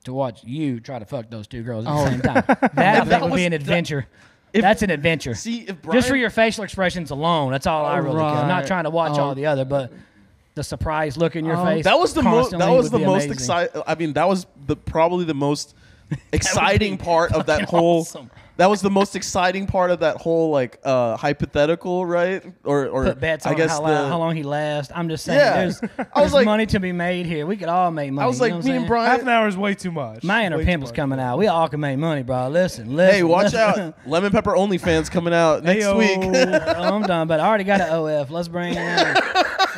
Speaker 1: to watch you try to fuck those two girls at the
Speaker 4: Oh.
Speaker 1: same time. That, I think would
Speaker 2: was-
Speaker 1: be an
Speaker 2: that-
Speaker 1: adventure.
Speaker 2: if-
Speaker 1: that's an adventure.
Speaker 2: See, if Brian,
Speaker 1: Just for your facial expressions alone, that's all I really care. I'm not trying to watch
Speaker 4: Oh.
Speaker 1: all the other, but the surprise look in your
Speaker 4: Oh.
Speaker 1: face.
Speaker 2: that was the most that was the most exciting i mean that was the probably the most exciting part of that
Speaker 1: fucking
Speaker 2: whole
Speaker 1: awesome.
Speaker 2: That was the most exciting part of that whole like uh hypothetical right or or
Speaker 1: Put bets
Speaker 2: i
Speaker 1: on
Speaker 2: guess
Speaker 1: how,
Speaker 2: the
Speaker 1: long, how long he lasts. I'm just saying,
Speaker 2: Yeah.
Speaker 1: there's,
Speaker 2: I was like-
Speaker 1: money to be made here. We could all make money.
Speaker 2: i was
Speaker 1: you
Speaker 2: like
Speaker 1: know
Speaker 2: me and
Speaker 1: saying?
Speaker 3: Half an hour is way too much.
Speaker 1: My inner
Speaker 3: Way
Speaker 1: pimple's coming out. We all can make money, bro. Listen, listen.
Speaker 2: hey watch
Speaker 1: listen.
Speaker 2: out lemon pepper only fans coming out next
Speaker 3: Heyo.
Speaker 2: week
Speaker 1: oh, I'm done, but I already got an OF. Let's bring it in.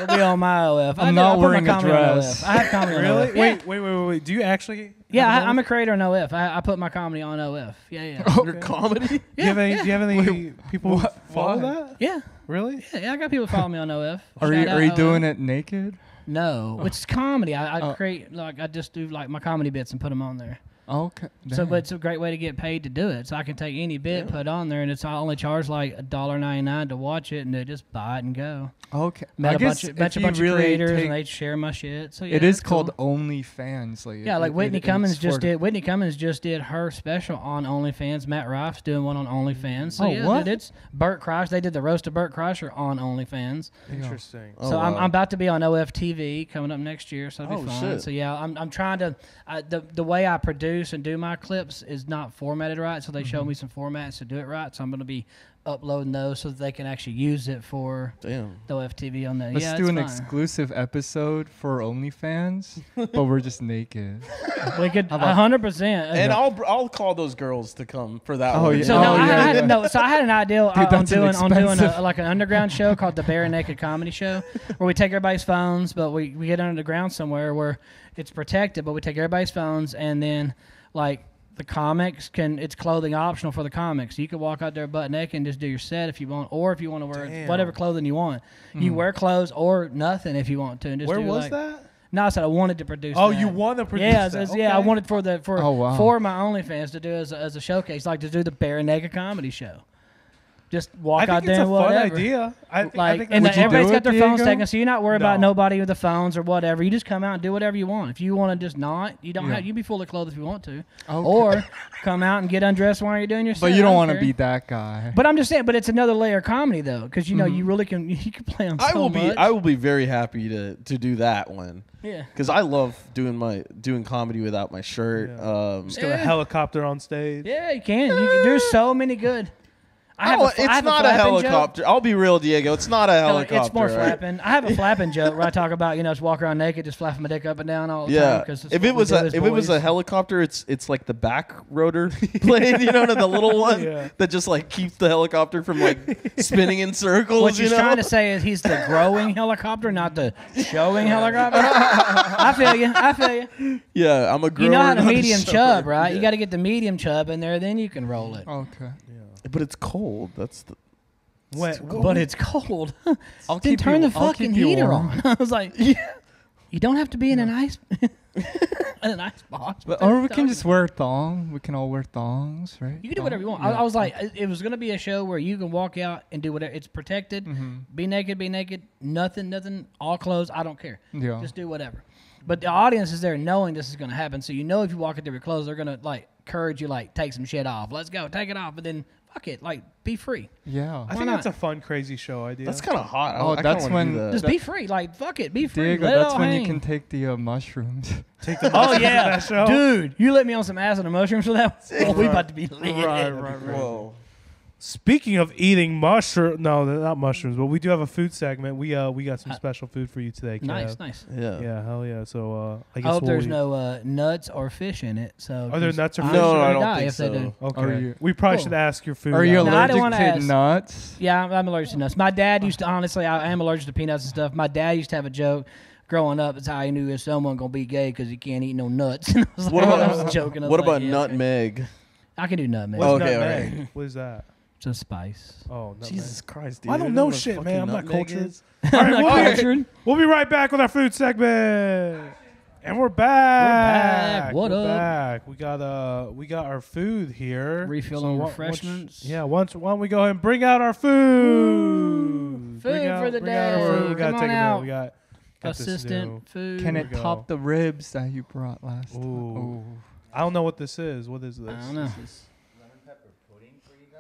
Speaker 1: It'll be on my OF. I
Speaker 4: I'm
Speaker 1: do-
Speaker 4: not
Speaker 1: I put my
Speaker 4: wearing a dress.
Speaker 1: OF. I have comedy on
Speaker 3: Really?
Speaker 1: OF.
Speaker 3: Wait,
Speaker 1: Yeah.
Speaker 3: wait, wait, wait, wait. Do you actually?
Speaker 1: Yeah, I, I'm a creator on OF. I, I put my comedy on OF. Yeah, yeah.
Speaker 4: Oh,
Speaker 2: Your comedy?
Speaker 3: Do you have any? Do you have any people who follow
Speaker 4: why?
Speaker 3: that?
Speaker 1: Yeah,
Speaker 3: Really?
Speaker 1: yeah, yeah. I got people follow me on OF.
Speaker 4: Are you are you doing it naked?
Speaker 1: No, oh. it's comedy. I, I
Speaker 4: Oh.
Speaker 1: create like I just do like my comedy bits and put them on there.
Speaker 4: Okay.
Speaker 1: So, but it's a great way to get paid to do it. So I can take any bit, put on there, and it's I only charge like a dollar ninety nine to watch it, and they just buy it and go.
Speaker 4: okay.
Speaker 1: Met
Speaker 4: I
Speaker 1: a
Speaker 4: guess
Speaker 1: bunch, of,
Speaker 4: if
Speaker 1: met a
Speaker 4: you
Speaker 1: bunch of
Speaker 4: really
Speaker 1: creators, and they share my shit. So yeah,
Speaker 4: it is
Speaker 1: it's cool.
Speaker 4: called OnlyFans. Like
Speaker 1: Yeah,
Speaker 4: it-
Speaker 1: like
Speaker 4: it-
Speaker 1: Whitney
Speaker 4: it's
Speaker 1: Cummings just did. Whitney Cummings just did her special on OnlyFans. Matt Rife doing one on OnlyFans. So
Speaker 4: Oh,
Speaker 1: yeah,
Speaker 4: what?
Speaker 1: dude, it's Bert Kreischer. They did the roast of Bert Kreischer on OnlyFans.
Speaker 3: Interesting.
Speaker 2: Oh,
Speaker 1: so I'm,
Speaker 2: wow.
Speaker 1: I'm about to be on OFTV coming up next year. So it'll be
Speaker 2: Oh,
Speaker 1: fun.
Speaker 2: shit.
Speaker 1: So yeah, I'm, I'm trying to. I, the the way I produce and do my clips is not formatted right. So they
Speaker 4: Mm-hmm.
Speaker 1: showed me some formats to do it right. So I'm going to be uploading those so that they can actually use it for
Speaker 2: Damn.
Speaker 1: the OFTV on the.
Speaker 4: Let's
Speaker 1: yeah,
Speaker 4: do an
Speaker 1: fine.
Speaker 4: exclusive episode for OnlyFans, but we're just naked.
Speaker 1: We could hundred percent.
Speaker 2: And I'll I'll call those girls to come for that
Speaker 4: Oh,
Speaker 2: one.
Speaker 4: yeah.
Speaker 1: So
Speaker 4: Oh,
Speaker 1: no, I,
Speaker 4: yeah,
Speaker 1: I had
Speaker 4: yeah.
Speaker 1: no. So I had an idea uh,
Speaker 4: Dude,
Speaker 1: on
Speaker 4: that's an
Speaker 1: doing on doing a, like an underground show called the Bare Naked Comedy Show, where we take everybody's phones, but we, we get under the ground somewhere where it's protected, but we take everybody's phones and then like the comics can it's clothing optional for the comics. You can walk out there butt naked and just do your set if you want, or if you want to wear
Speaker 3: Damn.
Speaker 1: whatever clothing you want.
Speaker 4: Hmm.
Speaker 1: You wear clothes or nothing if you want to. And just
Speaker 3: Where
Speaker 1: do,
Speaker 3: was
Speaker 1: like-
Speaker 3: that?
Speaker 1: No, I said I wanted to produce.
Speaker 3: Oh,
Speaker 1: that.
Speaker 3: you want to produce
Speaker 1: Yeah,
Speaker 3: that?
Speaker 1: it's- yeah. I wanted for the for
Speaker 4: Oh, wow.
Speaker 1: for my OnlyFans to do as a, as a showcase, like to do the bare naked comedy show. Just walk
Speaker 3: I
Speaker 1: out
Speaker 3: think
Speaker 1: there
Speaker 3: it's a
Speaker 1: and
Speaker 3: fun
Speaker 1: whatever.
Speaker 3: idea. I, think- I
Speaker 1: Like,
Speaker 3: think
Speaker 1: and the,
Speaker 4: Would you do
Speaker 1: everybody's got
Speaker 4: it,
Speaker 1: their phones
Speaker 4: Diego?
Speaker 1: taken, so you're not worried about nobody with the phones or whatever. You just come out and do whatever you want. If you want to just not, you don't
Speaker 4: Yeah.
Speaker 1: have. You be full of clothes if you want to,
Speaker 4: Okay.
Speaker 1: or come out and get undressed while you're doing your.
Speaker 4: but you don't want to
Speaker 1: care.
Speaker 4: be that guy.
Speaker 1: But I'm just saying, but it's another layer of comedy though, because you know
Speaker 4: Mhm.
Speaker 1: you really can you can play on.
Speaker 2: I
Speaker 1: so
Speaker 2: will be. I will be very happy to to do that one
Speaker 1: Yeah.
Speaker 2: because I love doing my doing comedy without my shirt.
Speaker 3: Yeah.
Speaker 2: Um,
Speaker 3: Just got a helicopter on stage.
Speaker 1: Yeah, you can. You can there's so many good. I have
Speaker 2: oh,
Speaker 1: a,
Speaker 2: it's
Speaker 1: have
Speaker 2: not a,
Speaker 1: joke.
Speaker 2: helicopter. I'll be real, Diego. It's not a helicopter.
Speaker 1: It's more
Speaker 2: right?
Speaker 1: flapping. I have a flapping joke where I talk about you know just walk around naked, just flapping my dick up and down all the time.
Speaker 2: Yeah,
Speaker 1: 'cause it's
Speaker 2: if it was a if it was a helicopter, it's it's like the back rotor blade, you know, the little one
Speaker 3: Yeah.
Speaker 2: that just like keeps the helicopter from like spinning in circles.
Speaker 1: What
Speaker 2: you
Speaker 1: she's
Speaker 2: know?
Speaker 1: trying to say is he's the growing helicopter, not the showing helicopter. I feel you. I feel you.
Speaker 2: yeah, I'm a grower.
Speaker 1: You know how to medium chub, right? You got to get the medium chub in there, then you can roll it.
Speaker 4: okay.
Speaker 2: But it's cold. That's the.
Speaker 3: When,
Speaker 1: But it's cold.
Speaker 4: I'll
Speaker 1: then
Speaker 4: keep
Speaker 1: turn
Speaker 4: you,
Speaker 1: the
Speaker 4: I'll
Speaker 1: fucking
Speaker 4: keep you
Speaker 1: heater
Speaker 4: warm.
Speaker 1: on. I was like, you don't have to be in an ice in an ice box.
Speaker 4: But or we can just wear thong. We can all wear thongs, right?
Speaker 1: You can do whatever you want. I, I was like, it- it was gonna be a show where you can walk out and do whatever. It's protected.
Speaker 4: hmm
Speaker 1: Be naked, be naked. Nothing, nothing. All clothes. I don't care.
Speaker 4: Yeah.
Speaker 1: Just do whatever. But the audience is there knowing this is gonna happen, so you know if you walk out there with clothes, they're gonna like encourage you, like take some shit off. Let's go, take it off. But then fuck it, like be free.
Speaker 4: yeah.
Speaker 3: I think
Speaker 1: not?
Speaker 3: that's a fun, crazy show idea.
Speaker 2: That's kind of hot. I-
Speaker 4: Oh,
Speaker 2: I kinda
Speaker 4: that's
Speaker 2: wanna
Speaker 4: when-
Speaker 2: do that.
Speaker 1: Just be free. Like fuck it, be free.
Speaker 4: Diego,
Speaker 1: Let it
Speaker 4: that's
Speaker 1: all
Speaker 4: when
Speaker 1: hang.
Speaker 4: you can take the uh, mushrooms.
Speaker 3: Take the
Speaker 1: Oh
Speaker 3: mushrooms to
Speaker 1: yeah,
Speaker 3: that show.
Speaker 1: dude, you let me on some acid and mushrooms for that. Oh, we
Speaker 3: Right.
Speaker 1: about to be lit.
Speaker 3: Right, right, right.
Speaker 2: Whoa.
Speaker 3: Speaking of eating mushroom, no, they're not mushrooms, but we do have a food segment. We uh we got some
Speaker 1: Uh,
Speaker 3: special food for you today. Kev.
Speaker 1: Nice, nice.
Speaker 2: Yeah.
Speaker 3: Yeah, hell yeah. So uh, I
Speaker 1: I
Speaker 3: guess
Speaker 1: hope
Speaker 3: we'll
Speaker 1: there's
Speaker 3: eat-
Speaker 1: no uh, nuts or fish in it. So
Speaker 3: Are there
Speaker 1: 'cause
Speaker 3: nuts or
Speaker 1: I'm
Speaker 3: fish?
Speaker 2: No,
Speaker 1: sure
Speaker 2: I
Speaker 1: they
Speaker 2: don't
Speaker 1: die
Speaker 2: think
Speaker 1: if they
Speaker 2: so.
Speaker 1: do.
Speaker 3: Okay,
Speaker 4: Are you-
Speaker 3: we probably
Speaker 1: Cool.
Speaker 3: should ask your food.
Speaker 4: Are you
Speaker 3: guy.
Speaker 1: No, I don't
Speaker 4: allergic
Speaker 1: wanna
Speaker 4: to
Speaker 1: ask.
Speaker 4: nuts?
Speaker 1: Yeah, I'm, I'm allergic to nuts. My dad used to honestly, I am allergic to peanuts and stuff. My dad used to have a joke growing up. It's how he knew if someone gonna be gay because he can't eat no nuts. And I was
Speaker 2: What
Speaker 1: like,
Speaker 2: about-
Speaker 1: I was joking. I was
Speaker 2: What
Speaker 1: like,
Speaker 2: about
Speaker 1: yeah, okay.
Speaker 2: nutmeg?
Speaker 1: I can do nutmeg.
Speaker 3: What's
Speaker 2: Oh, okay,
Speaker 3: nutmeg?
Speaker 2: alright.
Speaker 3: What is that?
Speaker 1: It's a spice.
Speaker 3: Oh, nutmeg.
Speaker 2: Jesus Christ, dude!
Speaker 3: I don't
Speaker 2: know
Speaker 3: know
Speaker 2: what
Speaker 3: shit, man. I'm not cultured.
Speaker 2: is?
Speaker 3: All right,
Speaker 1: I'm
Speaker 3: we'll,
Speaker 1: not
Speaker 3: be,
Speaker 1: cultured.
Speaker 3: we'll be right back with our food segment. And we're back.
Speaker 1: back. What
Speaker 3: We're
Speaker 1: up?
Speaker 3: Back. We got uh, we got our food here.
Speaker 1: Refilling
Speaker 3: why- why-
Speaker 1: refreshments.
Speaker 3: yeah. Once, why don't we go ahead and bring out our food?
Speaker 1: Food
Speaker 3: Bring
Speaker 1: for the
Speaker 3: bring out our
Speaker 1: day.
Speaker 3: food. We gotta
Speaker 1: Come
Speaker 3: take
Speaker 1: on
Speaker 3: a
Speaker 1: out.
Speaker 3: We got, got this new-
Speaker 1: Consistent food.
Speaker 4: Can it
Speaker 3: we
Speaker 4: top the ribs that you brought last? time?
Speaker 3: Ooh.
Speaker 4: Ooh.
Speaker 3: I don't know what this is. What is this?
Speaker 1: I don't know.
Speaker 3: This is-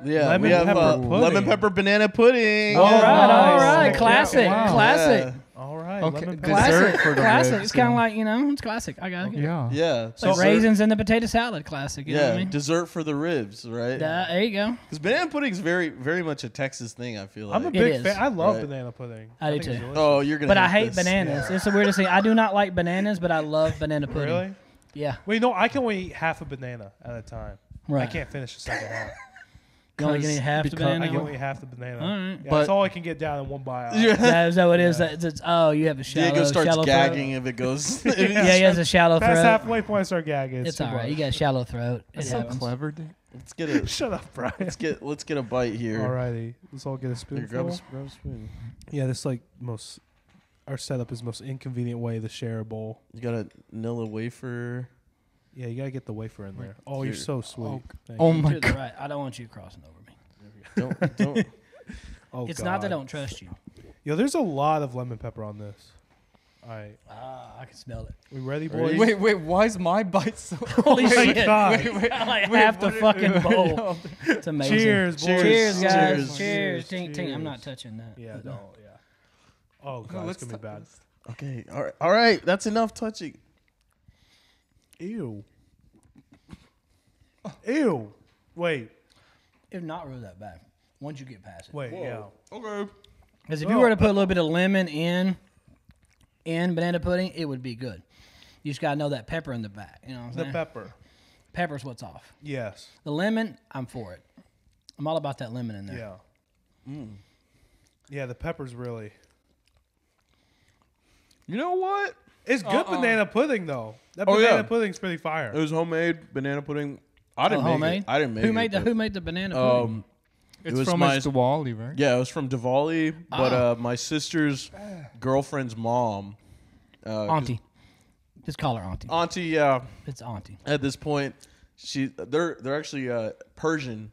Speaker 2: Yeah,
Speaker 3: Lemon
Speaker 2: we have
Speaker 3: pepper
Speaker 2: uh,
Speaker 3: pudding.
Speaker 2: lemon pepper banana pudding.
Speaker 1: All
Speaker 3: Oh,
Speaker 1: right, all
Speaker 3: nice.
Speaker 1: right, classic,
Speaker 4: wow.
Speaker 1: classic,
Speaker 2: Yeah.
Speaker 3: All right.
Speaker 4: Okay,
Speaker 3: lemon
Speaker 1: classic,
Speaker 4: for the
Speaker 1: classic.
Speaker 4: ribs,
Speaker 1: It's kind of
Speaker 4: yeah.
Speaker 1: like you know, it's classic. I got it.
Speaker 4: Yeah.
Speaker 2: Yeah.
Speaker 1: It's like
Speaker 2: So-
Speaker 1: raisins in the potato salad, classic. You know
Speaker 2: yeah,
Speaker 1: what I mean?
Speaker 2: dessert for the ribs, right?
Speaker 1: Uh, there you go.
Speaker 2: Because banana pudding is very, very much a Texas thing. I feel like.
Speaker 3: I'm a big fan. I love
Speaker 2: Right.
Speaker 3: banana pudding.
Speaker 1: I do too.
Speaker 2: oh, you're gonna.
Speaker 1: But I
Speaker 2: hate
Speaker 1: hate
Speaker 2: this.
Speaker 1: bananas. It's the weirdest thing. I do not like bananas, but I love banana pudding.
Speaker 3: Really?
Speaker 1: Yeah.
Speaker 3: Well, you know, I can only eat half a banana at a time.
Speaker 1: Right.
Speaker 3: I can't finish the second half.
Speaker 1: You only
Speaker 4: because-
Speaker 1: get half the
Speaker 4: because-
Speaker 3: I
Speaker 1: banana?
Speaker 3: can only half the banana.
Speaker 1: All right.
Speaker 3: Yeah,
Speaker 4: But-
Speaker 3: that's all I can get down in one bite.
Speaker 2: Yeah.
Speaker 1: That is that what it is?
Speaker 3: Yeah.
Speaker 1: That it's, oh, you have a shallow,
Speaker 2: Diego starts
Speaker 1: shallow
Speaker 2: gagging
Speaker 1: Throat.
Speaker 2: if it goes.
Speaker 1: Yeah, he has a shallow
Speaker 3: Past
Speaker 1: throat.
Speaker 3: halfway point, I start gagging.
Speaker 1: It's
Speaker 3: too
Speaker 1: all right. You
Speaker 3: much.
Speaker 1: got a shallow throat. It
Speaker 4: That's so
Speaker 1: happens.
Speaker 4: clever, dude.
Speaker 2: Let's get a
Speaker 3: Shut up, Brian.
Speaker 2: let's get let's get a bite here.
Speaker 3: Alrighty, let's all get a
Speaker 2: Here,
Speaker 3: spoonful.
Speaker 2: grab, a, s- grab a spoon.
Speaker 3: Yeah, this like most. Our setup is the most inconvenient way to share a bowl.
Speaker 2: You got a Nilla wafer.
Speaker 3: Yeah, you gotta get the wafer in there. Oh, you're
Speaker 2: Here.
Speaker 3: so sweet.
Speaker 4: Oh,
Speaker 3: Thank
Speaker 4: oh
Speaker 3: you.
Speaker 4: my
Speaker 1: to the
Speaker 4: god.
Speaker 1: right. I don't want you crossing over me.
Speaker 2: Don't don't.
Speaker 3: Oh,
Speaker 1: it's not that I
Speaker 3: God.
Speaker 1: don't trust you.
Speaker 3: Yo, there's a lot of lemon pepper on this. All right,
Speaker 1: Ah, I can smell it.
Speaker 3: we ready,
Speaker 2: Ready?
Speaker 3: boys?
Speaker 4: Wait, wait. Why is my bite so?
Speaker 1: Holy
Speaker 3: Oh my
Speaker 1: shit!
Speaker 3: God.
Speaker 4: Wait, wait,
Speaker 1: like
Speaker 4: wait,
Speaker 1: half the
Speaker 4: what-
Speaker 1: fucking bowl.
Speaker 4: Yo,
Speaker 1: It's amazing.
Speaker 3: Cheers, boys.
Speaker 2: Cheers.
Speaker 1: Cheers, guys.
Speaker 2: Cheers.
Speaker 1: Cheers. Tink, tink. I'm not touching that.
Speaker 3: Yeah, no, yeah. Oh
Speaker 4: No,
Speaker 3: god, it's
Speaker 4: let's
Speaker 3: gonna be bad.
Speaker 2: Okay. All right. All right. That's enough touching.
Speaker 3: Ew. Ew. Wait,
Speaker 1: It's not really that bad once you get past it.
Speaker 3: wait, yeah.
Speaker 2: Okay.
Speaker 1: Because if you were to oh. put a little bit of lemon in in banana pudding, it would be good. You just gotta know that pepper in the back. You know what I'm
Speaker 3: The
Speaker 1: saying?
Speaker 3: pepper.
Speaker 1: Pepper's what's off.
Speaker 3: Yes.
Speaker 1: The lemon, I'm for it. I'm all about that lemon in there.
Speaker 3: Yeah. Mm. Yeah, the pepper's really.
Speaker 2: You know what?
Speaker 3: It's good
Speaker 4: Uh-uh.
Speaker 3: banana pudding though. That
Speaker 2: Oh,
Speaker 3: banana
Speaker 2: yeah.
Speaker 3: pudding's pretty fire.
Speaker 2: It was homemade banana pudding. I
Speaker 1: Oh,
Speaker 2: didn't make
Speaker 1: homemade.
Speaker 2: it. I didn't make
Speaker 1: who
Speaker 2: it.
Speaker 1: made the
Speaker 2: but-
Speaker 1: Who made the banana pudding?
Speaker 2: Um,
Speaker 4: It's
Speaker 2: was
Speaker 4: from
Speaker 2: my-
Speaker 4: his Diwali, right?
Speaker 2: yeah, it was from Diwali, but
Speaker 1: Ah.
Speaker 2: uh, my sister's girlfriend's mom, uh, 'cause-
Speaker 1: auntie. Just call her auntie.
Speaker 2: auntie, yeah.
Speaker 1: it's auntie.
Speaker 2: At this point, she they're they're actually uh, Persian,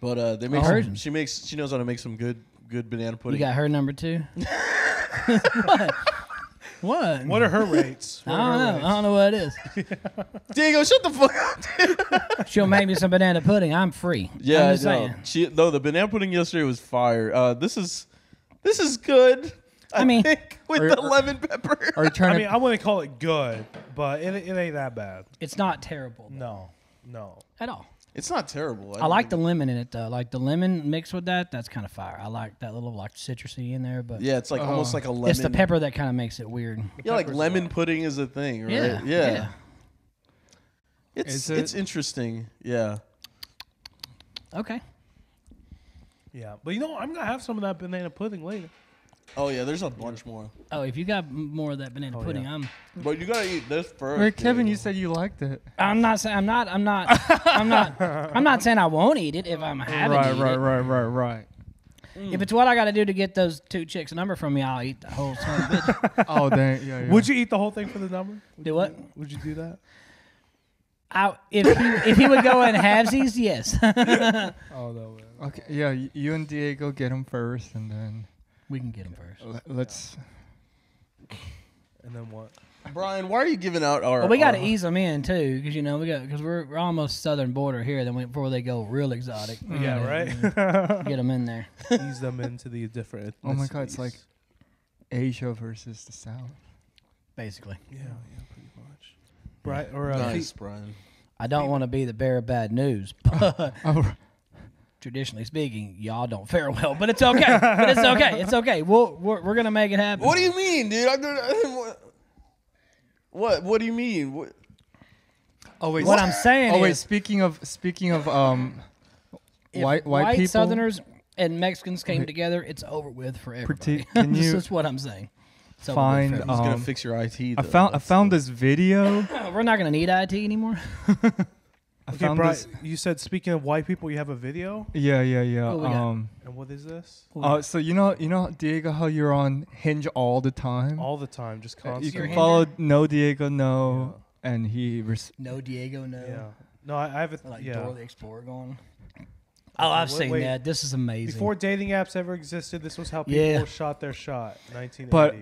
Speaker 2: but uh, they make
Speaker 1: Oh.
Speaker 2: some-
Speaker 1: Persian.
Speaker 2: she makes she knows how to make some good good banana pudding.
Speaker 1: You
Speaker 2: pudding.
Speaker 1: got her number two. what? What?
Speaker 3: What are her rates?
Speaker 1: I don't know.
Speaker 3: rates?
Speaker 1: I don't know what it is.
Speaker 2: Diego, shut the fuck up.
Speaker 1: She'll make me some banana pudding. I'm free.
Speaker 2: Yeah,
Speaker 1: I'm just
Speaker 2: no.
Speaker 1: saying.
Speaker 2: She no, the banana pudding yesterday was fire. Uh, this is this is good. I,
Speaker 1: I mean-
Speaker 2: think, with
Speaker 4: Are-
Speaker 2: the
Speaker 4: are-
Speaker 2: lemon pepper.
Speaker 4: Are you trying
Speaker 3: I
Speaker 4: to?
Speaker 3: mean, I wouldn't call it good, but it, it ain't that bad.
Speaker 1: It's not terrible
Speaker 3: No, no.
Speaker 1: at all.
Speaker 2: It's not terrible.
Speaker 1: I like the lemon in it though. Like the lemon mixed with that, that's kind of fire. I like that little like citrusy in there, but
Speaker 2: Yeah, it's like almost
Speaker 4: Oh.
Speaker 2: like a lemon.
Speaker 1: it's the pepper that kind of makes it weird.
Speaker 2: Yeah, like
Speaker 3: pepper's
Speaker 2: lemon
Speaker 3: wild.
Speaker 2: pudding is a thing, right?
Speaker 1: Yeah, yeah.
Speaker 2: It's
Speaker 4: Is
Speaker 2: it's interesting. Yeah.
Speaker 1: Okay.
Speaker 3: Yeah, but you know, I'm gonna have some of that banana pudding later.
Speaker 2: Oh yeah, there's a bunch more.
Speaker 1: Oh, if you got more of that banana
Speaker 3: Oh,
Speaker 1: pudding,
Speaker 3: yeah.
Speaker 1: I'm.
Speaker 2: But you gotta eat this first.
Speaker 4: Wait, Kevin,
Speaker 2: Diego.
Speaker 4: you said you liked it.
Speaker 1: I'm not saying I'm not. I'm not. I'm not. I'm not saying I won't eat it if I'm having
Speaker 4: right,
Speaker 1: to eat
Speaker 4: right,
Speaker 1: it.
Speaker 4: right, right, right.
Speaker 1: If it's what I got to do to get those two chicks a number from me, I'll eat the whole son of a bitch.
Speaker 4: Oh, dang, yeah, yeah.
Speaker 3: Would you eat the whole thing for the number? Would
Speaker 1: Do
Speaker 3: you
Speaker 1: what?
Speaker 3: Would you do that?
Speaker 1: I, if he if he would go in halvesies, yes.
Speaker 3: Oh no. Man.
Speaker 4: Okay, yeah, y- you and Diego get him first, and then
Speaker 1: we can get him first.
Speaker 4: le- let's.
Speaker 3: And then what?
Speaker 2: Brian, why are you giving out our?
Speaker 1: Well, we got to
Speaker 2: our-
Speaker 1: ease them in too, because you know we got because we're, we're almost southern border here. Then we, before they go real exotic, we
Speaker 3: Yeah,
Speaker 1: gotta
Speaker 3: right.
Speaker 1: Get them in there.
Speaker 3: Ease them into the different.
Speaker 4: Oh my God, it's
Speaker 3: ethnicities.
Speaker 4: like- Asia versus the South.
Speaker 1: Basically,
Speaker 3: Yeah, yeah, pretty much. Right or uh,
Speaker 2: Nice, Brian.
Speaker 1: I don't want to be the bearer of bad news, but
Speaker 4: Oh,
Speaker 1: traditionally speaking, y'all don't fare well. But it's okay. but it's okay. It's okay. We'll, we're we're gonna make it happen.
Speaker 2: What do you mean, dude? I don't, what? What? What do you mean? What?
Speaker 4: oh wait.
Speaker 1: What I'm saying
Speaker 4: Oh wait.
Speaker 1: is,
Speaker 4: Speaking of speaking of um,
Speaker 1: if
Speaker 4: white white people.
Speaker 1: Southerners and Mexicans came
Speaker 4: Okay.
Speaker 1: together, it's over with for everybody.
Speaker 4: Parti- can
Speaker 1: this is what I'm saying. It's over with
Speaker 4: find,
Speaker 1: for
Speaker 2: He's gonna
Speaker 4: Um,
Speaker 2: fix your IT.
Speaker 4: I
Speaker 2: though.
Speaker 4: found I found
Speaker 2: the-
Speaker 4: this video.
Speaker 1: we're not gonna need IT anymore.
Speaker 4: I
Speaker 3: Okay,
Speaker 4: found
Speaker 3: Brian,
Speaker 4: this.
Speaker 3: you said speaking of white people, you have a video,
Speaker 4: Yeah, yeah, yeah.
Speaker 1: What we got?
Speaker 4: Um.
Speaker 3: and what is this?
Speaker 4: Uh, so you know, you know, Diego, how you're on Hinge all the time.
Speaker 3: All the time, just
Speaker 4: Uh, you
Speaker 3: constantly.
Speaker 1: Your
Speaker 4: can
Speaker 1: Hinder?
Speaker 4: follow no Diego, no, and he. Res-
Speaker 1: No Diego, no.
Speaker 3: Yeah. No, I, I have a
Speaker 1: Like
Speaker 3: yeah.
Speaker 1: Dora the Explorer going. Oh, I've
Speaker 3: Wait,
Speaker 1: seen
Speaker 3: wait.
Speaker 1: that. This is amazing.
Speaker 3: Before dating apps ever existed, this was how people
Speaker 1: Yeah.
Speaker 3: shot their shot. 1980s.
Speaker 4: But-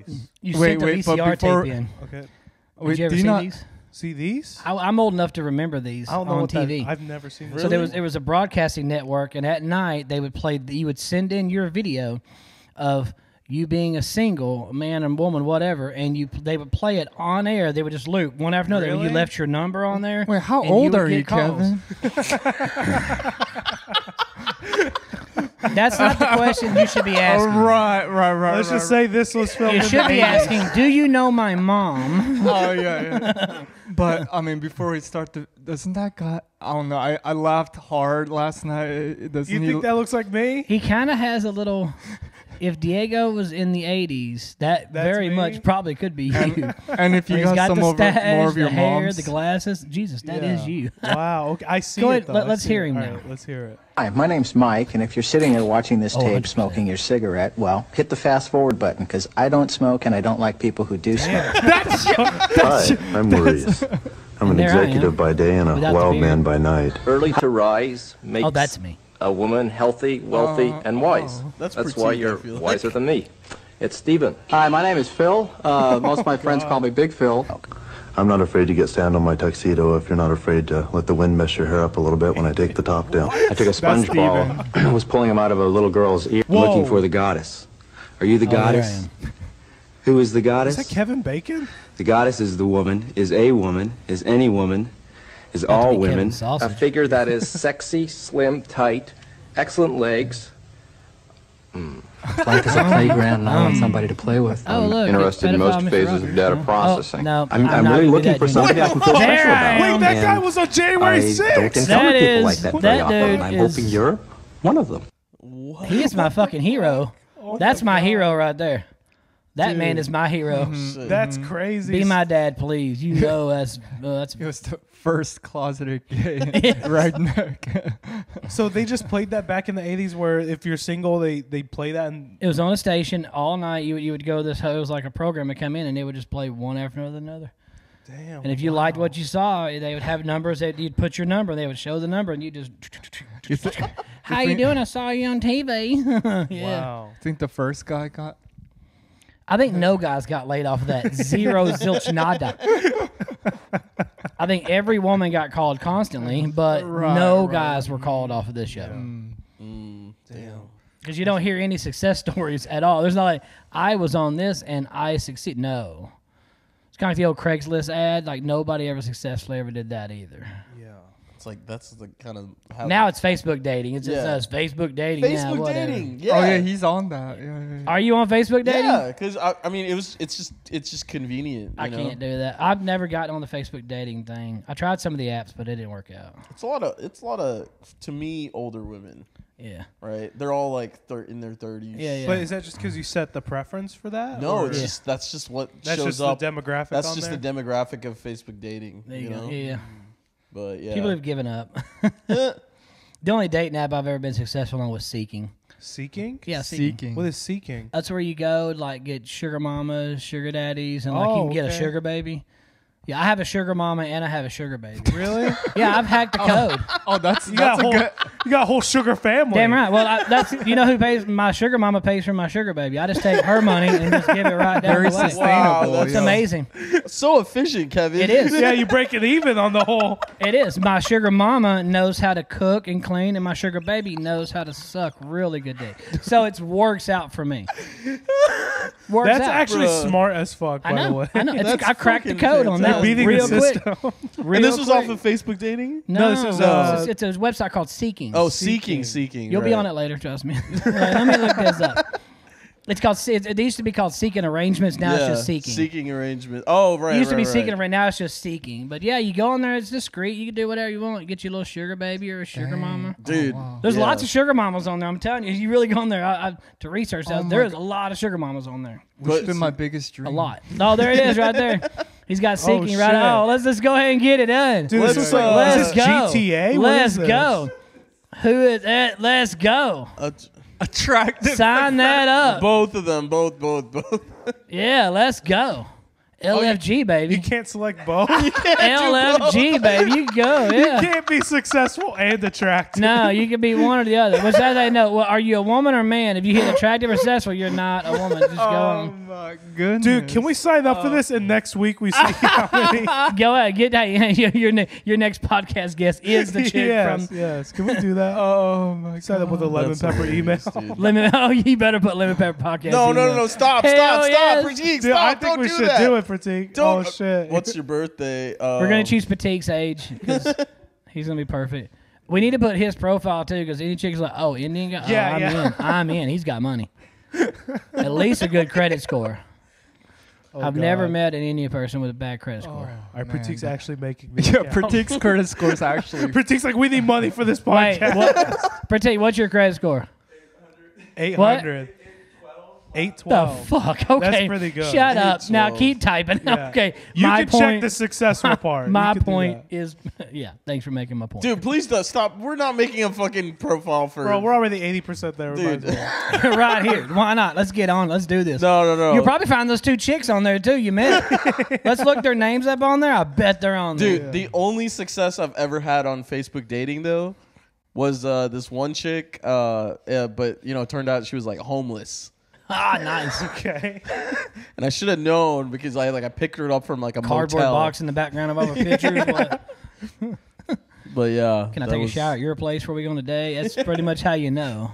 Speaker 1: you
Speaker 4: wait,
Speaker 1: sent the
Speaker 4: wait, but
Speaker 1: VCR
Speaker 4: before-
Speaker 1: tape in.
Speaker 3: okay,
Speaker 4: Wait,
Speaker 1: Did you ever
Speaker 4: do you
Speaker 1: see
Speaker 4: not?
Speaker 1: these?
Speaker 3: See these?
Speaker 1: I, I'm old enough to remember these
Speaker 3: I don't know
Speaker 1: on
Speaker 3: what that-
Speaker 1: TV.
Speaker 3: I've never seen. This.
Speaker 1: So there was it was a broadcasting network, and at night they would play. You would send in your video of you being a single man and woman, whatever, and you they would play it on air. They would just loop one after another. and You
Speaker 3: Really?
Speaker 1: left your number on there.
Speaker 4: Wait, how
Speaker 1: and
Speaker 4: old
Speaker 1: would
Speaker 4: are
Speaker 1: get
Speaker 4: you,
Speaker 1: calls.
Speaker 4: Kevin?
Speaker 1: That's not the question you should be asking.
Speaker 4: right, right, right.
Speaker 3: Let's
Speaker 4: right,
Speaker 3: just say this was filmed.
Speaker 1: You
Speaker 3: in
Speaker 1: should
Speaker 3: the
Speaker 1: be
Speaker 3: 80s.
Speaker 1: asking, "Do you know my mom?"
Speaker 4: Oh yeah, yeah. but I mean, before we start, the, doesn't that guy? I don't know. I, I laughed hard last night. Doesn't
Speaker 3: You
Speaker 4: he?
Speaker 3: think that looks like me?
Speaker 1: He kind of has a little. If Diego was in the '80s, that
Speaker 3: That's
Speaker 1: very
Speaker 3: me?
Speaker 1: much probably could be you.
Speaker 4: and, and if you
Speaker 1: He's
Speaker 4: got,
Speaker 1: got
Speaker 4: some
Speaker 1: the
Speaker 4: over,
Speaker 1: stash,
Speaker 4: more of
Speaker 1: the
Speaker 4: your
Speaker 1: hair,
Speaker 4: mom's,
Speaker 1: the glasses. Jesus, that is
Speaker 3: Yeah.
Speaker 1: you.
Speaker 3: wow. Okay. I see
Speaker 1: Go
Speaker 3: it. though.
Speaker 1: let-
Speaker 3: I
Speaker 1: let's
Speaker 3: see
Speaker 1: hear
Speaker 3: it.
Speaker 1: him
Speaker 3: All
Speaker 1: now.
Speaker 3: right, let's hear it.
Speaker 6: Hi, my name's Mike, and if you're sitting there watching this
Speaker 1: Oh,
Speaker 6: tape
Speaker 1: 100%.
Speaker 6: smoking your cigarette, well, hit the fast forward button because I don't smoke and I don't like people who do smoke.
Speaker 7: Hi, I'm Maurice. I'm an
Speaker 1: There I am.
Speaker 7: executive by day and a
Speaker 1: Without the
Speaker 7: wild
Speaker 1: beard.
Speaker 7: man by night.
Speaker 8: Early to rise oh, makes
Speaker 1: Oh, that's me.
Speaker 8: A woman healthy, wealthy,
Speaker 4: Oh,
Speaker 8: and wise.
Speaker 2: That's
Speaker 8: That's why you're
Speaker 2: like.
Speaker 8: wiser than me. It's Stephen.
Speaker 6: Hi, my name is Phil. Uh, most of my friends call me Big Phil.
Speaker 7: I'm not afraid to get sand on my tuxedo if you're not afraid to let the wind mess your hair up a little bit when I take the top down.
Speaker 8: I took a sponge ball, and was pulling him out of a little girl's ear,
Speaker 3: Whoa.
Speaker 8: looking for the goddess. Are you the
Speaker 1: Oh,
Speaker 8: goddess? Who is the goddess?
Speaker 3: Is that Kevin Bacon?
Speaker 8: The goddess is the woman, is a woman, is any woman, is
Speaker 1: to
Speaker 8: all women. A figure that is sexy, slim, tight, excellent legs.
Speaker 6: Life is a playground, and I want somebody to play with.
Speaker 1: Oh, look.
Speaker 9: interested in most phases
Speaker 1: Rogers.
Speaker 9: of data
Speaker 1: Oh,
Speaker 9: processing.
Speaker 1: no,
Speaker 8: I'm,
Speaker 1: I'm,
Speaker 8: I'm, really looking for
Speaker 1: Junior.
Speaker 8: somebody I can feel special about.
Speaker 3: Wait, that
Speaker 8: and
Speaker 3: guy was on January
Speaker 8: I
Speaker 3: 6th.
Speaker 8: don't encounter
Speaker 1: That
Speaker 8: people
Speaker 1: is-
Speaker 8: like that
Speaker 1: that
Speaker 8: very often.
Speaker 1: dude
Speaker 8: I'm
Speaker 1: is-
Speaker 8: hoping you're one of them.
Speaker 1: He is my fucking hero. That's my hero right there. That man is my hero.
Speaker 3: That's crazy.
Speaker 1: Be my dad, please. You know that's uh, that's
Speaker 4: He was the first closeted gay redneck.
Speaker 3: So they just played that back in the 80s where if you're single, they, they play that and
Speaker 1: It was on a station all night. You you would go to this. It was like a program would come in and they would just play one after another.
Speaker 3: damn.
Speaker 1: And if you liked what you saw, they would have numbers. That you'd put your number. They would show the number, and you just.
Speaker 4: you thi-
Speaker 1: How you
Speaker 4: think-
Speaker 1: doing? I saw you on TV. yeah.
Speaker 3: Wow.
Speaker 4: think the first guy got?
Speaker 1: I think no guys got laid off of that. Zero zilch nada. I think every woman got called constantly, but
Speaker 4: Right,
Speaker 1: no
Speaker 4: right.
Speaker 1: guys were called off of this show.
Speaker 2: Mm, damn.
Speaker 1: Because you don't hear any success stories at all. There's not like I was on this and I succeed. No, it's kind of like the old Craigslist ad. Like nobody ever successfully ever did that either.
Speaker 3: Yeah.
Speaker 2: It's like that's the kind of how
Speaker 1: Now it's Facebook dating. It's just
Speaker 2: Yeah.
Speaker 1: us Facebook dating. now,
Speaker 2: Facebook
Speaker 1: whatever.
Speaker 2: dating. Oh, yeah.
Speaker 4: Oh yeah, he's on that. Yeah, yeah, yeah.
Speaker 1: Are you on Facebook dating?
Speaker 2: Yeah, because I, I mean, it was. It's just. It's just convenient. You
Speaker 1: I
Speaker 2: know?
Speaker 1: can't do that. I've never gotten on the Facebook dating thing. I tried some of the apps, but it didn't work out.
Speaker 2: It's a lot of. It's a lot of. To me, older women.
Speaker 1: Yeah.
Speaker 2: Right. They're all like thir- in their thirties.
Speaker 1: Yeah, yeah.
Speaker 3: But is that just because you set the preference for that?
Speaker 2: No,
Speaker 3: or-
Speaker 2: it's just that's just what
Speaker 3: That's
Speaker 2: shows
Speaker 3: just
Speaker 2: up.
Speaker 3: the demographic
Speaker 2: That's
Speaker 3: on
Speaker 2: just
Speaker 3: there?
Speaker 2: the demographic of Facebook dating.
Speaker 1: There you,
Speaker 2: you
Speaker 1: go.
Speaker 2: know.
Speaker 1: Yeah, yeah.
Speaker 2: But yeah.
Speaker 1: People have given up. Uh. the only dating app I've ever been successful on was Seeking.
Speaker 3: seeking.
Speaker 1: Yeah, Seeking.
Speaker 4: Seeking.
Speaker 3: What is seeking?
Speaker 1: That's where you go, like get sugar mamas, sugar daddies, and like you
Speaker 3: Oh,
Speaker 1: can get a
Speaker 3: okay.
Speaker 1: sugar baby. Yeah, I have a sugar mama and I have a sugar baby.
Speaker 3: Really?
Speaker 1: yeah, I've hacked the oh, code.
Speaker 4: Oh, that's
Speaker 3: You
Speaker 4: that's
Speaker 3: got,
Speaker 4: a
Speaker 3: a whole,
Speaker 4: good.
Speaker 3: you got a whole sugar family.
Speaker 1: Damn right. Well, I, that's you know who pays my sugar mama pays for my sugar baby. I just take her money and just give it right down
Speaker 4: Very
Speaker 1: the way.
Speaker 4: sustainable.
Speaker 2: Wow, that's
Speaker 1: It's
Speaker 4: yeah.
Speaker 1: amazing.
Speaker 2: so efficient, Kevin.
Speaker 1: It is.
Speaker 3: Yeah, you break it even on the whole.
Speaker 1: It is. My sugar mama knows how to cook and clean, and my sugar baby knows how to suck really good dick. So it works out for me. Works
Speaker 3: That's
Speaker 1: out.
Speaker 3: actually
Speaker 2: Bruh.
Speaker 3: smart as fuck, by
Speaker 1: I know.
Speaker 3: the way.
Speaker 1: I know. It's,
Speaker 2: That's
Speaker 1: I cracked the
Speaker 2: fucking
Speaker 1: code on that
Speaker 2: fantastic.
Speaker 1: one
Speaker 3: Beating
Speaker 1: real
Speaker 3: the
Speaker 1: quick.
Speaker 3: system.
Speaker 1: Real
Speaker 2: And this was
Speaker 1: quick.
Speaker 2: off of Facebook dating.
Speaker 1: No,
Speaker 3: this is,
Speaker 1: no,
Speaker 3: uh,
Speaker 1: it's, it's a website called Seeking.
Speaker 2: Oh, seeking, seeking.
Speaker 1: You'll be
Speaker 2: right.
Speaker 1: on it later. Trust me. Let me look this up. It's called. Se- It used to be called Seeking Arrangements. Now it's just Seeking.
Speaker 2: Seeking arrangement. Oh, right.
Speaker 1: It used to
Speaker 2: right,
Speaker 1: be seeking
Speaker 2: right.
Speaker 1: right now. It's just seeking. But yeah, you go in there. It's discreet. You can do whatever you want. Get your little sugar baby or a sugar mama.
Speaker 2: Dude,
Speaker 1: There's
Speaker 2: yeah.
Speaker 1: lots of sugar mamas on there. I'm telling you, you really go in there I, I, to research that.
Speaker 4: Oh
Speaker 1: There's a lot of sugar mamas on there.
Speaker 4: Which has been my biggest dream.
Speaker 1: A lot. Oh, there it is, right there. He's got seeking right.
Speaker 3: shit.
Speaker 1: Oh, let's just go ahead and get it done.
Speaker 3: Dude,
Speaker 2: Let's,
Speaker 3: this is like,
Speaker 2: uh,
Speaker 1: let's
Speaker 3: is
Speaker 1: go.
Speaker 3: GTA? What
Speaker 1: Let's
Speaker 3: is this?
Speaker 1: go. Who is that? Let's go.
Speaker 2: Uh,
Speaker 4: Attractive.
Speaker 1: Sign that up.
Speaker 2: both of them, both, both, both.
Speaker 1: Yeah, let's go. Oh, LFG, baby.
Speaker 3: You
Speaker 1: baby.
Speaker 3: can't select both.
Speaker 1: LFG, baby. You go. Yeah.
Speaker 3: you can't be successful and attractive.
Speaker 1: No, you can be one or the other. Which how they know? Well, are you a woman or man? If you hit attractive or successful, you're not a woman. Just go
Speaker 4: Oh
Speaker 1: on.
Speaker 4: my goodness.
Speaker 3: Dude, can we sign up for oh. this and next week we see how many?
Speaker 1: Go ahead. Get that. Your, your, next podcast guest is the chick
Speaker 3: yes,
Speaker 1: from
Speaker 3: yes. Can we do that?
Speaker 4: Oh my
Speaker 3: Sign up with a lemon
Speaker 2: That's
Speaker 3: pepper email.
Speaker 2: hilarious, dude.
Speaker 1: Lemon. Oh, you better put Lemon Pepper Podcast.
Speaker 2: No, no,
Speaker 1: email.
Speaker 2: no, no! Stop!
Speaker 1: Hell
Speaker 2: stop! Stop!
Speaker 1: yes.
Speaker 2: Pratik,
Speaker 3: Dude,
Speaker 2: stop!
Speaker 3: I think
Speaker 2: Don't
Speaker 3: we
Speaker 2: do
Speaker 3: should
Speaker 2: that.
Speaker 3: do it for
Speaker 2: Don't.
Speaker 3: Oh shit.
Speaker 2: What's your birthday? Um,
Speaker 1: We're gonna choose Pratik's age because he's gonna be perfect. We need to put his profile too because any chick's like, oh, Indian guy. Oh,
Speaker 3: Yeah,
Speaker 1: I'm
Speaker 3: yeah.
Speaker 1: in. I'm in. He's got money. At least a good credit score.
Speaker 3: Oh,
Speaker 1: I've never met an Indian person with a bad credit
Speaker 4: Oh,
Speaker 1: score.
Speaker 3: All right, Pratik's actually making me.
Speaker 4: Yeah, Pratik's credit score is actually
Speaker 3: Pratik's like, we need money for this
Speaker 1: Wait,
Speaker 3: podcast.
Speaker 1: what? Pratik, what's your credit score?
Speaker 3: Eight hundred. Eight
Speaker 1: The fuck? Okay,
Speaker 3: pretty good.
Speaker 1: Shut up. Now keep typing.
Speaker 3: Yeah.
Speaker 1: Okay,
Speaker 3: You
Speaker 1: my
Speaker 3: can
Speaker 1: point.
Speaker 3: check the successful part.
Speaker 1: my
Speaker 3: You can do
Speaker 1: point
Speaker 3: that.
Speaker 1: is, yeah. Thanks for making my point,
Speaker 2: Dude, please don't stop. We're not making a fucking profile for.
Speaker 3: Bro, we're already eighty percent there.
Speaker 2: Dude.
Speaker 3: well.
Speaker 1: right here. Why not? Let's get on. Let's do this.
Speaker 2: no, no, no.
Speaker 1: You'll probably find those two chicks on there too. You met. Let's look their names up on there. I bet they're on
Speaker 2: Dude,
Speaker 1: there.
Speaker 2: Dude, the only success I've ever had on Facebook dating though was uh, this one chick, uh, uh, but you know, it turned out she was like homeless,
Speaker 1: Ah, nice.
Speaker 3: Okay.
Speaker 2: and I should have known because I like I picked her up from like a
Speaker 1: Cardboard
Speaker 2: motel.
Speaker 1: box in the background of all the pictures. What?
Speaker 2: But yeah,
Speaker 1: Can I
Speaker 2: that
Speaker 1: take
Speaker 2: was-
Speaker 1: a shower at your place Where we go today? That's pretty much how you know.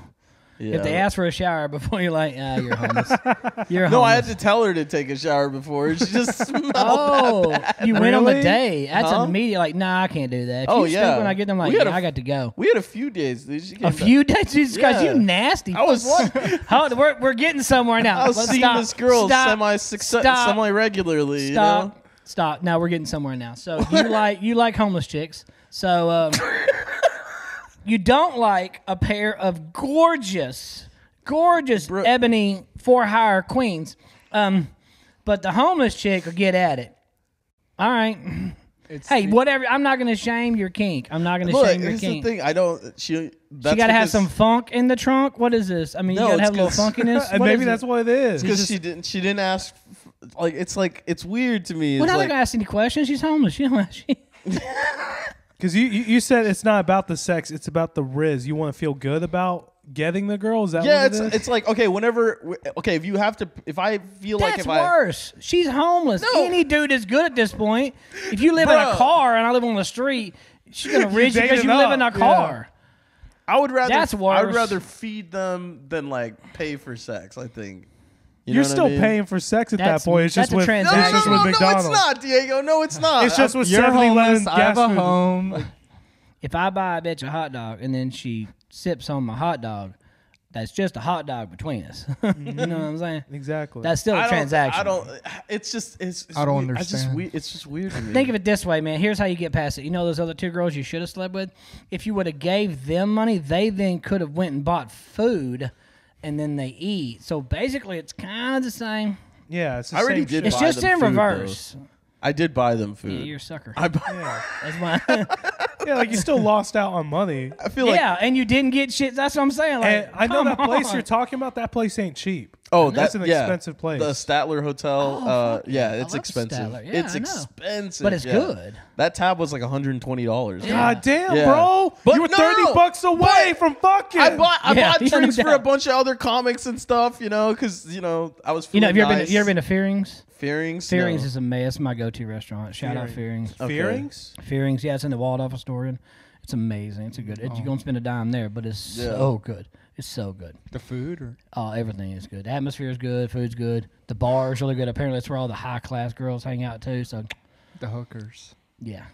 Speaker 2: Yeah.
Speaker 1: If they ask for a shower before you're like, ah, you're homeless. You're
Speaker 2: no, I had to tell her to take a shower before. She just smelled
Speaker 1: Oh,
Speaker 2: that bad.
Speaker 1: you went on the
Speaker 3: Really?
Speaker 1: day. That's
Speaker 2: Huh?
Speaker 1: immediate. Like, nah, I can't do that. If
Speaker 2: Oh,
Speaker 1: you stink
Speaker 2: yeah.
Speaker 1: When I get them, like,
Speaker 2: We had
Speaker 1: yeah,
Speaker 2: a
Speaker 1: I
Speaker 2: f-
Speaker 1: got to go.
Speaker 2: We had a few days. dude. She came
Speaker 1: A
Speaker 2: back-
Speaker 1: few days, Jesus Christ,
Speaker 2: Yeah.
Speaker 1: you nasty.
Speaker 2: I was
Speaker 1: Hold, we're we're getting somewhere now.
Speaker 2: I was
Speaker 1: Let's
Speaker 2: seeing
Speaker 1: stop.
Speaker 2: this girl
Speaker 1: Stop.
Speaker 2: semi
Speaker 1: Stop.
Speaker 2: semi regularly. You
Speaker 1: Stop.
Speaker 2: know?
Speaker 1: Stop. Now we're getting somewhere now. So you like you like homeless chicks. So um, you don't like a pair of gorgeous, gorgeous
Speaker 2: Bro-
Speaker 1: ebony for hire queens. Um, but the homeless chick will get at it. All right.
Speaker 4: It's
Speaker 1: Hey,
Speaker 4: the-
Speaker 1: whatever. I'm not going to shame your kink. I'm not going to
Speaker 2: Look,
Speaker 1: shame your
Speaker 2: here's the
Speaker 1: kink.
Speaker 2: thing. I don't. She. That's
Speaker 1: She got to have
Speaker 2: because-
Speaker 1: some funk in the trunk. What is this? I mean,
Speaker 2: No,
Speaker 1: you got to
Speaker 2: it's
Speaker 1: have a little
Speaker 2: 'cause-
Speaker 1: funkiness.
Speaker 3: and
Speaker 1: What
Speaker 3: maybe
Speaker 1: is
Speaker 3: that's
Speaker 1: it?
Speaker 3: what it is.
Speaker 2: because she didn't. She didn't ask. f- Like it's like it's weird to me.
Speaker 1: We're
Speaker 2: It's
Speaker 1: not
Speaker 2: like,
Speaker 1: going to ask any questions. She's homeless. You know, she,
Speaker 3: Because you, you you said it's not about the sex, it's about the riz. You want to feel good about getting the girl. Is that
Speaker 2: yeah,
Speaker 3: what
Speaker 2: it's
Speaker 3: it is?
Speaker 2: it's like okay. Whenever okay, if you have to, if I feel like
Speaker 1: That's
Speaker 2: if I
Speaker 1: worse. She's homeless.
Speaker 2: No.
Speaker 1: Any dude is good at this point. If you live in a car and I live on the street, she's gonna
Speaker 3: You
Speaker 1: you because you live in a
Speaker 3: up, yeah.
Speaker 1: car.
Speaker 2: I would rather
Speaker 1: That's worse.
Speaker 2: I would rather feed them than like pay for sex. I think. You
Speaker 3: You're
Speaker 2: know what I
Speaker 3: still
Speaker 2: mean?
Speaker 3: paying for sex at
Speaker 1: That's-
Speaker 3: that point. It's
Speaker 1: that's
Speaker 3: just
Speaker 1: a
Speaker 3: with
Speaker 2: No, no,
Speaker 3: it's
Speaker 2: no,
Speaker 3: just
Speaker 2: no,
Speaker 3: with
Speaker 2: no,
Speaker 3: McDonald's.
Speaker 2: it's not, Diego. No, it's not.
Speaker 3: It's just with
Speaker 4: You're
Speaker 3: Stephanie
Speaker 4: homeless.
Speaker 3: Lennon
Speaker 4: I have a
Speaker 3: food.
Speaker 4: home.
Speaker 1: If I buy a bitch a hot dog and then she sips on my hot dog, that's just a hot dog between us. you know mm-hmm. what I'm saying?
Speaker 3: Exactly.
Speaker 1: That's still a
Speaker 2: I
Speaker 1: transaction.
Speaker 2: I don't. It's just. It's. it's
Speaker 4: I don't
Speaker 2: weird. I just
Speaker 4: understand.
Speaker 2: we, It's just weird to me.
Speaker 1: Think of it this way, man. Here's how you get past it. You know those other two girls you should have slept with? If you would have gave them money, they then could have went and bought food and then they eat. So basically it's kind of the same.
Speaker 3: yeah, it's the
Speaker 2: I already
Speaker 3: same
Speaker 2: did
Speaker 3: shit.
Speaker 1: It's
Speaker 2: buy
Speaker 1: just
Speaker 2: them
Speaker 1: in
Speaker 2: food,
Speaker 1: reverse.
Speaker 2: I did buy them food.
Speaker 1: Yeah, you're a sucker.
Speaker 2: I, bu-
Speaker 1: That's why.
Speaker 3: Yeah, like you still lost out on money.
Speaker 2: I feel like.
Speaker 1: yeah, and you didn't get shit. That's what I'm saying. Like,
Speaker 3: And I know
Speaker 1: come
Speaker 3: that place
Speaker 1: on.
Speaker 3: you're talking about. That place ain't cheap.
Speaker 2: Oh,
Speaker 3: That's an
Speaker 2: yeah.
Speaker 3: expensive place.
Speaker 2: The Statler Hotel.
Speaker 1: Oh,
Speaker 2: uh,
Speaker 1: fuck
Speaker 2: yeah,
Speaker 1: yeah. I
Speaker 2: it's
Speaker 1: love
Speaker 2: expensive.
Speaker 1: Statler. Yeah,
Speaker 2: it's
Speaker 1: I know.
Speaker 2: expensive,
Speaker 1: But it's
Speaker 2: yeah.
Speaker 1: good.
Speaker 2: That tab was like 120 dollars.
Speaker 3: God damn,
Speaker 2: Yeah.
Speaker 3: bro!
Speaker 2: But
Speaker 3: you were
Speaker 2: no,
Speaker 3: thirty
Speaker 2: no,
Speaker 3: bucks away from fucking.
Speaker 2: I bought I
Speaker 1: Yeah,
Speaker 2: bought
Speaker 1: no
Speaker 2: drinks for a
Speaker 1: doubt.
Speaker 2: bunch of other comics and stuff, you know, because you know I was.
Speaker 1: You know, have
Speaker 2: feeling
Speaker 1: you ever been? You ever been to Fearings?
Speaker 2: Fearings?
Speaker 1: Fearings
Speaker 2: No.
Speaker 1: is a mess. My go-to restaurant. Shout out Fearings.
Speaker 2: Okay.
Speaker 3: Fearings.
Speaker 1: Fearings, yeah, it's in the Waldorf Astoria. It's amazing. It's a good. You're gonna spend a dime there, but it's
Speaker 2: Yeah.
Speaker 1: so good. It's so good.
Speaker 4: The food or
Speaker 1: Oh, everything is good. The atmosphere is good. Food's good. The bar is really good. Apparently, that's where all the high class girls hang out too. So,
Speaker 4: the hookers.
Speaker 1: yeah,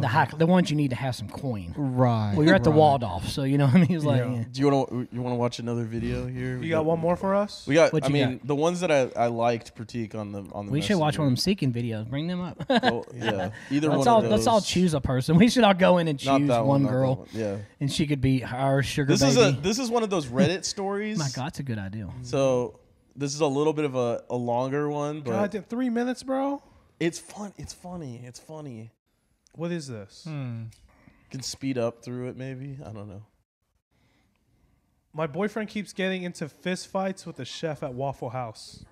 Speaker 1: the high, the ones you need to have some coin.
Speaker 4: Right.
Speaker 1: Well, you're at the
Speaker 4: right.
Speaker 1: Waldorf, so you know what I mean. It's like,
Speaker 3: Yeah.
Speaker 1: yeah.
Speaker 2: Do you want to you want to watch another video here? We
Speaker 3: You got one more for us?
Speaker 2: We got.
Speaker 1: What
Speaker 2: I
Speaker 1: you
Speaker 2: mean,
Speaker 1: got?
Speaker 2: the ones that I, I liked critique on the on the.
Speaker 1: we should watch one of them seeking videos. Bring them up.
Speaker 2: Well, yeah, either
Speaker 1: let's
Speaker 2: one
Speaker 1: all
Speaker 2: of those.
Speaker 1: let's all choose a person. We should all go in and
Speaker 2: Not
Speaker 1: choose
Speaker 2: that
Speaker 1: one
Speaker 2: not that
Speaker 1: girl,
Speaker 2: one. Yeah.
Speaker 1: and she could be our sugar
Speaker 2: This is a this is one of those Reddit stories.
Speaker 1: My God, it's a good idea. Mm-hmm.
Speaker 2: So this is a little bit of a, a longer one, but
Speaker 3: God, three minutes, bro.
Speaker 2: it's fun. It's funny. It's funny.
Speaker 3: What is this?
Speaker 4: Hmm.
Speaker 2: Can speed up through it, maybe. I don't know.
Speaker 3: My boyfriend keeps getting into fist fights with the chef at Waffle House.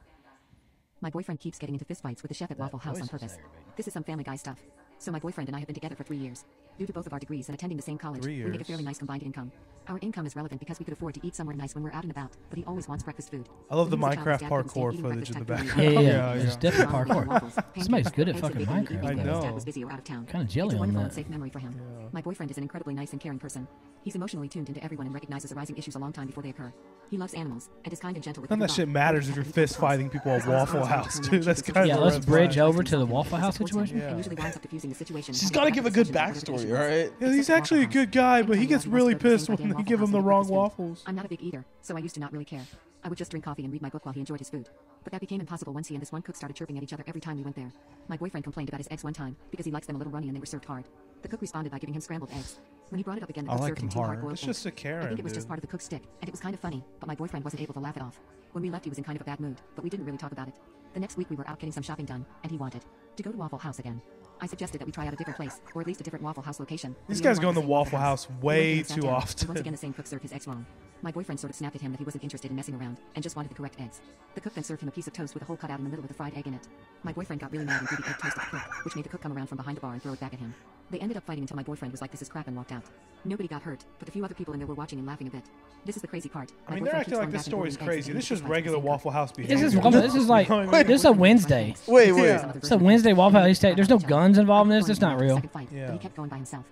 Speaker 9: My boyfriend keeps getting into fistfights with the chef at Waffle House on purpose. This is some Family Guy stuff. So my boyfriend and I have been together for three years. Due to both of our degrees and attending the same college, we make a fairly nice combined income. Our income is relevant because we could afford to eat somewhere nice when we're out and about, but he always wants breakfast food.
Speaker 3: I love the
Speaker 9: When he was child,
Speaker 3: Minecraft
Speaker 9: dad couldn't
Speaker 3: parkour footage in the
Speaker 9: breakfast
Speaker 3: background.
Speaker 1: Yeah, yeah,
Speaker 3: Yeah,
Speaker 1: There's
Speaker 3: yeah.
Speaker 1: definitely
Speaker 9: Ramen,
Speaker 1: parkour. Somebody's good at fucking
Speaker 9: bacon in the
Speaker 1: Minecraft.
Speaker 3: I
Speaker 9: when his dad
Speaker 3: know.
Speaker 9: was busy or out of town.
Speaker 1: Kinda
Speaker 9: It's
Speaker 1: jelly
Speaker 9: a
Speaker 1: on
Speaker 9: wonderful
Speaker 1: that.
Speaker 9: and safe memory for him. My boyfriend is an incredibly nice and caring person. He's emotionally tuned into everyone and recognizes arising issues a long time before they occur. He loves animals and is kind and gentle with
Speaker 3: None of that shit matters if you're fist fighting people at Waffle House, dude.
Speaker 9: much,
Speaker 3: That's
Speaker 9: it's
Speaker 3: kind
Speaker 1: Yeah,
Speaker 3: of a
Speaker 1: let's bridge over to the Waffle House situation.
Speaker 3: Yeah.
Speaker 9: and usually winds up diffusing the situation. and
Speaker 2: She's
Speaker 9: having
Speaker 2: got to give a good
Speaker 9: about whether they should
Speaker 2: all right?
Speaker 3: Yeah, he's actually a good guy, but he gets really pissed when they give him the wrong waffles.
Speaker 9: I'm not a big eater, so I used to not really care. I would just drink coffee and read my book while he enjoyed his food. But that became impossible once he and this one cook started chirping at each other every time we went there. My boyfriend complained about his eggs one time because he likes them a little runny and they were served hard. The cook responded by giving him scrambled eggs. When he brought it up again, the
Speaker 3: I
Speaker 9: cook
Speaker 3: like
Speaker 9: served him
Speaker 3: them
Speaker 9: two
Speaker 3: hard.
Speaker 9: hard-boiled
Speaker 3: It's just a
Speaker 9: eggs. I think it was just part of the cook's stick, and it was kind of funny, but my boyfriend wasn't able to laugh it off. When we left, he was in kind of a bad mood, but we didn't really talk about it. The next week, we were out getting some shopping done, and he wanted to go to Waffle House again. I suggested that we try out a different place, or at least a different Waffle House location.
Speaker 3: These guys go in the Waffle House way too often.
Speaker 9: Once again, the same cook served his eggs wrong. My boyfriend sort of snapped at him that he wasn't interested in messing around and just wanted the correct eggs. The cook then served him a piece of toast with a hole cut out in the middle with a fried egg in it. My boyfriend got really mad and threw the egg toast at the cook, which made the cook come around from behind the bar and throw it back at him. They ended up fighting until my boyfriend was like, "This is crap," and walked out. Nobody got hurt, but the few other people in there were watching and laughing a bit. This is the crazy part.
Speaker 3: I
Speaker 9: My
Speaker 3: mean, they're
Speaker 9: boyfriend
Speaker 3: acting
Speaker 9: keeps
Speaker 3: like this
Speaker 9: back and
Speaker 3: story's
Speaker 9: ordering eggs
Speaker 3: crazy. This is just regular
Speaker 9: with the same
Speaker 3: Waffle House behavior.
Speaker 1: This is Waffle- this is like
Speaker 3: You know what I
Speaker 1: this is a? Wednesday.
Speaker 2: Wait, wait.
Speaker 1: It's a Wednesday Waffle House. There's no guns involved in this. It's not real.
Speaker 3: Yeah.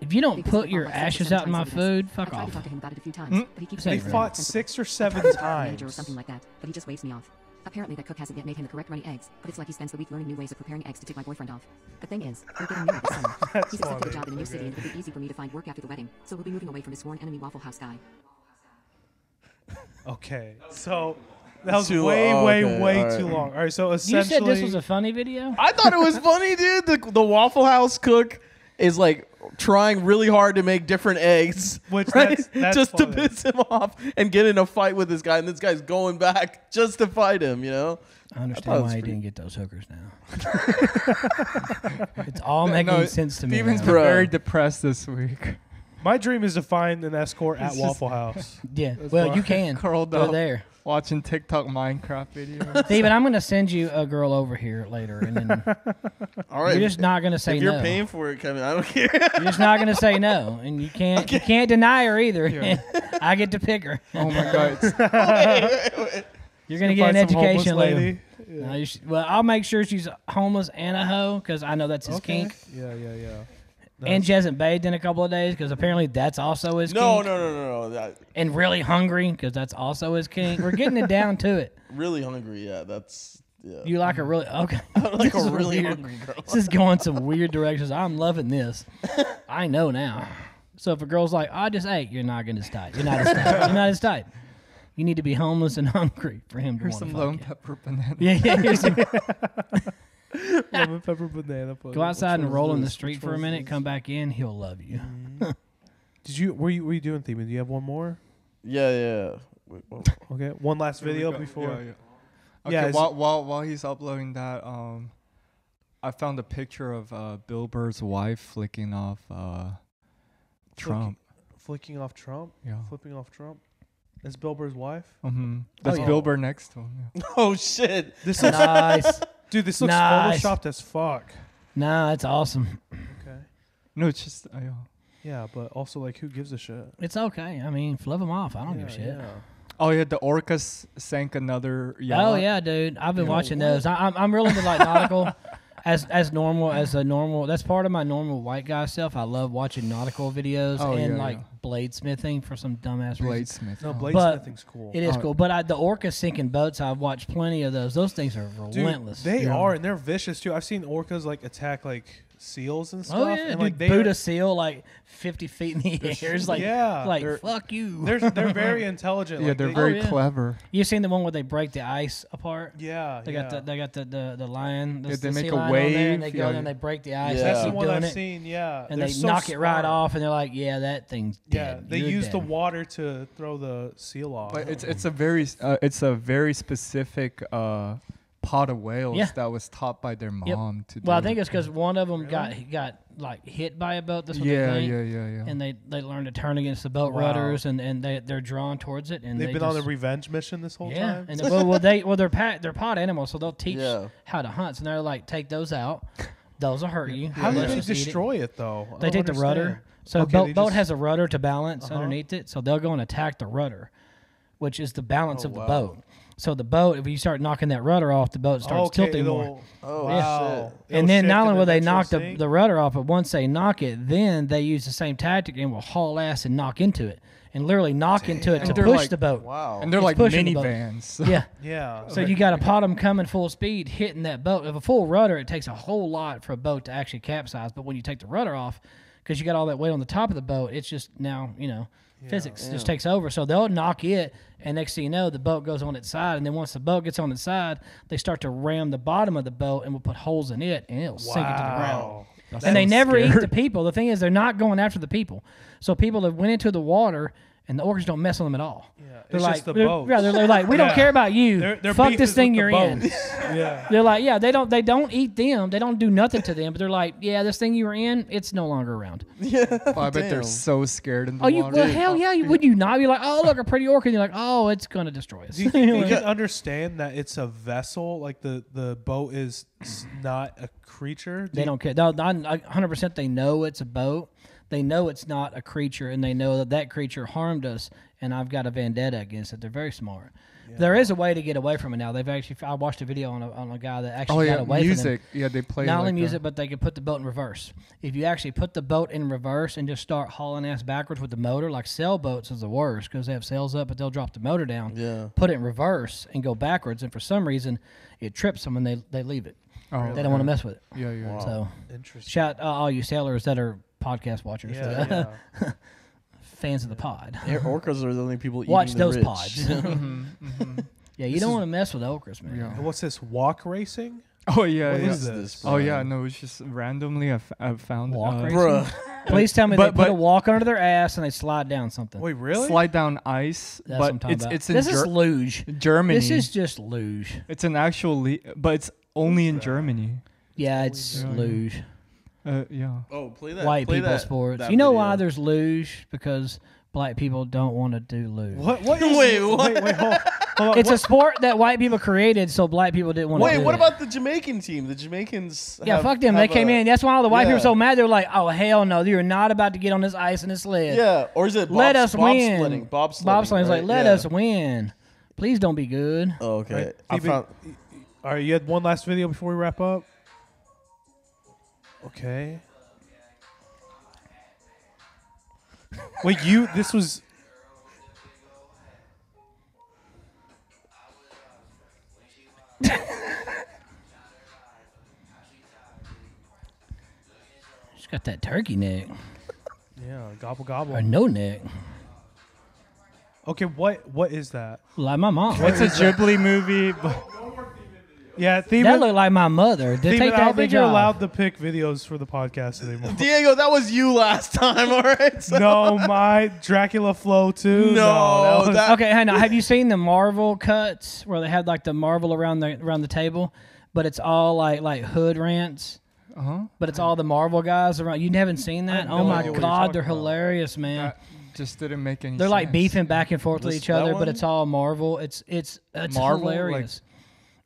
Speaker 1: If you don't put your ashes out in my food, fuck
Speaker 9: I tried
Speaker 1: off.
Speaker 9: talk to him about it a few times,
Speaker 3: mm.
Speaker 9: but he keeps
Speaker 1: They fought
Speaker 3: six or seven
Speaker 9: I tried to talk to the manager or
Speaker 3: times.
Speaker 9: something like that, but he just waves me off. Apparently, that cook hasn't yet made him the correct runny eggs, but it's like he spends the week learning new ways of preparing eggs to take my boyfriend off. The thing is, we're getting married this summer.
Speaker 3: That's
Speaker 9: He's accepted
Speaker 3: funny.
Speaker 9: a job in a new city, and it'll be easy for me to find work after the wedding, so we'll be moving away from his sworn enemy Waffle House guy.
Speaker 3: Okay, so that was
Speaker 2: Too
Speaker 3: way,
Speaker 2: long.
Speaker 3: way,
Speaker 2: Okay,
Speaker 3: way
Speaker 2: all right.
Speaker 3: too long. All right, so essentially, You
Speaker 1: said this was a funny video.
Speaker 2: I thought it was funny, dude. The, the Waffle House cook is like trying really hard to make different eggs,
Speaker 3: Which
Speaker 2: right?
Speaker 3: that's- that's
Speaker 2: just
Speaker 3: funny.
Speaker 2: to piss him off and get in a fight with this guy, and this guy's going back just to fight him. You know,
Speaker 1: I understand
Speaker 2: was
Speaker 1: why he
Speaker 2: pretty-
Speaker 1: didn't get those hookers now. it's all
Speaker 4: No,
Speaker 1: making
Speaker 4: no,
Speaker 1: sense to me.
Speaker 4: Steven's
Speaker 1: now.
Speaker 4: been
Speaker 2: Bro.
Speaker 4: very depressed this week.
Speaker 3: my dream is to find an escort at
Speaker 4: just-
Speaker 3: Waffle House.
Speaker 1: Yeah, well, you can.
Speaker 4: Curled
Speaker 1: Go
Speaker 4: up,
Speaker 1: there.
Speaker 4: Watching TikTok Minecraft videos.
Speaker 1: Steven, I'm going to send you a girl over here later, and then
Speaker 2: all right.
Speaker 1: you're just not going to say
Speaker 2: if you're
Speaker 1: no.
Speaker 2: paying for it, Kevin, I don't care.
Speaker 1: You're just not going to say no, and you can't you can't deny her either.
Speaker 4: Yeah.
Speaker 1: I get to pick her.
Speaker 4: oh my god!
Speaker 2: Wait, wait, wait.
Speaker 1: You're going to get an
Speaker 3: some homeless
Speaker 1: education later.
Speaker 3: lady.
Speaker 1: No, you should- well, I'll make sure she's homeless and a hoe because I know that's his
Speaker 3: Okay.
Speaker 1: kink.
Speaker 3: Yeah, yeah, yeah.
Speaker 1: And she hasn't bathed in a couple of days because apparently that's also his
Speaker 2: No,
Speaker 1: kink.
Speaker 2: no, no, no, no. That,
Speaker 1: And really hungry because that's also his kink. We're getting it down to it.
Speaker 2: really hungry. Yeah, that's yeah.
Speaker 1: You like a really okay?
Speaker 2: like
Speaker 1: This
Speaker 2: a
Speaker 1: is
Speaker 2: really
Speaker 1: weird.
Speaker 2: hungry girl.
Speaker 1: This is going some weird directions. I'm loving this. I know now. So if a girl's like, I just ate, you're not gonna type. You're not his type. You're not his type. You need to be homeless and hungry for him to
Speaker 4: here's
Speaker 1: want
Speaker 4: some
Speaker 1: to
Speaker 4: lone
Speaker 1: fuck
Speaker 4: pepper banana.
Speaker 1: Yeah, yeah. Here's some,
Speaker 3: Lemon pepper banana. pudding.
Speaker 1: go outside and roll in the street for a minute. Come back in. He'll love you.
Speaker 3: Did you? Were you? Were you doing theme? Do you have one more?
Speaker 2: Yeah, yeah. Wait.
Speaker 3: Okay, one last
Speaker 4: Here we
Speaker 3: video
Speaker 4: go.
Speaker 3: before.
Speaker 4: Yeah, yeah.
Speaker 3: Yeah,
Speaker 4: Okay,
Speaker 3: is-
Speaker 4: while, while while he's uploading that, um, I found a picture of uh, Bill Burr's wife flicking off uh, Trump.
Speaker 3: Flicking off Trump.
Speaker 4: Yeah.
Speaker 3: Flipping off Trump. Is Bill Burr's wife?
Speaker 4: Mm-hmm. That's
Speaker 3: yeah.
Speaker 4: Bill Burr next to him. Yeah.
Speaker 2: oh shit!
Speaker 3: This looks,
Speaker 1: nice.
Speaker 3: Dude. This looks
Speaker 1: Nice.
Speaker 3: photoshopped as fuck.
Speaker 1: Nah, it's awesome.
Speaker 3: Okay.
Speaker 4: No, it's just uh, yeah.
Speaker 3: But also like, who gives a shit?
Speaker 1: It's okay. I mean, flip them off. I don't give a shit.
Speaker 4: Oh yeah, the orcas sank another yacht.
Speaker 1: Oh yeah, dude. I've been watching those. I, I'm I'm really into like nautical, as as normal as a normal. That's part of my normal white guy stuff. I love watching nautical videos
Speaker 4: Oh,
Speaker 1: and
Speaker 4: yeah,
Speaker 1: like
Speaker 4: yeah.
Speaker 1: bladesmithing for some dumbass reason.
Speaker 4: Bladesmith.
Speaker 3: No,
Speaker 4: oh.
Speaker 3: bladesmithing's cool.
Speaker 1: It is
Speaker 4: Oh.
Speaker 1: cool, but I, the orca sinking boats. I've watched plenty of those. Those things are
Speaker 3: Dude,
Speaker 1: relentless.
Speaker 3: they
Speaker 4: Yeah.
Speaker 3: are, and they're vicious too. I've seen orcas like attack like seals and stuff.
Speaker 1: oh yeah,
Speaker 3: and,
Speaker 1: dude,
Speaker 3: like they
Speaker 1: boot
Speaker 3: are-
Speaker 1: a seal like 50 feet in the air. It's like
Speaker 3: yeah,
Speaker 1: like fuck you.
Speaker 3: they're they're very intelligent.
Speaker 4: Yeah,
Speaker 3: like,
Speaker 4: they're
Speaker 3: they-
Speaker 4: very
Speaker 1: Oh, yeah.
Speaker 4: clever.
Speaker 1: You've seen the one where they break the ice apart?
Speaker 3: Yeah,
Speaker 1: They
Speaker 3: yeah.
Speaker 1: got the they got the the, the lion. The,
Speaker 4: Yeah, they
Speaker 1: the
Speaker 4: make
Speaker 1: sea
Speaker 4: a
Speaker 1: lion on there, and they go
Speaker 4: yeah,
Speaker 1: and they break the ice.
Speaker 2: Yeah.
Speaker 3: That's the one I've
Speaker 1: it.
Speaker 3: seen. Yeah,
Speaker 1: and
Speaker 3: They're
Speaker 1: they
Speaker 3: so
Speaker 1: knock it right off, and they're like, "Yeah, that thing's dead.
Speaker 3: Yeah,
Speaker 1: dead."
Speaker 3: they
Speaker 1: You're
Speaker 3: use the water to throw the seal off.
Speaker 4: But it's it's a very uh, it's a very specific uh, pod of whales
Speaker 1: Yeah.
Speaker 4: that was taught by their
Speaker 1: Yep.
Speaker 4: mom to do.
Speaker 1: Well, I think it's because one of them got got like hit by a boat. That's what
Speaker 4: yeah,
Speaker 1: they think.
Speaker 4: yeah, yeah, yeah.
Speaker 1: And they they learn to turn against the boat
Speaker 3: Wow.
Speaker 1: rudders, and, and they they're drawn towards it. And
Speaker 3: They've
Speaker 1: they
Speaker 3: been on a revenge mission this whole
Speaker 1: yeah.
Speaker 3: time.
Speaker 1: And well, well, they well they're pat they're pod animals, so they'll teach
Speaker 2: Yeah.
Speaker 1: how to hunt. So they're like, take those out. Those will hurt you.
Speaker 3: How do they
Speaker 1: just eat it."
Speaker 3: destroy it, though?
Speaker 1: They
Speaker 3: don't
Speaker 1: take the rudder. So
Speaker 3: Okay,
Speaker 1: boat, boat has a rudder to balance
Speaker 3: Uh-huh.
Speaker 1: underneath it. So they'll go and attack the rudder, which is the balance
Speaker 2: Oh,
Speaker 1: of the
Speaker 2: wow.
Speaker 1: boat. So the boat, if you start knocking that rudder off, the boat starts
Speaker 3: okay,
Speaker 1: tilting more.
Speaker 3: it'll-
Speaker 2: Oh
Speaker 3: wow. It'll oh.
Speaker 1: and then not only will they knock the, the rudder off, but once they knock it, then they use the same tactic and will haul ass and knock into it, and literally knock into it to
Speaker 4: they're
Speaker 1: push
Speaker 4: like-
Speaker 1: the boat.
Speaker 2: Wow.
Speaker 4: and they're
Speaker 1: It's
Speaker 4: like
Speaker 1: pushing the boat.
Speaker 4: minivans.
Speaker 1: Yeah.
Speaker 3: yeah.
Speaker 1: So you got a pot 'em coming full speed, hitting that boat. If a full rudder, it takes a whole lot for a boat to actually capsize. But when you take the rudder off, because you got all that weight on the top of the boat. It's just now you know physics
Speaker 2: Yeah.
Speaker 1: just takes over. So they'll knock it, and next thing you know, the boat goes on its side, and then once the boat gets on its side, they start to ram the bottom of the boat, and will put holes in it, and it'll sink it to the ground.
Speaker 3: Wow.
Speaker 1: and they never eat the people. The thing is, they're not going after the people. So people that went into the water, and the orcas don't mess with them at all.
Speaker 3: Yeah,
Speaker 1: They're
Speaker 3: it's
Speaker 1: like,
Speaker 3: just the
Speaker 1: they're,
Speaker 3: boats.
Speaker 1: yeah, they're, they're like, we don't care about you.
Speaker 3: Their- their
Speaker 1: Fuck this thing you're
Speaker 3: the
Speaker 1: in.
Speaker 3: yeah.
Speaker 1: They're like, yeah, they don't they don't eat them. They don't do nothing to them. But they're like, yeah, this thing you were in, it's no longer around.
Speaker 2: Yeah.
Speaker 4: Oh, I bet they're so scared in the
Speaker 1: Oh, you
Speaker 4: water.
Speaker 1: well, hell yeah, you, would you not be like, oh, look, a pretty orca? And you're like, oh, it's gonna destroy us.
Speaker 3: Do you think they can understand that it's a vessel? Like the the boat is not a creature. Do
Speaker 1: They
Speaker 3: you-
Speaker 1: don't care. No, 100. percent They know it's a boat. They know it's not a creature, and they know that that creature harmed us, and I've got a vendetta against it. They're very smart. There is a way to get away from it now. They've actually. I watched a video on a, on a guy that actually
Speaker 4: Oh
Speaker 1: got
Speaker 4: yeah,
Speaker 1: away
Speaker 4: music.
Speaker 1: from them.
Speaker 4: Yeah, they play
Speaker 1: Not
Speaker 4: like
Speaker 1: only
Speaker 4: that.
Speaker 1: music, but they could put the boat in reverse. If you actually put the boat in reverse and just start hauling ass backwards with the motor, like sailboats is the worst because they have sails up, but they'll drop the motor down.
Speaker 2: Yeah.
Speaker 1: Put it in reverse and go backwards, and for some reason, it trips them and they they leave it.
Speaker 4: Oh,
Speaker 1: They don't want to mess with it.
Speaker 4: Yeah, yeah.
Speaker 1: So
Speaker 3: Interesting.
Speaker 1: shout uh, all you sailors that are podcast watchers,
Speaker 3: Yeah, yeah.
Speaker 1: fans of the pod.
Speaker 2: Air orcas are the only people eating
Speaker 1: Watch
Speaker 2: the
Speaker 1: those
Speaker 2: rich.
Speaker 1: pods.
Speaker 4: Mhm, mhm.
Speaker 1: Yeah, you
Speaker 3: This
Speaker 1: don't want to mess with okras, man.
Speaker 4: Yeah.
Speaker 3: What's this? Wok racing?
Speaker 4: Oh yeah,
Speaker 3: What
Speaker 4: yeah.
Speaker 3: is this?
Speaker 4: Oh yeah, no, it's just randomly I, f- I found
Speaker 1: Wok
Speaker 4: uh,
Speaker 1: racing? Please tell me
Speaker 4: But-
Speaker 1: they put a wok under their ass and they slide down something.
Speaker 3: Wait, really?
Speaker 4: slide down ice,
Speaker 1: That's what I'm
Speaker 4: but
Speaker 1: talking
Speaker 4: it's
Speaker 1: about.
Speaker 4: it's in
Speaker 1: this
Speaker 4: Ger-
Speaker 1: is luge.
Speaker 4: Germany.
Speaker 1: This is just luge.
Speaker 4: it's an actual, le- but it's only in Germany.
Speaker 1: Yeah, it's
Speaker 4: Yeah, yeah.
Speaker 1: luge.
Speaker 4: Uh, yeah.
Speaker 2: Oh, play that.
Speaker 1: White
Speaker 2: play
Speaker 1: people
Speaker 2: that,
Speaker 1: sports.
Speaker 2: that
Speaker 1: You know
Speaker 2: video.
Speaker 1: why there's luge? Because black people don't want to do luge.
Speaker 3: What? What? Is
Speaker 2: Wait,
Speaker 3: Wait,
Speaker 2: what?
Speaker 3: wait, hold, hold on.
Speaker 1: It's
Speaker 3: What-
Speaker 1: a sport that white people created, so black people didn't want to
Speaker 2: Wait, what
Speaker 1: it.
Speaker 2: about the Jamaican team? The Jamaicans.
Speaker 1: Yeah,
Speaker 2: have-
Speaker 1: fuck them. They came
Speaker 2: a-
Speaker 1: in. That's why all the white people
Speaker 2: yeah.
Speaker 1: are so mad. They're like, "Oh hell no, you're not about to get on this ice and this sled.
Speaker 2: Yeah, or is it? Bob,
Speaker 1: let us
Speaker 2: bobsledding?
Speaker 1: win."
Speaker 2: Bobsledding.
Speaker 1: Bobsledding's
Speaker 2: right?
Speaker 1: like, "Let
Speaker 2: Yeah.
Speaker 1: us win. Please don't be good."
Speaker 2: Oh, okay.
Speaker 3: Right.
Speaker 2: I found.
Speaker 3: All right, you had one last video before we wrap up. Okay. Wait, you? This was.
Speaker 1: She's got that turkey neck
Speaker 3: Yeah, gobble gobble.
Speaker 1: or no neck,
Speaker 3: Okay, what what is that?
Speaker 1: like my mom.
Speaker 4: It's a Ghibli movie, but
Speaker 3: Yeah,
Speaker 1: that
Speaker 3: Theban,
Speaker 1: looked like my mother. They
Speaker 3: Theban,
Speaker 1: take
Speaker 3: I don't think
Speaker 1: bitch
Speaker 3: you're
Speaker 1: off.
Speaker 3: allowed to pick videos for the podcast anymore.
Speaker 2: Diego, that was you last time. All right. So-
Speaker 3: no, my Dracula flow too.
Speaker 2: No,
Speaker 3: was-
Speaker 2: that-
Speaker 1: Okay, hang on. Have you seen the Marvel cuts where they had like the Marvel around the around the table, but it's all like like hood rants,
Speaker 4: uh huh.
Speaker 1: but it's all the Marvel guys around. You haven't seen that? Oh
Speaker 3: no
Speaker 1: my
Speaker 3: idea what you're
Speaker 1: god, they're
Speaker 3: about.
Speaker 1: hilarious, man.
Speaker 4: That just didn't make any.
Speaker 1: They're like beefing back and forth with each other,
Speaker 2: one?
Speaker 1: but it's all Marvel. It's it's it's
Speaker 4: Marvel, like
Speaker 1: hilarious.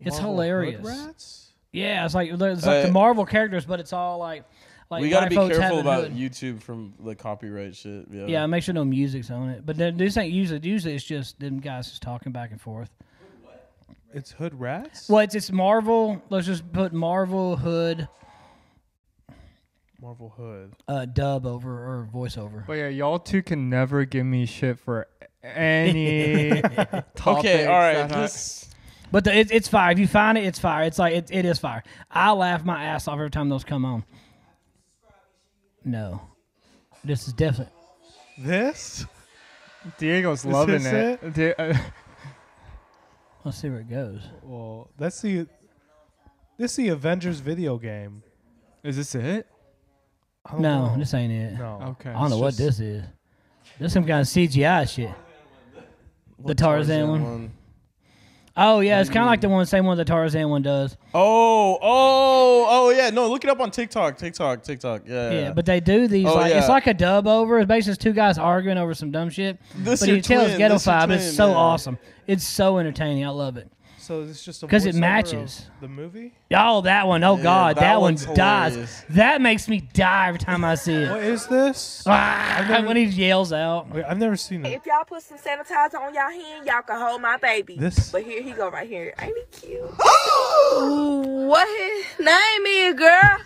Speaker 1: It's
Speaker 3: Marvel
Speaker 1: hilarious.
Speaker 3: Hood Rats?
Speaker 1: Yeah, it's like it's like
Speaker 2: Uh,
Speaker 1: the Marvel characters, but it's all like like
Speaker 2: we gotta
Speaker 1: white
Speaker 2: be
Speaker 1: folks
Speaker 2: careful
Speaker 1: having
Speaker 2: about
Speaker 1: hood.
Speaker 2: YouTube from the copyright shit. Yeah.
Speaker 1: Yeah, make sure no music's on it. But then this ain't usually usually it's just them guys just talking back and forth.
Speaker 3: It's Hood Rats.
Speaker 1: Well, it's, it's Marvel. Let's just put Marvel Hood
Speaker 3: Marvel Hood.
Speaker 1: uh, dub over or voiceover.
Speaker 4: But yeah, y'all two can never give me shit for any topics
Speaker 2: Okay. All right.
Speaker 4: that I-
Speaker 2: This.
Speaker 1: But the, it, it's fire. If you find it, it's fire. It's like it, it is fire. I laugh my ass off every time those come on. No, this is definitely.
Speaker 3: This?
Speaker 4: Diego's
Speaker 3: Is
Speaker 4: loving
Speaker 3: this
Speaker 4: it. Di- uh,
Speaker 1: Let's see where it goes.
Speaker 3: Well, that's the. This is the Avengers video game.
Speaker 4: is this it?
Speaker 3: I don't
Speaker 1: No,
Speaker 3: know.
Speaker 1: this ain't it.
Speaker 3: No.
Speaker 4: Okay.
Speaker 1: I don't know what this is. This some kind of CGI shit. The Tarzan one. Oh yeah, it's kind of like mm-hmm. the one, same one the Tarzan one does.
Speaker 2: Oh, oh, oh yeah. No, look it up on TikTok. TikTok. TikTok. Yeah.
Speaker 1: Yeah, but they do these
Speaker 2: Oh,
Speaker 1: like it's like a dub over. It's basically two guys arguing over some dumb shit.
Speaker 2: This
Speaker 1: but
Speaker 2: your
Speaker 1: you tell it's
Speaker 2: twin,
Speaker 1: ghetto five, it's so
Speaker 2: yeah.
Speaker 1: awesome. It's so entertaining. I love it.
Speaker 3: So it's just a
Speaker 1: 'Cause it matches.
Speaker 3: the movie.
Speaker 1: Oh, that one. Oh
Speaker 2: Yeah,
Speaker 1: God,
Speaker 2: that
Speaker 1: that, one
Speaker 2: one's
Speaker 1: dies.
Speaker 2: hilarious.
Speaker 1: That makes me die every time I see it.
Speaker 3: What is this?
Speaker 1: Ah,
Speaker 3: never-
Speaker 1: when he yells out.
Speaker 3: Wait, I've never seen it.
Speaker 10: If y'all put some sanitizer on y'all hand, y'all can hold my baby.
Speaker 3: This-
Speaker 10: But here he go right here. Ain't he cute? Ooh, what his name is, girl?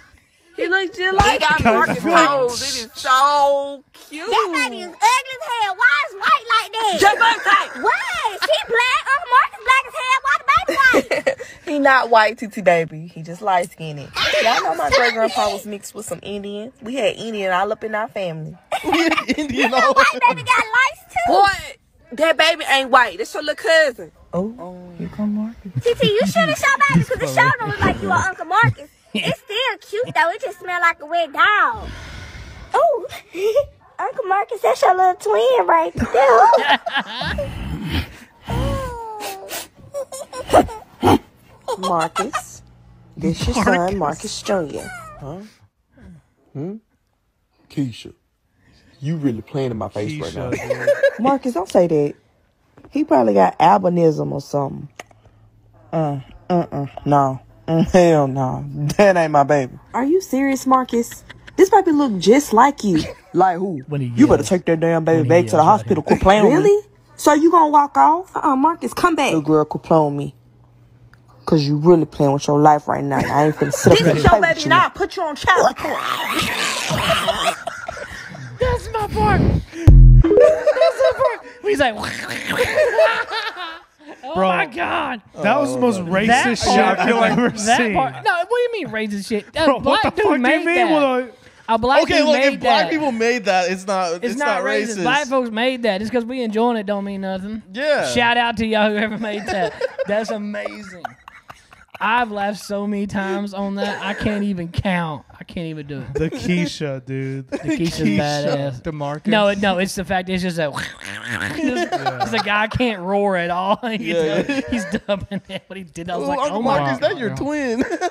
Speaker 10: He looks just like got Marcus Rose. It is so cute.
Speaker 11: That baby is ugly as hell. Why is white like that?
Speaker 10: Just like that.
Speaker 11: Why? She black. Oh, Marcus black as hell. Why the baby white?
Speaker 10: He not white, TT baby. He just light skinned. Y'all know my great grandpa was mixed with some Indians. We had Indian all up in our family.
Speaker 2: Indian
Speaker 11: That white baby got lice too.
Speaker 10: What? That baby ain't white. That's your little cousin.
Speaker 9: Oh, here come Marcus.
Speaker 11: TT, you should have shot baby because the show don't look like you are Uncle Marcus. It's still cute though. It just smell like a wet dog. Oh, Uncle Marcus, that's your little twin right there.
Speaker 10: Marcus. This your son, Marcus Jr.
Speaker 12: Huh? Hmm? Keisha, you really playing in my face right now.
Speaker 10: Marcus, don't say that. He probably got albinism or something. Uh, uh, uh, no. Hell no. That ain't my baby. Are you serious, Marcus? This baby look just like you. Like who? you better take that damn baby back to the hospital. Quit playing with me. Really? So you gonna walk off? Uh-uh, Marcus, come back. Little girl, quit playing with me. Cause you really playing with your life right now. I ain't finna sit up
Speaker 11: This
Speaker 10: here
Speaker 11: is
Speaker 10: and
Speaker 11: your
Speaker 10: play with
Speaker 11: baby
Speaker 10: you.
Speaker 11: now. Put you on child support.
Speaker 1: That's my part. That's my part. He's like, oh
Speaker 3: Bro,
Speaker 1: my god,
Speaker 3: That was the most oh, racist shit
Speaker 1: part-
Speaker 3: I've ever
Speaker 1: that
Speaker 3: seen.
Speaker 1: Part, no, what do you mean racist shit? A
Speaker 3: Bro, what
Speaker 1: black
Speaker 3: the
Speaker 1: dude
Speaker 3: fuck do
Speaker 1: made
Speaker 3: you mean?
Speaker 1: that.
Speaker 3: Well,
Speaker 1: a black
Speaker 2: okay,
Speaker 1: dude
Speaker 2: look,
Speaker 1: made
Speaker 2: if black
Speaker 1: that.
Speaker 2: people made that, it's not. It's,
Speaker 1: It's, not, racist. Black folks made that. Just because we enjoying it don't mean nothing.
Speaker 2: Yeah.
Speaker 1: Shout out to y'all whoever made that. That's amazing. I've laughed so many times on that. I can't even count. I can't even do it.
Speaker 3: The Keisha, dude.
Speaker 1: The Keisha's badass.
Speaker 4: DeMarcus.
Speaker 1: No, it- no, it's the fact it's just that just, just a guy can't roar at all. He's,
Speaker 2: Yeah.
Speaker 1: he's dubbing it. What he did, I was
Speaker 2: Ooh,
Speaker 1: like,
Speaker 2: Uncle
Speaker 1: oh my
Speaker 2: Mark, is that your twin?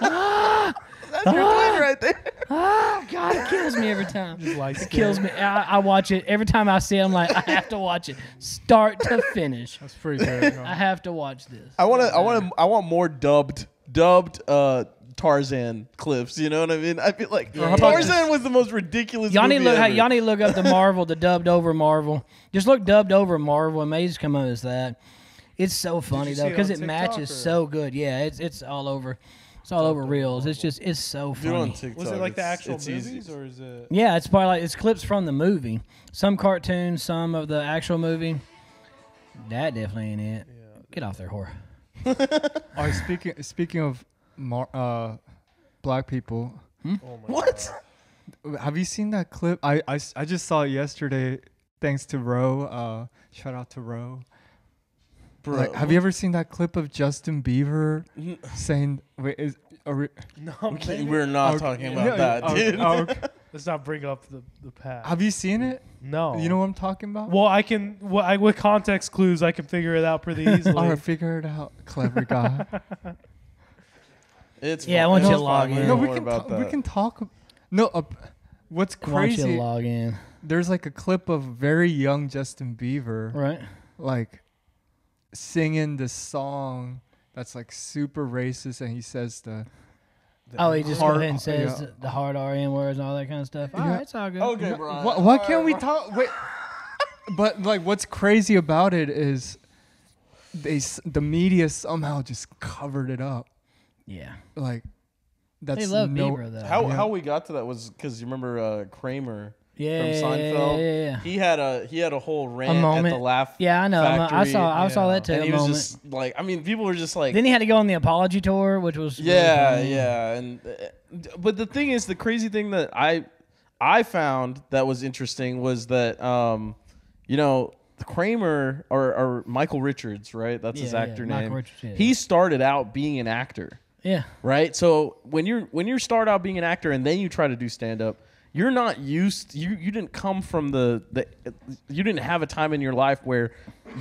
Speaker 2: That's your twin right there.
Speaker 1: Oh God, it kills me every time.
Speaker 3: light
Speaker 1: It kills me. I, I watch it every time I see. it, I'm like, I have to watch it, start to finish.
Speaker 3: That's pretty good.
Speaker 1: I have to watch this.
Speaker 2: I want to. I want to. I want more dubbed, dubbed uh, Tarzan clips. You know what I mean? I feel like
Speaker 1: Yeah. How about
Speaker 2: Tarzan was the most ridiculous.
Speaker 1: Y'all need to
Speaker 2: movie
Speaker 1: look.
Speaker 2: ever.
Speaker 1: Y'all need look up the Marvel, the dubbed over Marvel. Just look dubbed over Marvel. and May just come up as that. It's so funny
Speaker 3: you
Speaker 1: though
Speaker 3: see it
Speaker 1: because
Speaker 3: on
Speaker 1: it
Speaker 3: TikTok,
Speaker 1: matches
Speaker 3: or-
Speaker 1: so good. Yeah, it's it's all over. It's all over reels. It's just it's so
Speaker 2: Do on
Speaker 1: funny.
Speaker 2: TikTok.
Speaker 3: Was it like the
Speaker 2: It's-
Speaker 3: actual
Speaker 2: it's easy.
Speaker 3: movies, or is it?
Speaker 1: Yeah, it's probably like it's clips from the movie. Some cartoons, some of the actual movie. That definitely ain't it. Get off there, whore.
Speaker 4: All right, speaking speaking of mar- uh, black people,
Speaker 2: What?
Speaker 4: have you seen that clip? I, I, s- I just saw it yesterday. Thanks to Ro. Uh, shout out to Ro.
Speaker 2: Bro,
Speaker 4: Like, have you ever seen that clip of Justin Bieber saying, "Wait, is are we,
Speaker 3: No,
Speaker 2: We can't-
Speaker 3: man.
Speaker 2: We're not
Speaker 4: Okay,
Speaker 2: talking
Speaker 4: yeah,
Speaker 2: about that,
Speaker 4: oh,
Speaker 2: dude.
Speaker 4: okay.
Speaker 3: Let's not bring up the the past.
Speaker 4: Have you seen it?
Speaker 3: No.
Speaker 4: You know what I'm talking about?
Speaker 3: Well, I can. Well, I, with context clues, I can figure it out pretty easily.
Speaker 4: All right, figure it out, clever guy.
Speaker 2: It's
Speaker 1: Yeah,
Speaker 2: fine.
Speaker 1: once you
Speaker 2: It's
Speaker 1: log in.
Speaker 4: no, we can
Speaker 2: about
Speaker 4: ta- we can talk. ab- No, uh, what's
Speaker 1: Why don't you
Speaker 4: crazy?
Speaker 1: log in?
Speaker 4: There's like a clip of very young Justin Bieber,
Speaker 1: Right.
Speaker 4: like singing this song that's like super racist, and he says the
Speaker 1: Oh, he just
Speaker 4: hard-
Speaker 1: ahead and says
Speaker 4: yeah.
Speaker 1: the hard RN words and all that kind of stuff. All
Speaker 4: Yeah.
Speaker 1: right, it's all good.
Speaker 2: Okay,
Speaker 4: No,
Speaker 2: Brian.
Speaker 4: Why, why can't we talk? Wait, but like, what's crazy about it is they the media somehow just covered it up.
Speaker 1: Yeah.
Speaker 4: Like that's
Speaker 1: They love
Speaker 4: no,
Speaker 1: Bieber though.
Speaker 2: How
Speaker 4: Yeah.
Speaker 2: how we got to that was because you remember uh, Kramer
Speaker 1: Yeah,
Speaker 2: from
Speaker 1: yeah,
Speaker 2: Seinfeld.
Speaker 1: yeah, yeah, yeah.
Speaker 2: He had a he had a whole rant at
Speaker 1: moment.
Speaker 2: the laugh.
Speaker 1: Yeah, I know. A- I
Speaker 2: Factory,
Speaker 1: saw. I saw that too.
Speaker 2: and
Speaker 1: a
Speaker 2: he was
Speaker 1: moment.
Speaker 2: just like, I mean, people were just like,
Speaker 1: then he had to go on the apology tour, which was really
Speaker 2: yeah,
Speaker 1: funny.
Speaker 2: yeah, and uh, but the thing is, the crazy thing that I I found that was interesting was that um, you know, Kramer or, or Michael Richards, right? That's his actor
Speaker 1: Michael
Speaker 2: name.
Speaker 1: Richards, yeah.
Speaker 2: He started out being an actor.
Speaker 1: Yeah.
Speaker 2: Right. So when you're when you start out being an actor and then you try to do stand up, you're not used. You you didn't come from the the. You didn't have a time in your life where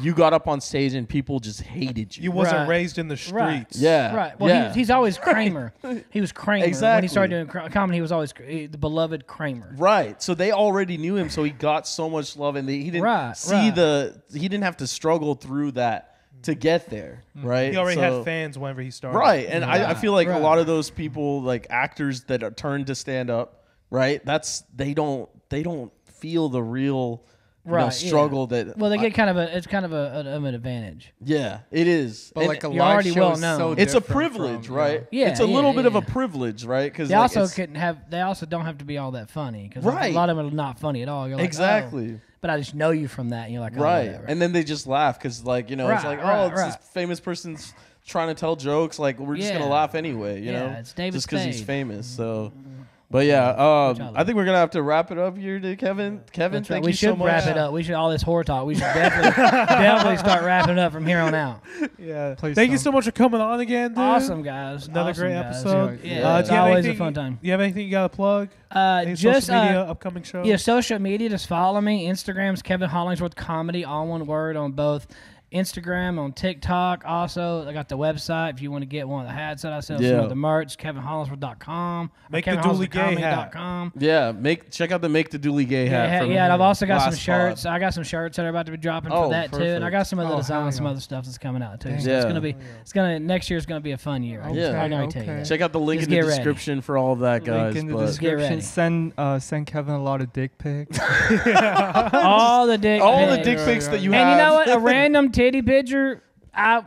Speaker 2: you got up on stage and people just hated you.
Speaker 3: You wasn't
Speaker 1: Right.
Speaker 3: raised in the
Speaker 1: Right.
Speaker 3: streets.
Speaker 2: Yeah.
Speaker 1: Right. Well,
Speaker 2: yeah.
Speaker 1: he, he's always Kramer. He was Kramer. When
Speaker 2: Exactly.
Speaker 1: he started doing cr- comedy, he was always cr- the beloved Kramer.
Speaker 2: Right. So they already knew him, so he got so much love, and they, he didn't
Speaker 1: Right,
Speaker 2: see
Speaker 1: right.
Speaker 2: the. He didn't have to struggle through that to get there. Mm-hmm. Right.
Speaker 3: He already
Speaker 2: So-
Speaker 3: had fans whenever he started.
Speaker 2: Right, and I, I feel like a lot of those people, like actors that are turned to stand up, right? That's they don't they don't feel the real you know,
Speaker 1: Right. yeah.
Speaker 2: struggle that.
Speaker 1: Well, they
Speaker 2: I-
Speaker 1: get kind of a. It's kind of a, a of an advantage.
Speaker 2: yeah, it is.
Speaker 4: But
Speaker 2: And
Speaker 4: like a
Speaker 1: you're
Speaker 4: live
Speaker 1: already
Speaker 4: show
Speaker 1: well
Speaker 4: is
Speaker 1: known.
Speaker 4: so
Speaker 2: it's a privilege,
Speaker 4: from-
Speaker 2: right?
Speaker 1: Yeah,
Speaker 2: it's a
Speaker 1: yeah,
Speaker 2: little bit of a privilege, right? Because
Speaker 1: They also couldn't have. They also don't have to be all that funny because
Speaker 2: Right.
Speaker 1: a lot of them are not funny at all. You're like, oh.
Speaker 2: exactly.
Speaker 1: but I just know you from that. And you're like, oh,
Speaker 2: right.
Speaker 1: whatever.
Speaker 2: And then they just laugh because, like, you know, it's like,
Speaker 1: right,
Speaker 2: oh, it's this famous person's trying to tell jokes. Like, we're just gonna laugh anyway, you
Speaker 1: Yeah,
Speaker 2: know,
Speaker 1: it's David
Speaker 2: just because he's famous. So, mm-hmm. But yeah, um, I think we're gonna have to wrap it up here, to Kevin. Kevin,
Speaker 1: That's right.
Speaker 2: thank
Speaker 1: we
Speaker 2: you
Speaker 1: should
Speaker 2: so much.
Speaker 1: wrap it up. We should all this whore talk. We should definitely definitely start wrapping up from here on out.
Speaker 3: Yeah.
Speaker 4: Play
Speaker 3: Thank you so much for coming on again, dude.
Speaker 1: Awesome guys.
Speaker 3: Another
Speaker 1: Awesome,
Speaker 3: great
Speaker 1: guys.
Speaker 3: episode.
Speaker 1: Yeah,
Speaker 3: Uh,
Speaker 1: it's
Speaker 3: do you have
Speaker 1: always a fun time.
Speaker 3: You have anything you got to plug?
Speaker 1: Uh, just
Speaker 3: social media,
Speaker 1: uh,
Speaker 3: upcoming shows.
Speaker 1: Yeah, social media. Just follow me. Instagram's Kevin Hollingsworth Comedy, all one word on both. Instagram on TikTok. Also, I got the website if you want to get one of the hats that I sell. Some of the merch. KevinHollingsworth.com.
Speaker 3: Make the Dually Gay hat.
Speaker 1: com.
Speaker 2: Yeah, make check out the make the Dually gay hat.
Speaker 1: Yeah, yeah, and I've also got some shirts.
Speaker 2: pod.
Speaker 1: I got some shirts that are about to be dropping
Speaker 2: Oh,
Speaker 1: for that too, and I got some other
Speaker 4: Oh,
Speaker 1: designs, some
Speaker 4: yeah.
Speaker 1: other stuff that's coming out too.
Speaker 4: Dang.
Speaker 1: So
Speaker 2: Yeah.
Speaker 1: it's gonna be, it's gonna next year's gonna be a fun year.
Speaker 4: Okay,
Speaker 1: just- I
Speaker 2: Yeah.
Speaker 1: guarantee you
Speaker 4: okay.
Speaker 1: that.
Speaker 2: Check out the link
Speaker 1: Just
Speaker 2: in the
Speaker 1: get ready.
Speaker 2: description for all of that, guys.
Speaker 4: Link in the
Speaker 2: but-
Speaker 1: Just get
Speaker 4: description. Send uh, send Kevin a lot of dick pics.
Speaker 1: all the dick,
Speaker 2: all the
Speaker 1: pics.
Speaker 2: dick pics that you have.
Speaker 1: and you know what? A random titty picture, I,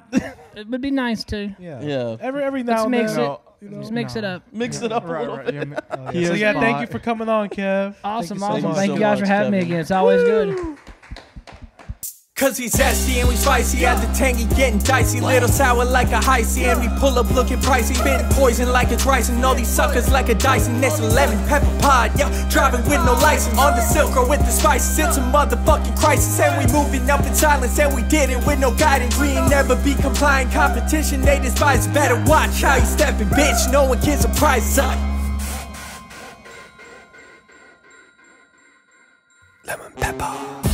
Speaker 1: it would be nice too.
Speaker 3: Yeah.
Speaker 2: Yeah.
Speaker 3: Every every now
Speaker 1: Let's
Speaker 3: and
Speaker 1: mix
Speaker 3: then.
Speaker 1: it.
Speaker 3: you know.
Speaker 1: Just mix it up.
Speaker 2: Mix it up a little bit.
Speaker 4: yeah, ma-
Speaker 3: Uh,
Speaker 4: he
Speaker 3: so
Speaker 4: is
Speaker 3: yeah, thank
Speaker 4: hot.
Speaker 3: you for coming on, Kev.
Speaker 1: Awesome,
Speaker 3: you so
Speaker 1: awesome.
Speaker 3: much.
Speaker 1: Thank
Speaker 2: so
Speaker 1: you guys
Speaker 2: much,
Speaker 1: for having me
Speaker 2: Kevin.
Speaker 1: again. It's always good.
Speaker 13: Cause he's zesty and we spicy. At the tangy getting dicey. Little sour like a high C And we pull up looking pricey. Spitting poison like it's and All these suckers like a Dyson. That's a lemon pepper pod Yeah, driving with no license. On the silk or with the spices. It's a motherfucking crisis. And we moving up in silence. And we did it with no guidance. We ain't never be complying Competition they despise Better watch how you stepping bitch. No one can surprise us. Lemon pepper.